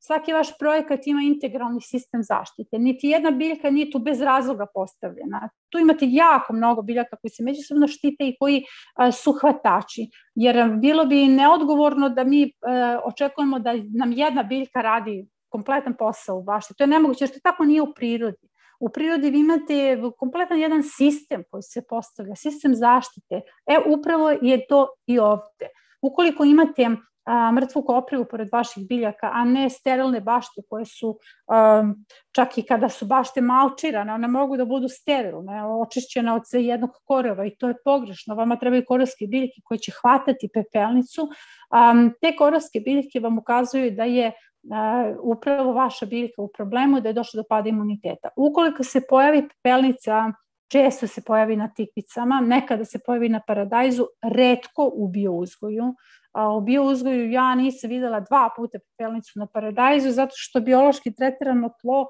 svaki vaš projekat ima integralni sistem zaštite. Niti jedna biljka nije tu bez razloga postavljena. Tu imate jako mnogo biljaka koji se međusobno štite i koji a, su hvatači. Jer bilo bi neodgovorno da mi a, očekujemo da nam jedna biljka radi kompletan posao u bašti. To je nemoguće, jer to tako nije u prirodi. U prirodi vi imate kompletan jedan sistem koji se postavlja, sistem zaštite. E, upravo je to i ovde. Ukoliko imate a, mrtvu koprivu pored vaših biljaka, a ne sterilne bašte koje su, a, čak i kada su bašte malčirane, one mogu da budu sterilne, očišćene od sve jednog korova i to je pogrešno. Vama trebaju korovske biljke koje će hvatati pepelnicu. A, te korovske biljke vam ukazuju da je a, upravo vaša biljka u problemu, da je došlo do pada imuniteta. Ukoliko se pojavi pepelnica često se pojavi na tikvicama, nekada se pojavi na paradajzu, redko u biouzgoju. A u biouzgoju ja nisam videla dva puta pepelnicu na paradajzu, zato što biološki tretirano tlo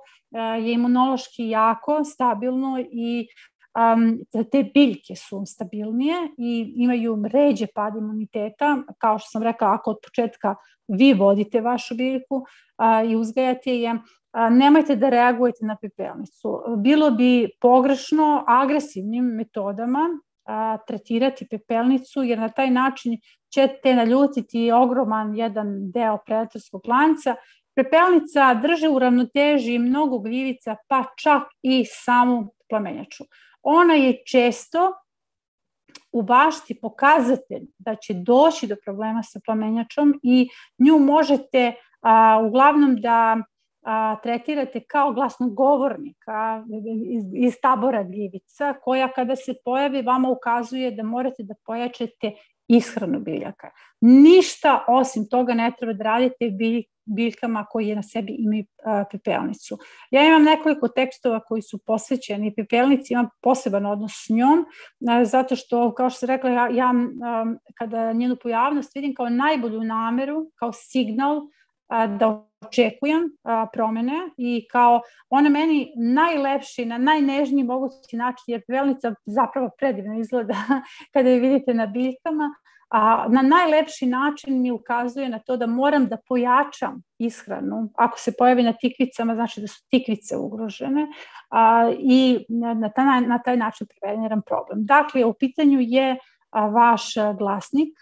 je imunološki jako stabilno i um, te biljke su stabilnije i imaju ređe pad imuniteta, kao što sam rekla, ako od početka vi vodite vašu biljku i uzgajate je, nemojte da reagujete na pepelnicu. Bilo bi pogrešno agresivnim metodama a, tretirati pepelnicu, jer na taj način ćete naljutiti ogroman jedan deo predatorskog lanca. Pepelnica drži u ravnoteži mnogo gljivica, pa čak i samu plamenjaču. Ona je često u bašti pokazatelj da će doći do problema sa plamenjačom i nju možete a, uglavnom da a, tretirate kao glasnogovornika iz, iz tabora gljivica, koja kada se pojavi vama ukazuje da morate da pojačate ishranu biljaka. Ništa osim toga ne treba da radite biljkama koje na sebi imaju pepelnicu. Ja imam nekoliko tekstova koji su posvećeni pepelnici, imam poseban odnos s njom, zato što, kao što sam rekla, ja, ja kada njenu pojavnost vidim kao najbolju nameru, kao signal da očekujem promene i kao ona meni najlepši, na najnežniji mogući način, jer velnica zapravo predivno izgleda kada je vidite na biljkama, a na najlepši način mi ukazuje na to da moram da pojačam ishranu. Ako se pojavi na tikvicama, znači da su tikvice ugrožene a, i na taj, na taj način preveniram problem. Dakle, u pitanju je vaš glasnik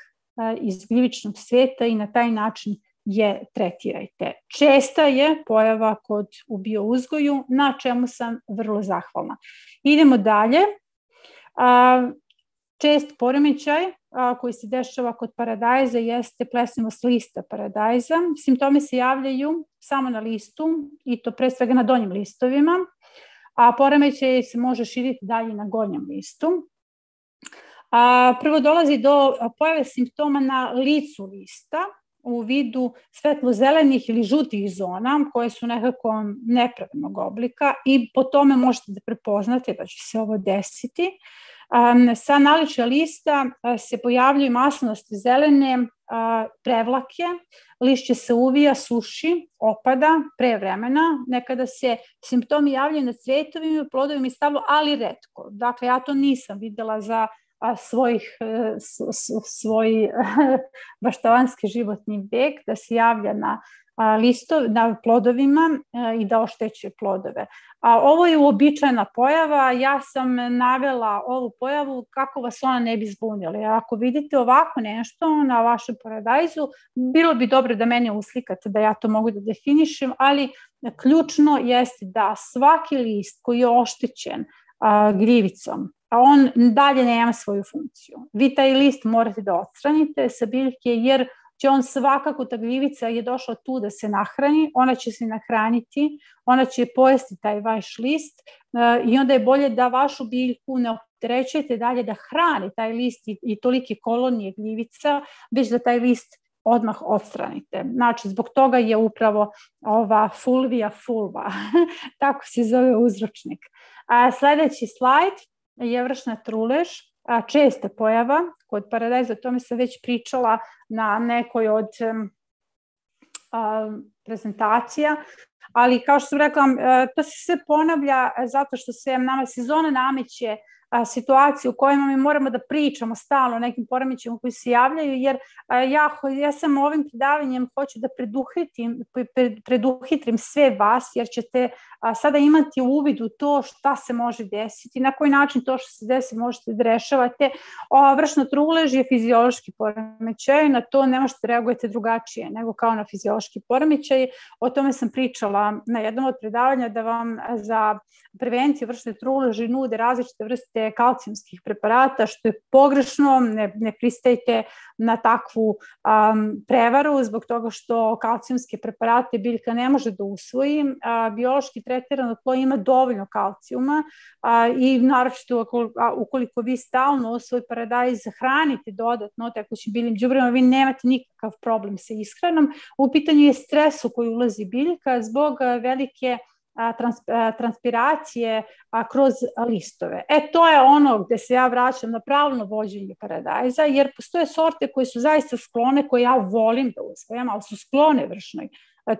iz gljivičnog sveta i na taj način je tretirajte. Česta je pojava kod u biouzgoju, na čemu sam vrlo zahvalna. Idemo dalje. Čest poremećaj koji se dešava kod paradajza jeste plesnivost lista paradajza. Simptome se javljaju samo na listu i to pre svega na donjim listovima, a poremećaj se može širiti dalje na gornjem listu. A, prvo dolazi do pojave simptoma na licu lista, u vidu svetlo-zelenih ili žutih zona koje su nekako nepravilnog oblika i po tome možete da prepoznate da će se ovo desiti. Sa naličja lista uh, se pojavljaju masnosti zelene uh, prevlake, lišće se uvija, suši, opada pre vremena, nekada se simptomi javljaju na cvetovima, plodovima i stablu, ali redko. Dakle, ja to nisam videla za svojih, e, svoj baštovanski životni vek, da se javlja na listo, na plodovima e, i da oštećuje plodove. A ovo je uobičajena pojava, ja sam navela ovu pojavu kako vas ona ne bi zbunila. Ako vidite ovako nešto na vašem paradajzu, bilo bi dobro da mene uslikate da ja to mogu da definišem, ali ključno jeste da svaki list koji je oštećen a, grivicom, a on dalje nema svoju funkciju. Vi taj list morate da odstranite sa biljke jer će on svakako, ta gljivica je došla tu da se nahrani, ona će se nahraniti, ona će pojesti taj vaš list uh, i onda je bolje da vašu biljku ne opterećujete dalje da hrani taj list i, i tolike kolonije gljivica, već da taj list odmah odstranite. Znači, zbog toga je upravo ova fulvija fulva, tako se zove uzročnik. A, sledeći slajd je vršna trulež, a, česta pojava kod paradajza, o tome sam već pričala na nekoj od a, prezentacija, ali kao što sam rekla, to se sve ponavlja zato što se nama sezona nameće a, situacije u kojima mi moramo da pričamo stalno o nekim poremećima koji se javljaju, jer a, ja, ja sam ovim predavanjem hoću da preduhitrim, preduhitrim sve vas, jer ćete a, sada imati uvid u to šta se može desiti, na koji način to što se desi možete da rešavate. O, vršno trulež je fiziološki poremećaj, na to ne možete da reagujete drugačije nego kao na fiziološki poremećaj. O tome sam pričala na jednom od predavanja da vam za prevenciju vršne truleži nude različite vrste kalcijumskih preparata, što je pogrešno, ne, ne pristajte na takvu um, prevaru zbog toga što kalcijumske preparate biljka ne može da usvoji. A, biološki tretirano tlo ima dovoljno kalcijuma a, i naročito ukoliko vi stalno svoj paradajz hranite dodatno tekućim biljim đubrima, vi nemate nikakav problem sa ishranom. U pitanju je stres u koji ulazi biljka zbog velike trans, transpiracije a, kroz listove. E, to je ono gde se ja vraćam na pravilno vođenje paradajza, jer postoje sorte koje su zaista sklone, koje ja volim da uzgojam, ali su sklone vršnoj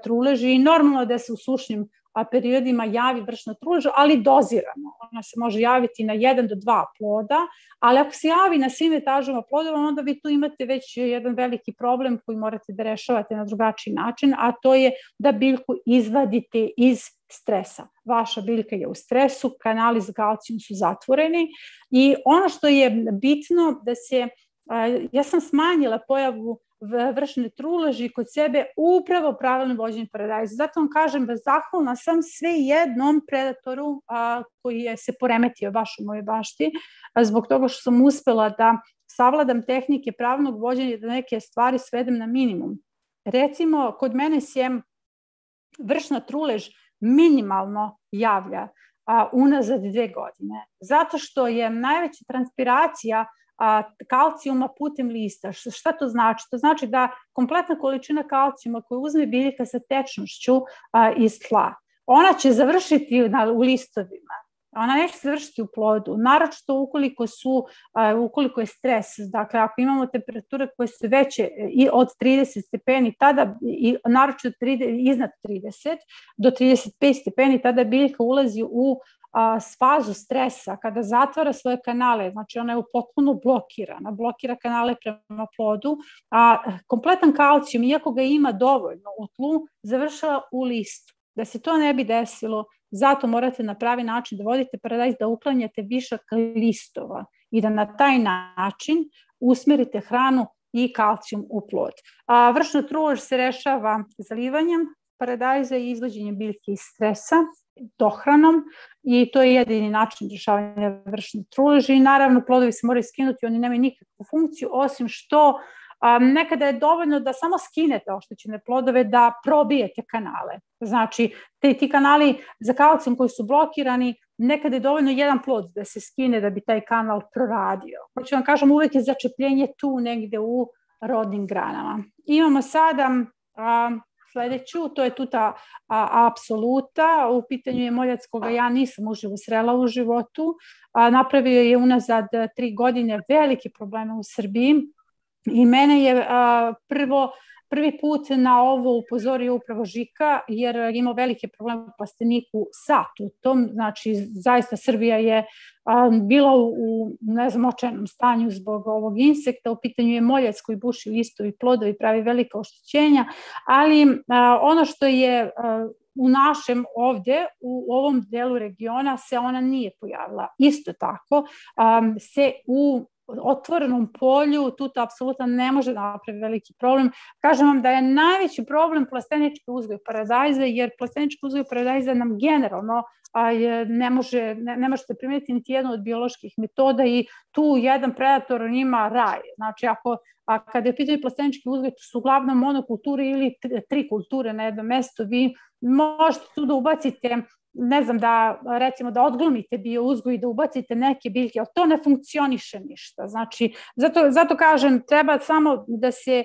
truleži i normalno da se u sušnim periodima javi vršna truleža, ali dozirano. Ona se može javiti na jedan do dva ploda, ali ako se javi na svim etažama plodova, onda vi tu imate već jedan veliki problem koji morate da rešavate na drugačiji način, a to je da biljku izvadite iz stresa. Vaša biljka je u stresu, kanali za kalcijum su zatvoreni i ono što je bitno da se, ja sam smanjila pojavu vršne truleži kod sebe upravo pravilno vođenje paradajza. Zato vam kažem da zahvalna sam sve jednom predatoru a, koji je se poremetio baš u mojoj bašti, a, zbog toga što sam uspela da savladam tehnike pravnog vođenja da neke stvari svedem na minimum. Recimo, kod mene se vršna trulež minimalno javlja a, unazad dve godine. Zato što je najveća transpiracija a, kalcijuma putem lista. Šta to znači? To znači da kompletna količina kalcijuma koju uzme biljka sa tečnošću a, iz tla, ona će završiti na, u listovima. Ona neće završiti u plodu, naročito ukoliko su, ukoliko je stres, dakle ako imamo temperature koje su veće i od 30 stepeni, tada, i naročito 30, iznad 30 do 35 stepeni, tada biljka ulazi u a, fazu stresa, kada zatvara svoje kanale, znači ona je potpuno blokirana, blokira kanale prema plodu, a kompletan kalcijum, iako ga ima dovoljno u tlu, završava u listu. Da se to ne bi desilo, zato morate na pravi način da vodite paradajz, da uklanjate višak listova i da na taj način usmerite hranu i kalcijum u plod. A, vršno trulož se rešava zalivanjem paradajza i izvođenjem biljke iz stresa, dohranom i to je jedini način rešavanja vršne truleži i naravno plodovi se moraju skinuti, oni nemaju nikakvu funkciju osim što um, nekada je dovoljno da samo skinete oštećene plodove da probijete kanale. Znači, te, ti kanali za kalcijum koji su blokirani, nekada je dovoljno jedan plod da se skine da bi taj kanal proradio. Hoću vam kažem, uvek je začepljenje tu negde u rodnim granama. Imamo sada um, sledeću, to je tu ta a, apsoluta, u pitanju je moljac koga ja nisam uživo srela u životu, a, napravio je unazad tri godine velike probleme u Srbiji i mene je a, prvo prvi put na ovo upozorio upravo Žika, jer ima velike probleme u plasteniku sa tutom, znači zaista Srbija je a, bila u, u stanju zbog ovog insekta, u pitanju je moljac koji buši listovi, plodovi, pravi velika oštećenja, ali a, ono što je a, u našem ovde, u ovom delu regiona se ona nije pojavila. Isto tako se u otvorenom polju, tu to apsolutno ne može da napravi veliki problem. Kažem vam da je najveći problem plastenički uzgoj paradajza, jer plastenički uzgoj paradajza nam generalno a je, ne, može, ne, ne možete primetiti niti jednu od bioloških metoda i tu jedan predator ima raj. Znači, ako, a kada je pitanje plastenički uzgoj, to su uglavnom monokulture ili tri kulture na jednom mestu, vi možete tu da ubacite ne znam, da recimo da odglumite bio uzgoj i da ubacite neke biljke, ali to ne funkcioniše ništa. Znači, zato, zato kažem, treba samo da se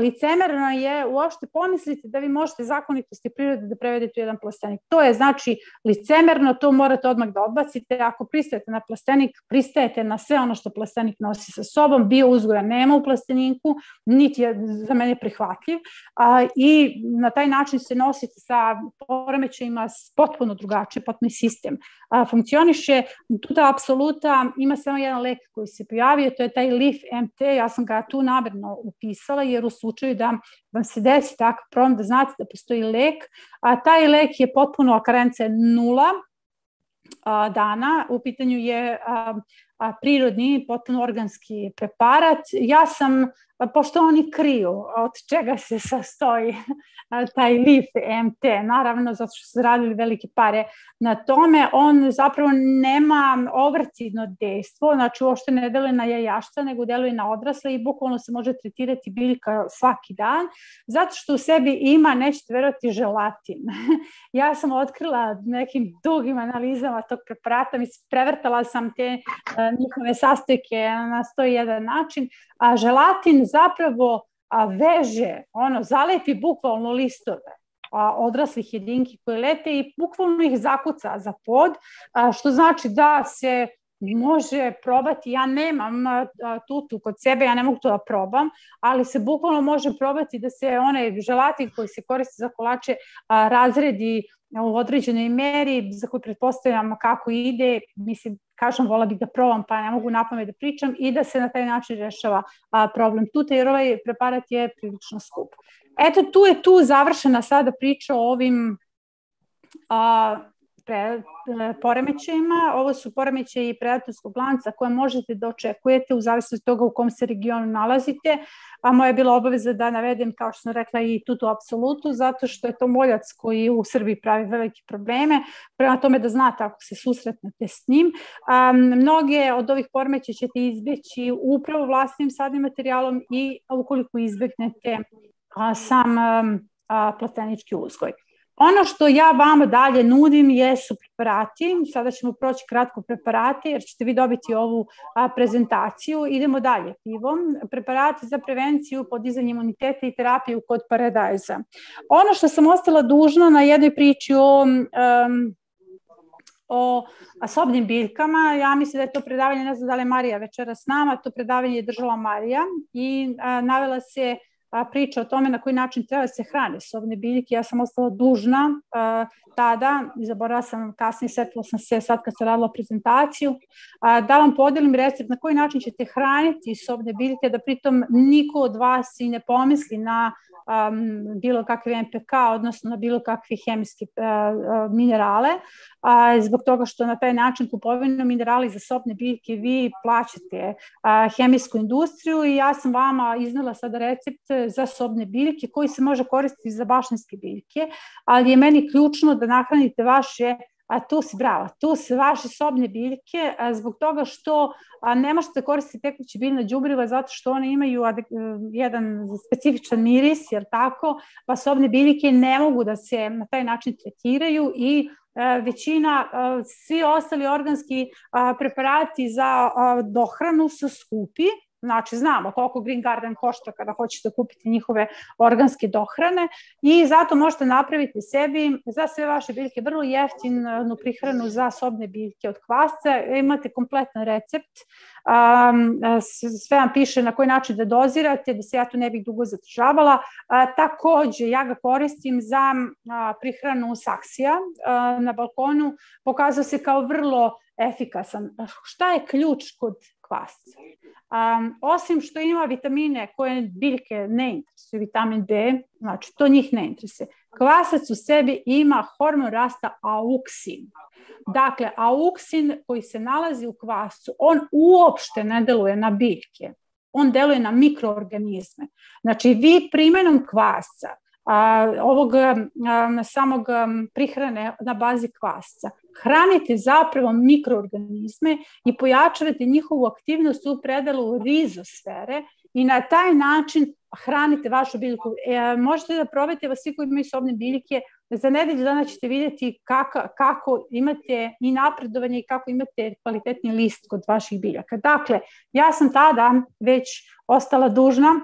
licemerno je uopšte pomisliti da vi možete zakonitosti prirode da prevedete u jedan plastenik. To je znači licemerno, to morate odmah da odbacite. Ako pristajete na plastenik, pristajete na sve ono što plastenik nosi sa sobom. Bio uzgoja nema u plasteniku, niti je za mene prihvatljiv. A, I na taj način se nosite sa poremećajima potpuno drugačije, potpuno sistem. A, funkcioniše, tu da apsoluta ima samo jedan lek koji se pojavio, to je taj LIF MT, ja sam ga tu namerno upisala jer u slučaju da vam se desi takav problem da znate da postoji lek, a taj lek je potpuno akarence nula, dana. U pitanju je prirodni, potpuno organski preparat. Ja sam pošto oni kriju od čega se sastoji taj LIF MT, naravno zato što su radili velike pare na tome, on zapravo nema ovrcidno dejstvo, znači uopšte ne deluje na jajašca, nego deluje na odrasle i bukvalno se može tretirati biljka svaki dan, zato što u sebi ima, nećete verovati, želatin. ja sam otkrila nekim dugim analizama tog preparata, mislim, prevrtala sam te njihove sastojke na 101 način, a želatin zapravo a, veže, ono, zalepi bukvalno listove a, odraslih jedinki koje lete i bukvalno ih zakuca za pod, a, što znači da se može probati, ja nemam tutu kod sebe, ja ne mogu to da probam, ali se bukvalno može probati da se onaj želatin koji se koristi za kolače razredi u određenoj meri za koju pretpostavljam kako ide, mislim, kažem, vola bih da probam, pa ne mogu napame da pričam i da se na taj način rešava a, problem tuta, jer ovaj preparat je prilično skup. Eto, tu je tu završena sada priča o ovim a, pre, e, poremećajima. Ovo su poremećaji predatorskog lanca koje možete da očekujete u zavisnosti toga u kom se regionu nalazite. A moja je bila obaveza da navedem, kao što sam rekla, i tutu apsolutu, zato što je to moljac koji u Srbiji pravi velike probleme. Prema tome da znate ako se susretnete s njim. A, mnoge od ovih poremećaja ćete izbeći upravo vlastnim sadnim materijalom i ukoliko izbegnete a, sam a, plastenički uzgoj. Ono što ja vama dalje nudim jesu preparati, sada ćemo proći kratko preparati jer ćete vi dobiti ovu a, prezentaciju. Idemo dalje pivom. Preparati za prevenciju, podizanje imuniteta i terapiju kod paradajza. Ono što sam ostala dužna na jednoj priči o um, o sobnim biljkama. Ja mislim da je to predavanje, ne znam da li je Marija večera s nama, to predavanje je držala Marija i a, navela se a, priča o tome na koji način treba da se hrane sobne biljke. Ja sam ostala dužna a, tada, zaboravila sam kasnije, setila sam se sad kad sam radila prezentaciju, a, da vam podelim recept na koji način ćete hraniti sobne biljke, da pritom niko od vas i ne pomisli na um, bilo kakve MPK, odnosno na bilo kakve hemijske uh, minerale, a, zbog toga što na taj način kupovinu minerali za sobne biljke vi plaćate a, hemijsku industriju i ja sam vama iznala sada recept za sobne biljke koji se može koristiti za bašninske biljke, ali je meni ključno da nahranite vaše a tu si brava, tu su vaše sobne biljke a, zbog toga što a, ne možete koristiti tekuće biljne đubriva zato što one imaju adek, jedan specifičan miris, jer tako, pa sobne biljke ne mogu da se na taj način tretiraju i većina, svi ostali organski preparati za dohranu su skupi, Znači, znamo koliko Green Garden košta kada hoćete kupiti njihove organske dohrane i zato možete napraviti sebi za sve vaše biljke vrlo jeftinu prihranu za sobne biljke od kvasca. Imate kompletan recept, um, sve vam piše na koji način da dozirate, da se ja tu ne bih dugo zadržavala. A, takođe, ja ga koristim za a, prihranu saksija a, na balkonu, pokazao se kao vrlo efikasan. Šta je ključ kod kvasca? Um, osim što ima vitamine koje biljke ne interesuju, vitamin D, znači to njih ne interesuje. Kvasac u sebi ima hormon rasta auksin. Dakle, auksin koji se nalazi u kvascu, on uopšte ne deluje na biljke, on deluje na mikroorganizme. Znači, vi primenom kvasca, a, ovog a, samog prihrane na bazi kvasca, hranite zapravo mikroorganizme i pojačavate njihovu aktivnost u predelu rizosfere i na taj način hranite vašu biljku. E, možete da probate, vas svi koji imaju sobne biljke, za nedelju dana ćete vidjeti kako, kako imate i napredovanje i kako imate kvalitetni list kod vaših biljaka. Dakle, ja sam tada već ostala dužna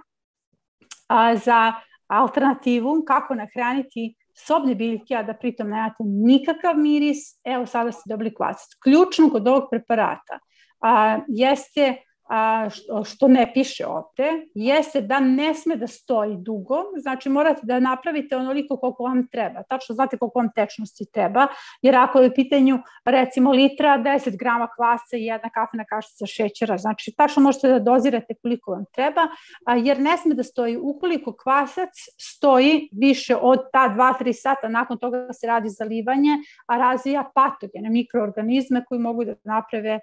a, za alternativu kako nahraniti sobne biljke, a da pritom nemate nikakav miris, evo sada ste dobili kvasac. Ključno kod ovog preparata a, jeste a, što, što ne piše ovde, jeste da ne sme da stoji dugo, znači morate da napravite onoliko koliko vam treba, tačno znate koliko vam tečnosti treba, jer ako je u pitanju recimo litra, 10 grama kvasa i jedna kafena kašica šećera, znači tačno možete da dozirate koliko vam treba, a, jer ne sme da stoji. Ukoliko kvasac stoji više od ta 2-3 sata, nakon toga se radi zalivanje, a razvija patogene, mikroorganizme koji mogu da naprave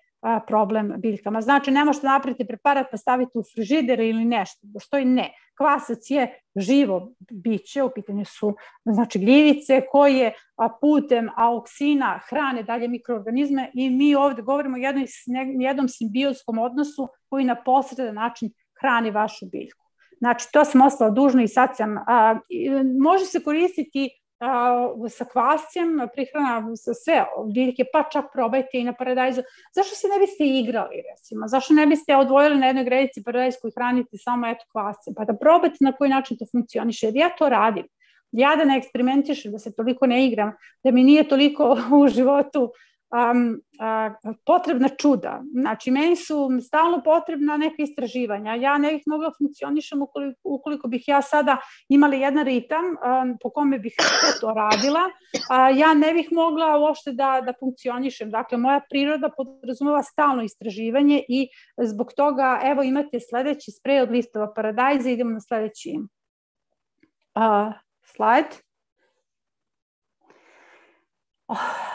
problem biljkama. Znači, ne možete napraviti preparat pa staviti u frižider ili nešto, da stoji ne. Kvasac je živo biće, u pitanju su znači, gljivice koje putem auksina hrane dalje mikroorganizme i mi ovde govorimo o jednoj, jednom simbiozskom odnosu koji na posredan način hrani vašu biljku. Znači, to sam ostala dužna i sad sam, a, može se koristiti sa kvasjem, prihrana sa sve biljke, pa čak probajte i na paradajzu. Zašto se ne biste igrali, recimo? Zašto ne biste odvojili na jednoj gredici paradajz koji hranite samo eto kvasjem? Pa da probate na koji način to funkcioniše, jer ja to radim. Ja da ne eksperimentišem, da se toliko ne igram, da mi nije toliko u životu uh, um, a, potrebna čuda. Znači, meni su stalno potrebna neka istraživanja. Ja ne bih mogla funkcionišem ukoliko, ukoliko bih ja sada imala jedan ritam um, po kome bih to radila. A, ja ne bih mogla uopšte da, da funkcionišem. Dakle, moja priroda podrazumeva stalno istraživanje i zbog toga, evo imate sledeći sprej od listova paradajza, idemo na sledeći uh, slajd. Oh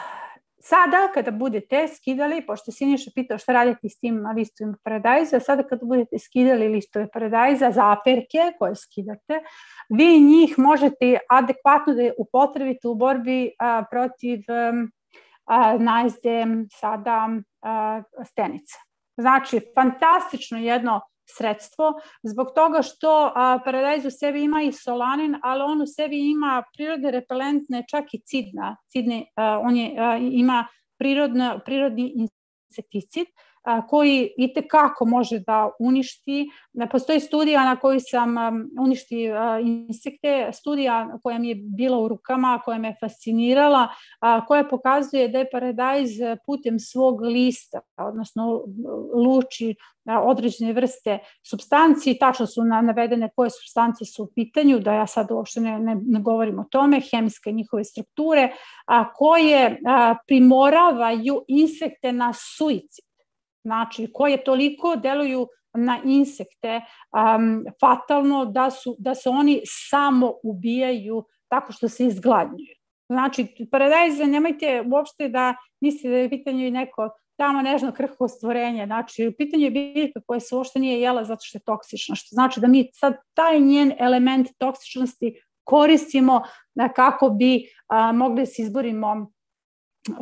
Sada, kada budete skidali, pošto Siniša pitao šta radite s tim listovima paradajza, sada kada budete skidali listove paradajza, zaperke koje skidate, vi njih možete adekvatno da upotrebite u borbi a, protiv a, najzde sada a, stenice. Znači, fantastično jedno sredstvo, zbog toga što a, paradajz u sebi ima i solanin, ali on u sebi ima prirodne repelentne, čak i cidna, cidne, a, on je, a, ima prirodno, prirodni insekticid, koji i kako može da uništi. Postoji studija na kojoj sam uništi insekte, studija koja mi je bila u rukama, koja me fascinirala, koja pokazuje da je paradajz putem svog lista, odnosno luči određene vrste substanci, tačno su navedene koje substance su u pitanju, da ja sad uopšte ne, ne, ne govorim o tome, hemijske njihove strukture, a, koje a, primoravaju insekte na suicid znači koje toliko deluju na insekte um, fatalno da, su, da se oni samo ubijaju tako što se izgladnjuju. Znači, paradajze, nemojte uopšte da mislite da je pitanje neko tamo nežno krhko stvorenje. Znači, u pitanju je biljka koja se uopšte nije jela zato što je toksična, što znači da mi sad taj njen element toksičnosti koristimo kako bi a, mogli da se izborimo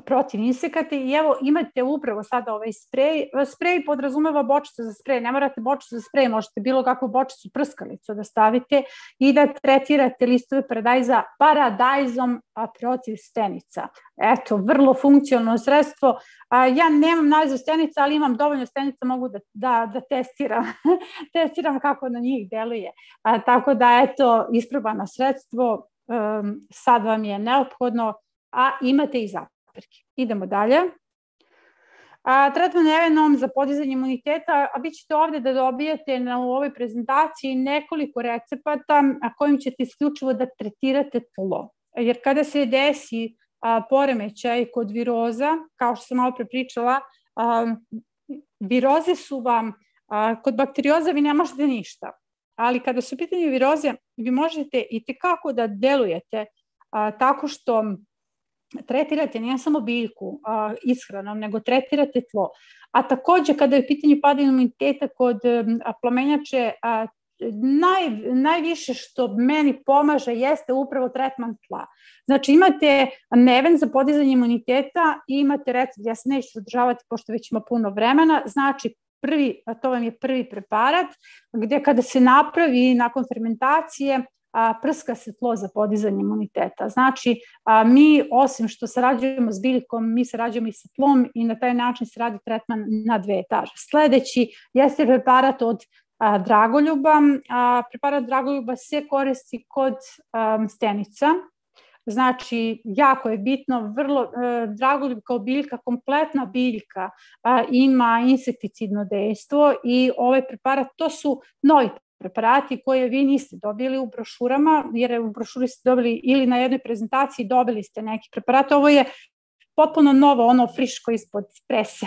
protiv insekata i evo imate upravo sada ovaj sprej. Sprej podrazumeva bočicu za sprej, ne morate bočicu za sprej, možete bilo kakvu bočicu prskalicu da stavite i da tretirate listove paradajza paradajzom protiv stenica. Eto, vrlo funkcionalno sredstvo. A, ja nemam naziv stenica, ali imam dovoljno stenica, mogu da, da, da testiram, testiram kako na njih deluje. A, tako da, eto, isprobano sredstvo, um, sad vam je neophodno, a imate i zapad zapreke. Idemo dalje. A, tretman evenom za podizanje imuniteta, a vi ćete ovde da dobijete na u ovoj prezentaciji nekoliko recepata a kojim ćete isključivo da tretirate tlo. Jer kada se desi a, poremećaj kod viroza, kao što sam malo prepričala, a, viroze su vam, a, kod bakterioza vi ne možete ništa, ali kada su u pitanju viroze, vi možete i tekako da delujete a, tako što tretirate ne samo biljku a, ishranom, nego tretirate tlo. A takođe kada je u pitanju imuniteta kod a, plamenjače, a, naj, najviše što meni pomaže jeste upravo tretman tla. Znači imate neven za podizanje imuniteta i imate recept, ja se neću zadržavati pošto već ima puno vremena, znači prvi, a to vam je prvi preparat, gde kada se napravi nakon fermentacije, a, prska se tlo za podizanje imuniteta. Znači, a, mi osim što sarađujemo s biljkom, mi sarađujemo i sa tlom i na taj način se radi tretman na dve etaže. Sledeći jeste preparat od a, dragoljuba. A, preparat dragoljuba se koristi kod a, stenica, Znači, jako je bitno, vrlo, e, dragoljub kao biljka, kompletna biljka a, ima insekticidno dejstvo i ovaj preparat, to su novi preparati koje vi niste dobili u brošurama, jer u brošuri ste dobili ili na jednoj prezentaciji dobili ste neki preparat. Ovo je potpuno novo, ono friško ispod prese.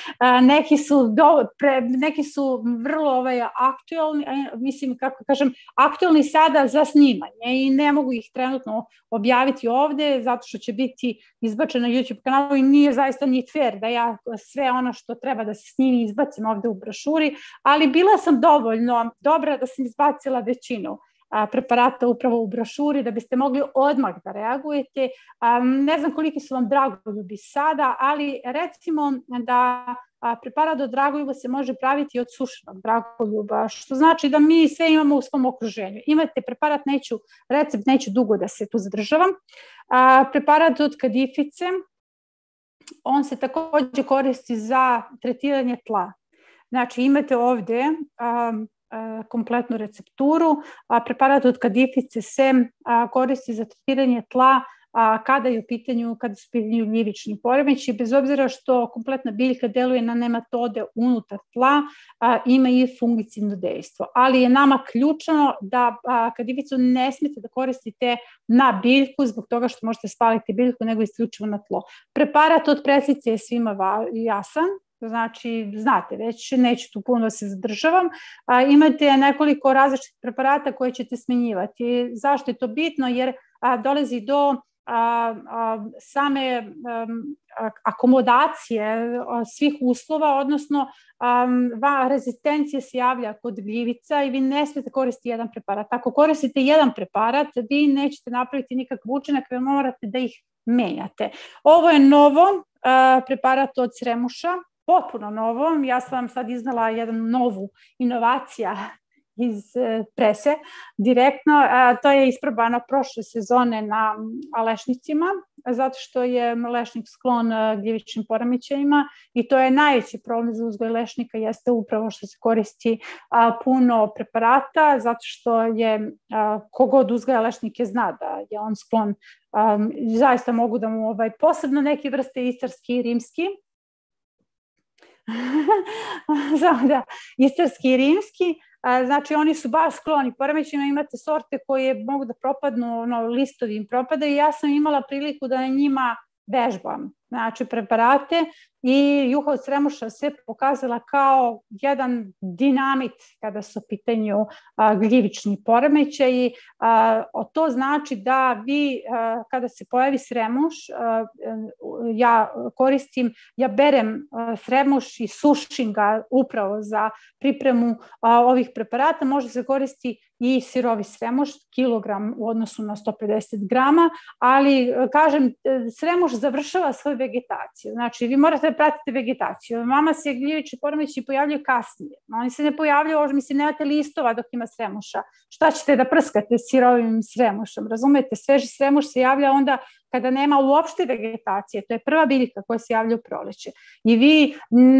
neki su do, pre, neki su vrlo ovaj aktuelni, mislim kako kažem, aktuelni sada za snimanje i ne mogu ih trenutno objaviti ovde zato što će biti izbačeno na YouTube kanalu i nije zaista ni fair da ja sve ono što treba da se snimi izbacim ovde u brošuri, ali bila sam dovoljno dobra da sam izbacila većinu preparata upravo u brošuri da biste mogli odmah da reagujete. Ne znam koliki su vam dragoljubi sada, ali recimo da preparat od dragoljuba se može praviti od sušenog dragoljuba, što znači da mi sve imamo u svom okruženju. Imate preparat, neću, recept neću dugo da se tu zadržavam. Preparat od kadifice, on se takođe koristi za tretiranje tla. Znači imate ovde kompletnu recepturu. A preparat od kadifice se koristi za tretiranje tla a, kada je u pitanju, kada su pitanju ljivični poremeći, bez obzira što kompletna biljka deluje na nematode unutar tla, a, ima i fungicidno dejstvo. Ali je nama ključno da a, kadificu ne smete da koristite na biljku zbog toga što možete spaliti biljku, nego isključivo na tlo. Preparat od presice je svima jasan, znači znate već, neću tu puno da se zadržavam, a, imate nekoliko različitih preparata koje ćete smenjivati. Zašto je to bitno? Jer a, dolazi do a, a, same a, akomodacije svih uslova, odnosno a, va, rezistencija se javlja kod gljivica i vi ne smete koristiti jedan preparat. Ako koristite jedan preparat, vi nećete napraviti nikakav učinak, vi morate da ih menjate. Ovo je novo, preparat od sremuša, potpuno novo. Ja sam vam sad iznala jednu novu inovacija iz e, prese direktno. To je isprobano prošle sezone na lešnicima, zato što je lešnik sklon e, gljivičnim poremećajima i to je najveći problem za uzgoj lešnika jeste upravo što se koristi puno preparata, zato što je kogod uzgaja lešnike zna da je on sklon zaista mogu da mu ovaj, posebno neke vrste istarski i rimski, Samo da, istarski i rimski, znači oni su baš skloni poremećima, imate sorte koje mogu da propadnu, ono, listovi im propadaju. Ja sam imala priliku da na njima vežbam znači preparate i juha od sremuša se pokazala kao jedan dinamit kada su u pitanju a, gljivični poremećaji. A, to znači da vi a, kada se pojavi sremuš, a, ja koristim, ja berem a, sremuš i sušim ga upravo za pripremu a, ovih preparata. Može se koristi i sirovi sremuš, kilogram u odnosu na 150 grama, ali kažem, sremuš završava svoj vegetaciju. Znači, vi morate da pratite vegetaciju. Mama se gljivići poremeći pojavljaju kasnije. Oni se ne pojavljaju, mislim, nemate listova dok ima sremuša. Šta ćete da prskate sirovim sremušom? Razumete, sveži sremuš se javlja onda kada nema uopšte vegetacije, to je prva biljka koja se javlja u proleće i vi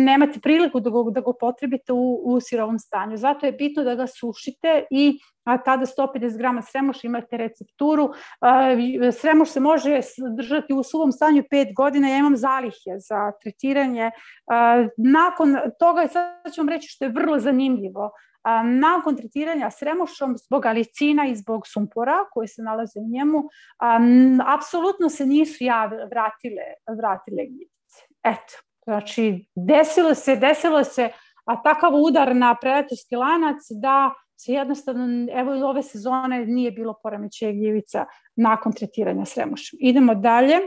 nemate priliku da go, da go potrebite u, u sirovom stanju. Zato je bitno da ga sušite i a tada 150 grama sremoša imate recepturu. Sremoš se može držati u suvom stanju 5 godina, ja imam zalihe za tretiranje. Nakon toga, sad ću vam reći što je vrlo zanimljivo, nakon tretiranja sremošom zbog alicina i zbog sumpora koje se nalaze u njemu, apsolutno se nisu ja vratile, vratile gljivice. Eto, znači desilo se, desilo se a takav udar na predatorski lanac da se jednostavno, evo ove sezone nije bilo poremećaja gljivica nakon tretiranja sremošom. Idemo dalje.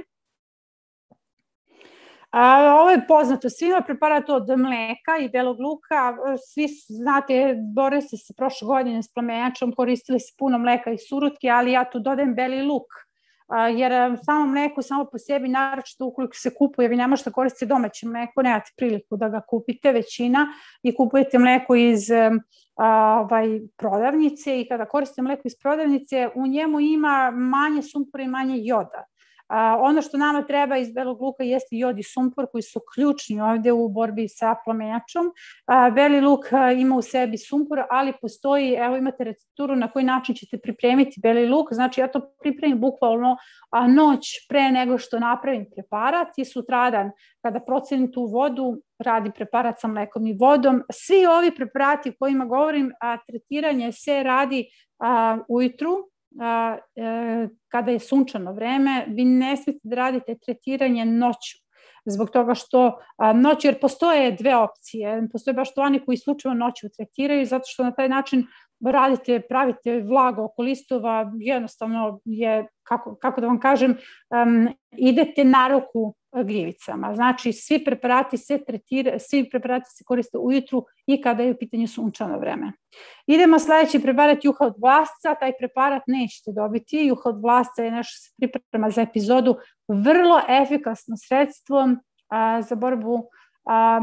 A, ovo je poznato svima, preparat od mleka i belog luka, svi znate, bore se se prošle godine s plamenjačom, koristili se puno mleka i surutke, ali ja tu dodajem beli luk, a, jer samo mleko samo po sebi, naročito ukoliko se kupuje, vi ne možete koristiti domaće mleko, nemate priliku da ga kupite, većina, i kupujete mleko iz a, ovaj, prodavnice i kada koristite mleko iz prodavnice, u njemu ima manje sumpora i manje joda A, ono što nama treba iz belog luka jeste jod i sumpor koji su ključni ovde u borbi sa plamenjačom. A, beli luk ima u sebi sumpor, ali postoji, evo imate recepturu na koji način ćete pripremiti beli luk, znači ja to pripremim bukvalno a, noć pre nego što napravim preparat i sutradan kada procenim tu vodu radi preparat sa mlekom i vodom. Svi ovi preparati o kojima govorim, a, tretiranje se radi a, ujutru, a, e, kada je sunčano vreme, vi ne smete da radite tretiranje noću zbog toga što a, jer postoje dve opcije, postoje baš to oni koji slučajno noću tretiraju, zato što na taj način radite, pravite vlago oko listova, jednostavno je, kako, kako da vam kažem, um, idete na ruku gljivicama. Znači, svi preparati se tretira, svi preparati se koriste ujutru i kada je u pitanju sunčano vreme. Idemo sledeći preparat juha od vlasca. Taj preparat nećete dobiti. Juha od vlasca je se priprema za epizodu. Vrlo efikasno sredstvo a, za borbu a,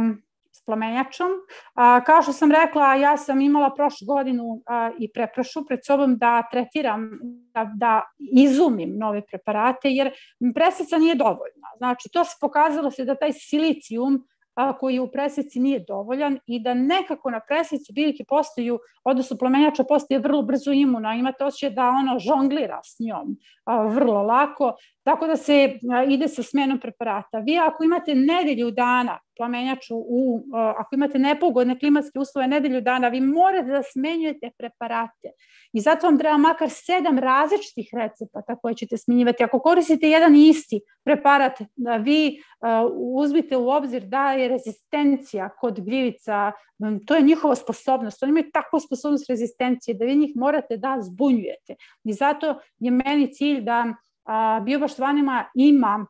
plamenjačom. A, kao što sam rekla, ja sam imala prošlu godinu a, i preprošu pred sobom da tretiram, da, da izumim nove preparate, jer presica nije dovoljna. Znači, to se pokazalo se da taj silicijum a, koji u presici nije dovoljan i da nekako na presici biljke postaju, odnosno plamenjača postaje vrlo brzo imuna, imate osjećaj da ono žonglira s njom a, vrlo lako, tako da se ide sa smenom preparata. Vi ako imate nedelju dana plamenjaču, u, ako imate nepogodne klimatske uslove nedelju dana, vi morate da smenjujete preparate. I zato vam treba makar sedam različitih recepata koje ćete smenjivati. Ako koristite jedan isti preparat, vi uzmite u obzir da je rezistencija kod gljivica, to je njihova sposobnost. Oni imaju takvu sposobnost rezistencije da vi njih morate da zbunjujete. I zato je meni cilj da biobaštvanima ima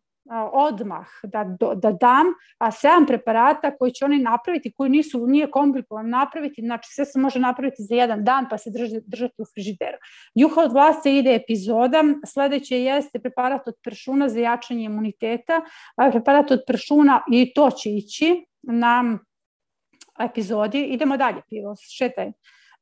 odmah da, da dam a sedam preparata koji će oni napraviti, koji nisu, nije komplikovan napraviti, znači sve se može napraviti za jedan dan pa se drži, držati u frižideru. Juha od vlaste ide epizoda, sledeće jeste preparat od pršuna za jačanje imuniteta, a preparat od pršuna i to će ići na epizodi. Idemo dalje, pivo, šetaj.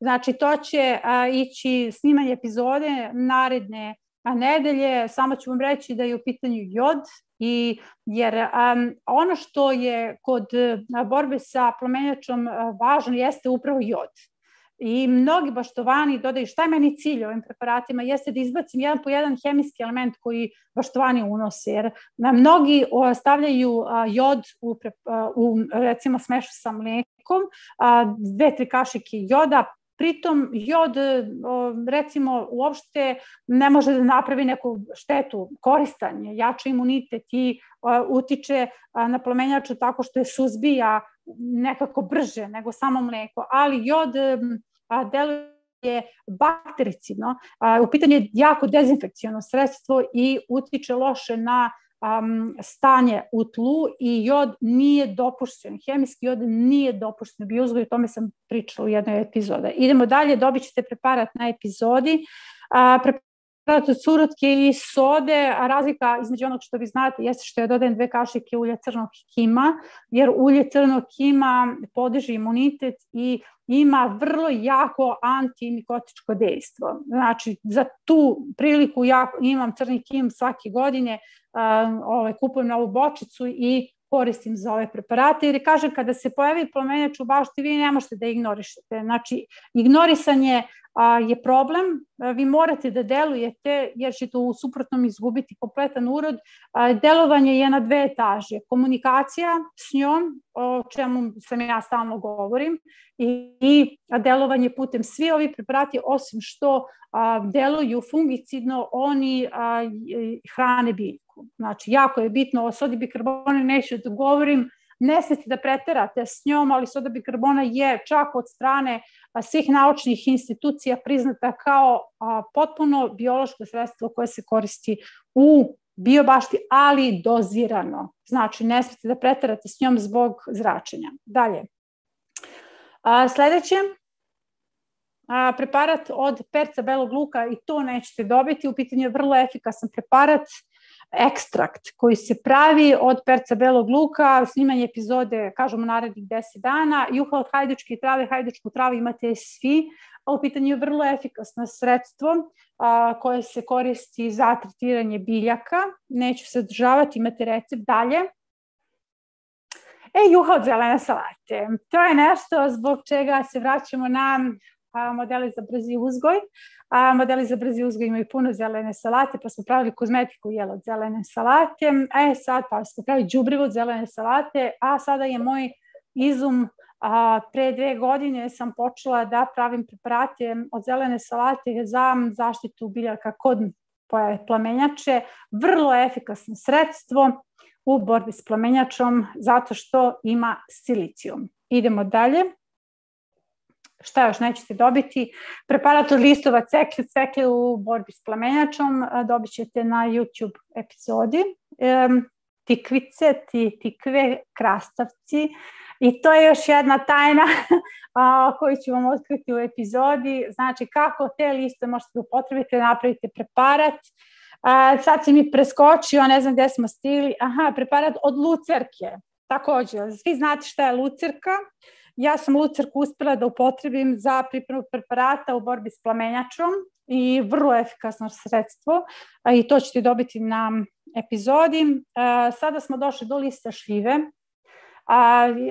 Znači, to će a, ići snimanje epizode naredne a nedelje, samo ću vam reći da je u pitanju jod, i jer um, ono što je kod borbe sa plomenjačom važno jeste upravo jod. I mnogi baštovani dodaju šta je meni cilj ovim preparatima jeste da izbacim jedan po jedan hemijski element koji baštovani unose. Jer na mnogi stavljaju jod u, u recimo smešu sa mlekom, dve, tri kašike joda, Pritom jod recimo uopšte ne može da napravi neku štetu, koristan je, jača imunitet i utiče na plamenjaču tako što je suzbija nekako brže nego samo mleko, ali jod deluje baktericidno, u pitanju je jako dezinfekcijono sredstvo i utiče loše na um, stanje u tlu i jod nije dopušten, hemijski jod nije dopušten bio uzgoj, o tome sam pričala u jednoj epizode. Idemo dalje, dobit ćete preparat na epizodi. A, preparat od surutke i sode, a razlika između onog što vi znate jeste što je dodajem dve kašike ulja crnog kima, jer ulje crnog kima podiže imunitet i ima vrlo jako antimikotičko dejstvo. Znači, za tu priliku ja imam crni kim svake godine, ovaj, kupujem novu bočicu i koristim za ove preparate, jer kažem, kada se pojavi plamenjač u bašti, vi ne možete da ignorišete. Znači, ignorisanje a, je problem, a, vi morate da delujete, jer ćete u suprotnom izgubiti kompletan urod. A, delovanje je na dve etaže. Komunikacija s njom, o čemu sam ja stalno govorim, i, i delovanje putem svi ovi preparati, osim što a, deluju fungicidno, oni a, hrane biljku. Znači, jako je bitno, o sodi bikarbone neću da govorim, ne smete da preterate s njom, ali soda bikarbona je čak od strane svih naučnih institucija priznata kao potpuno biološko sredstvo koje se koristi u biobašti, ali dozirano. Znači, ne smete da preterate s njom zbog zračenja. Dalje. A, sledeće, a, preparat od perca belog luka i to nećete dobiti. U pitanju je vrlo efikasan preparat ekstrakt koji se pravi od perca belog luka, snimanje epizode, kažemo, narednih 10 dana, juha od hajdučke trave, hajdučku travu imate svi, a u pitanju je vrlo efikasno sredstvo a, koje se koristi za tretiranje biljaka. Neću se održavati, imate recept dalje. E, juha od zelene salate. To je nešto zbog čega se vraćamo na a, modeli za brzi uzgoj. A, modeli za brzi uzgoj imaju puno zelene salate, pa smo pravili kozmetiku jela od zelene salate. E sad pa smo pravili džubrivo od zelene salate, a sada je moj izum a, pre dve godine sam počela da pravim preparate od zelene salate za zaštitu biljaka kod plamenjače. Vrlo efikasno sredstvo u borbi s plamenjačom zato što ima silicijum. Idemo dalje šta još nećete dobiti. Preparat od listova cekle, cekle u borbi s plamenjačom dobit ćete na YouTube epizodi. tikvice, ti, tikve, krastavci. I to je još jedna tajna a, koju ću vam otkriti u epizodi. Znači kako te liste možete da upotrebite, da napravite preparat. A, sad si mi preskočio, ne znam gde smo stili. Aha, preparat od lucerke. Takođe, svi znate šta je lucerka. Ja sam lucerku uspela da upotrebim za pripremu preparata u borbi s plamenjačom i vrlo efikasno sredstvo i to ćete dobiti na epizodi. Sada smo došli do lista šljive.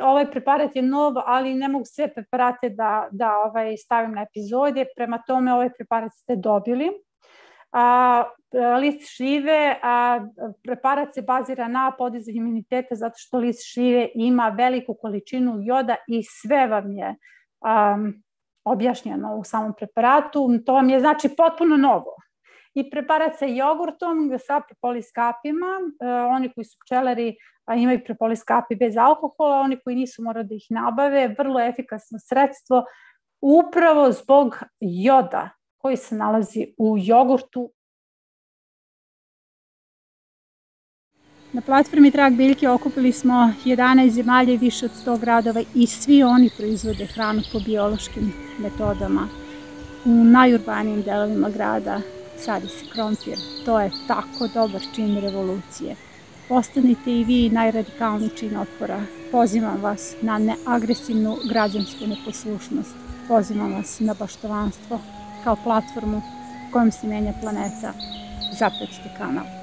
ovaj preparat je nov, ali ne mogu sve preparate da, da ovaj, stavim na epizode, prema tome ovaj preparat ste dobili a, list šljive, a, preparat se bazira na podizanju imuniteta zato što list šljive ima veliku količinu joda i sve vam je a, objašnjeno u samom preparatu. To vam je znači potpuno novo. I preparat sa jogurtom sa propoliskapima, e, oni koji su pčelari a imaju propoliskapi bez alkohola, oni koji nisu moraju da ih nabave, vrlo efikasno sredstvo upravo zbog joda koji se nalazi u jogurtu. Na platformi Trag biljke okupili smo 11 zemalja i više od 100 gradova i svi oni proizvode hranu po biološkim metodama. U najurbanijim delovima grada sadi se krompir. To je tako dobar čin revolucije. Postanite i vi najradikalniji čin otpora. Pozivam vas na neagresivnu građansku neposlušnost. Pozivam vas na baštovanstvo kao platformu kojom se menja planeta. Zapretite kanal.